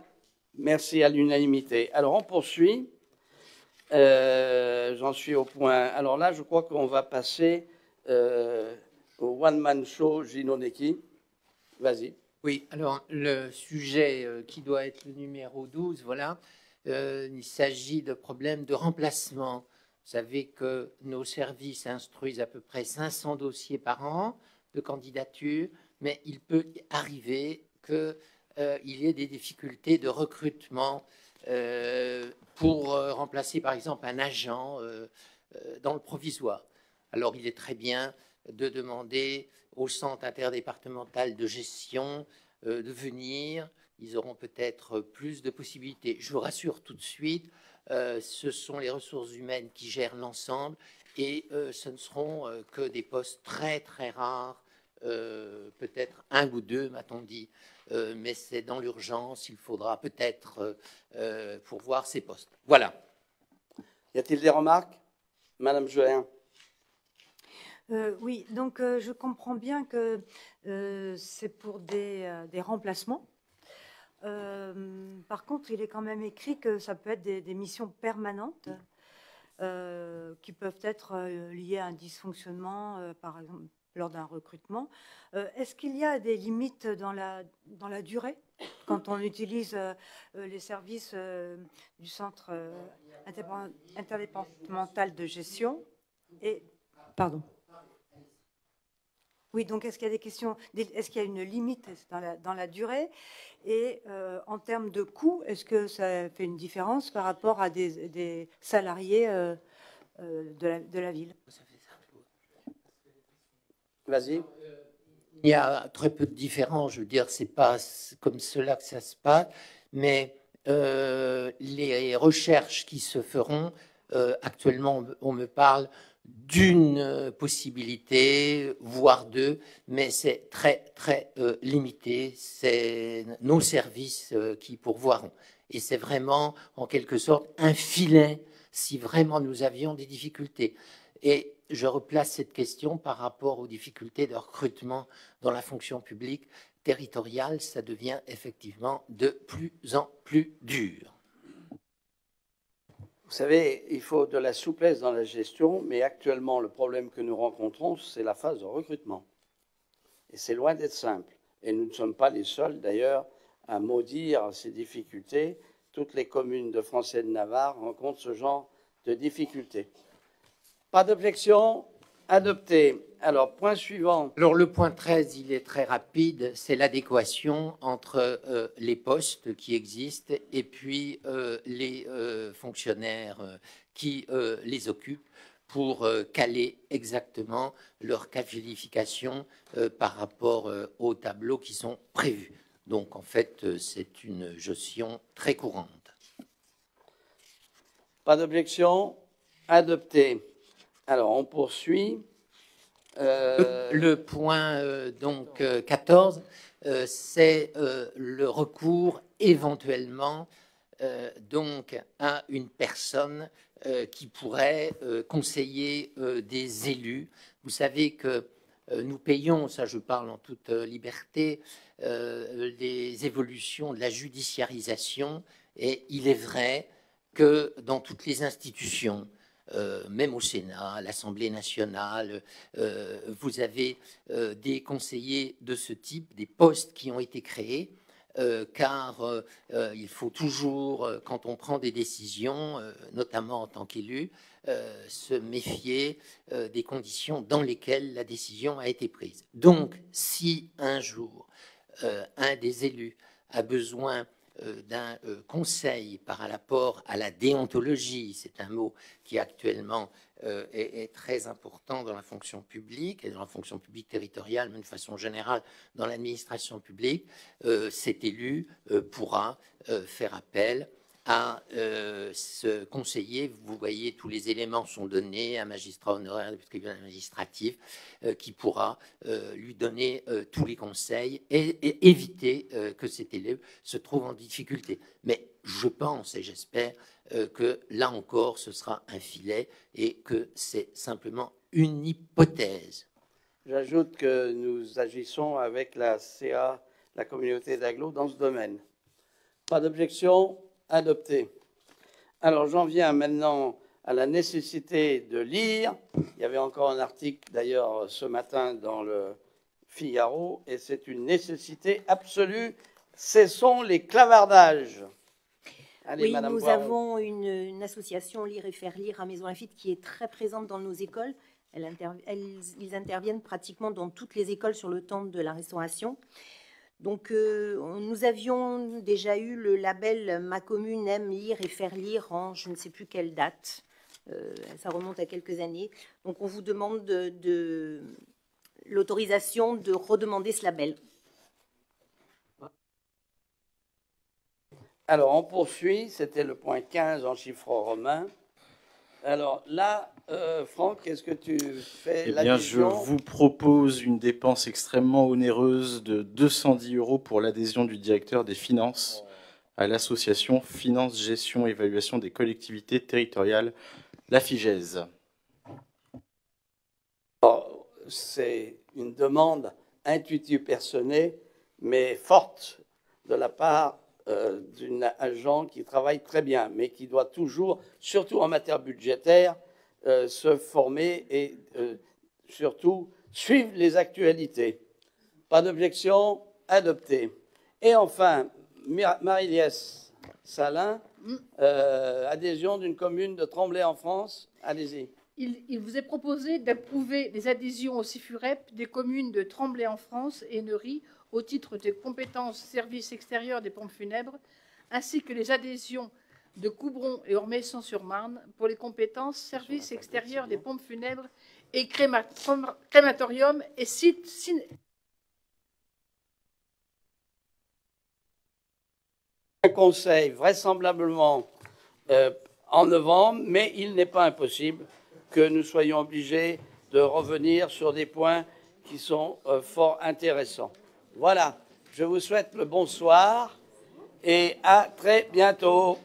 Merci à l'unanimité. Alors, on poursuit. Euh, j'en suis au point. Alors là, je crois qu'on va passer euh, au one-man show Ginoneki. Vas-y. Oui, alors le sujet euh, qui doit être le numéro 12, voilà, il s'agit de problèmes de remplacement. Vous savez que nos services instruisent à peu près 500 dossiers par an de candidature, mais il peut arriver qu'il y ait des difficultés de recrutement euh, pour euh, remplacer par exemple un agent euh, dans le provisoire. Alors il est très bien de demander au centre interdépartemental de gestion de venir. Ils auront peut-être plus de possibilités. Je vous rassure tout de suite, ce sont les ressources humaines qui gèrent l'ensemble et ce ne seront que des postes très très rares, peut-être un ou deux, m'a-t-on dit. Euh, mais c'est dans l'urgence, il faudra peut-être euh, euh, pourvoir ces postes. Voilà. Y a-t-il des remarques? Madame Joël Oui, donc je comprends bien que c'est pour des, remplacements. par contre, il est quand même écrit que ça peut être des, missions permanentes qui peuvent être liées à un dysfonctionnement, par exemple lors d'un recrutement. Euh, est-ce qu'il y a des limites dans la, dans la durée quand on utilise euh, euh, les services du Centre interdépartemental de gestion et, Pardon. Oui, donc est-ce qu'il y a des questions Est-ce qu'il y a une limite dans la, dans la durée? Et en termes de coût, est-ce que ça fait une différence par rapport à des, des salariés de, la, de la ville? Vas-y. Il y a très peu de différence. Je veux dire, c'est pas comme cela que ça se passe, mais euh, les recherches qui se feront euh, actuellement, on me parle d'une possibilité, voire deux, mais c'est très très euh, limité. C'est nos services qui pourvoiront, et c'est vraiment en quelque sorte un filet si vraiment nous avions des difficultés. Et je replace cette question par rapport aux difficultés de recrutement dans la fonction publique territoriale. Ça devient effectivement de plus en plus dur. Vous savez, il faut de la souplesse dans la gestion, mais actuellement, le problème que nous rencontrons, c'est la phase de recrutement. Et c'est loin d'être simple. Et nous ne sommes pas les seuls, d'ailleurs, à maudire ces difficultés. Toutes les communes de France et de Navarre rencontrent ce genre de difficultés. Pas d'objection? Adopté. Alors, point suivant. Alors, le point 13, il est très rapide. C'est l'adéquation entre euh, les postes qui existent et puis euh, les euh, fonctionnaires qui les occupent pour caler exactement leur qualification par rapport aux tableaux qui sont prévus. Donc, en fait, c'est une gestion très courante. Pas d'objection? Adopté. Alors, on poursuit. Euh, le, point euh, donc 14, euh, c'est le recours éventuellement donc à une personne qui pourrait conseiller des élus. Vous savez que nous payons, ça je parle en toute liberté, les évolutions de la judiciarisation et il est vrai que dans toutes les institutions, euh, même au Sénat, à l'Assemblée nationale, euh, vous avez euh, des conseillers de ce type, des postes qui ont été créés, car il faut toujours, quand on prend des décisions, notamment en tant qu'élu, se méfier des conditions dans lesquelles la décision a été prise. Donc, si un jour un des élus a besoin d'un euh, conseil par rapport à la déontologie, c'est un mot qui actuellement euh, est, très important dans la fonction publique et dans la fonction publique territoriale, mais de façon générale dans l'administration publique, cet élu pourra faire appel à ce conseiller. Vous voyez, tous les éléments sont donnés, un magistrat honoraire tribunal administratif qui pourra lui donner tous les conseils et, éviter que cet élève se trouve en difficulté. Mais je pense et j'espère que là encore, ce sera un filet et que c'est simplement une hypothèse. J'ajoute que nous agissons avec la CA, la communauté d'Aglo, dans ce domaine. Pas d'objection? Adopté. Alors j'en viens maintenant à la nécessité de lire. Il y avait encore un article d'ailleurs ce matin dans le Figaro, et c'est une nécessité absolue. Cessons les clavardages. Allez, oui, nous avons une, association Lire et Faire Lire à Maison Lafitte qui est très présente dans nos écoles. ils interviennent pratiquement dans toutes les écoles sur le temps de la restauration. Donc, euh, nous avions déjà eu le label Ma commune aime lire et faire lire en je ne sais plus quelle date. Euh, ça remonte à quelques années. Donc, on vous demande de, l'autorisation de redemander ce label. Alors, on poursuit. C'était le point 15 en chiffres romains. Alors là, euh, Franck, qu'est-ce que tu fais Eh bien, je vous propose une dépense extrêmement onéreuse de 210 euros pour l'adhésion du directeur des finances à l'association Finance, Gestion, Évaluation des collectivités territoriales, la FIGES. C'est une demande intuitive personnelle, mais forte de la part euh, d'un agent qui travaille très bien, mais qui doit toujours, surtout en matière budgétaire, euh, se former et euh, surtout suivre les actualités. Pas d'objection, adopté. Et enfin, Marie-Liès Salin, mm. adhésion d'une commune de Tremblay en France. Allez-y. Il, il, vous est proposé d'approuver les adhésions au CIFUREP des communes de Tremblay en France et Neury au titre des compétences services extérieurs des pompes funèbres, ainsi que les adhésions de Coubron et Ormesson-sur-Marne pour les compétences services extérieurs des pompes funèbres et crématorium et sites un conseil vraisemblablement euh, en novembre, mais il n'est pas impossible que nous soyons obligés de revenir sur des points qui sont euh, fort intéressants. Voilà, je vous souhaite le bonsoir et à très bientôt.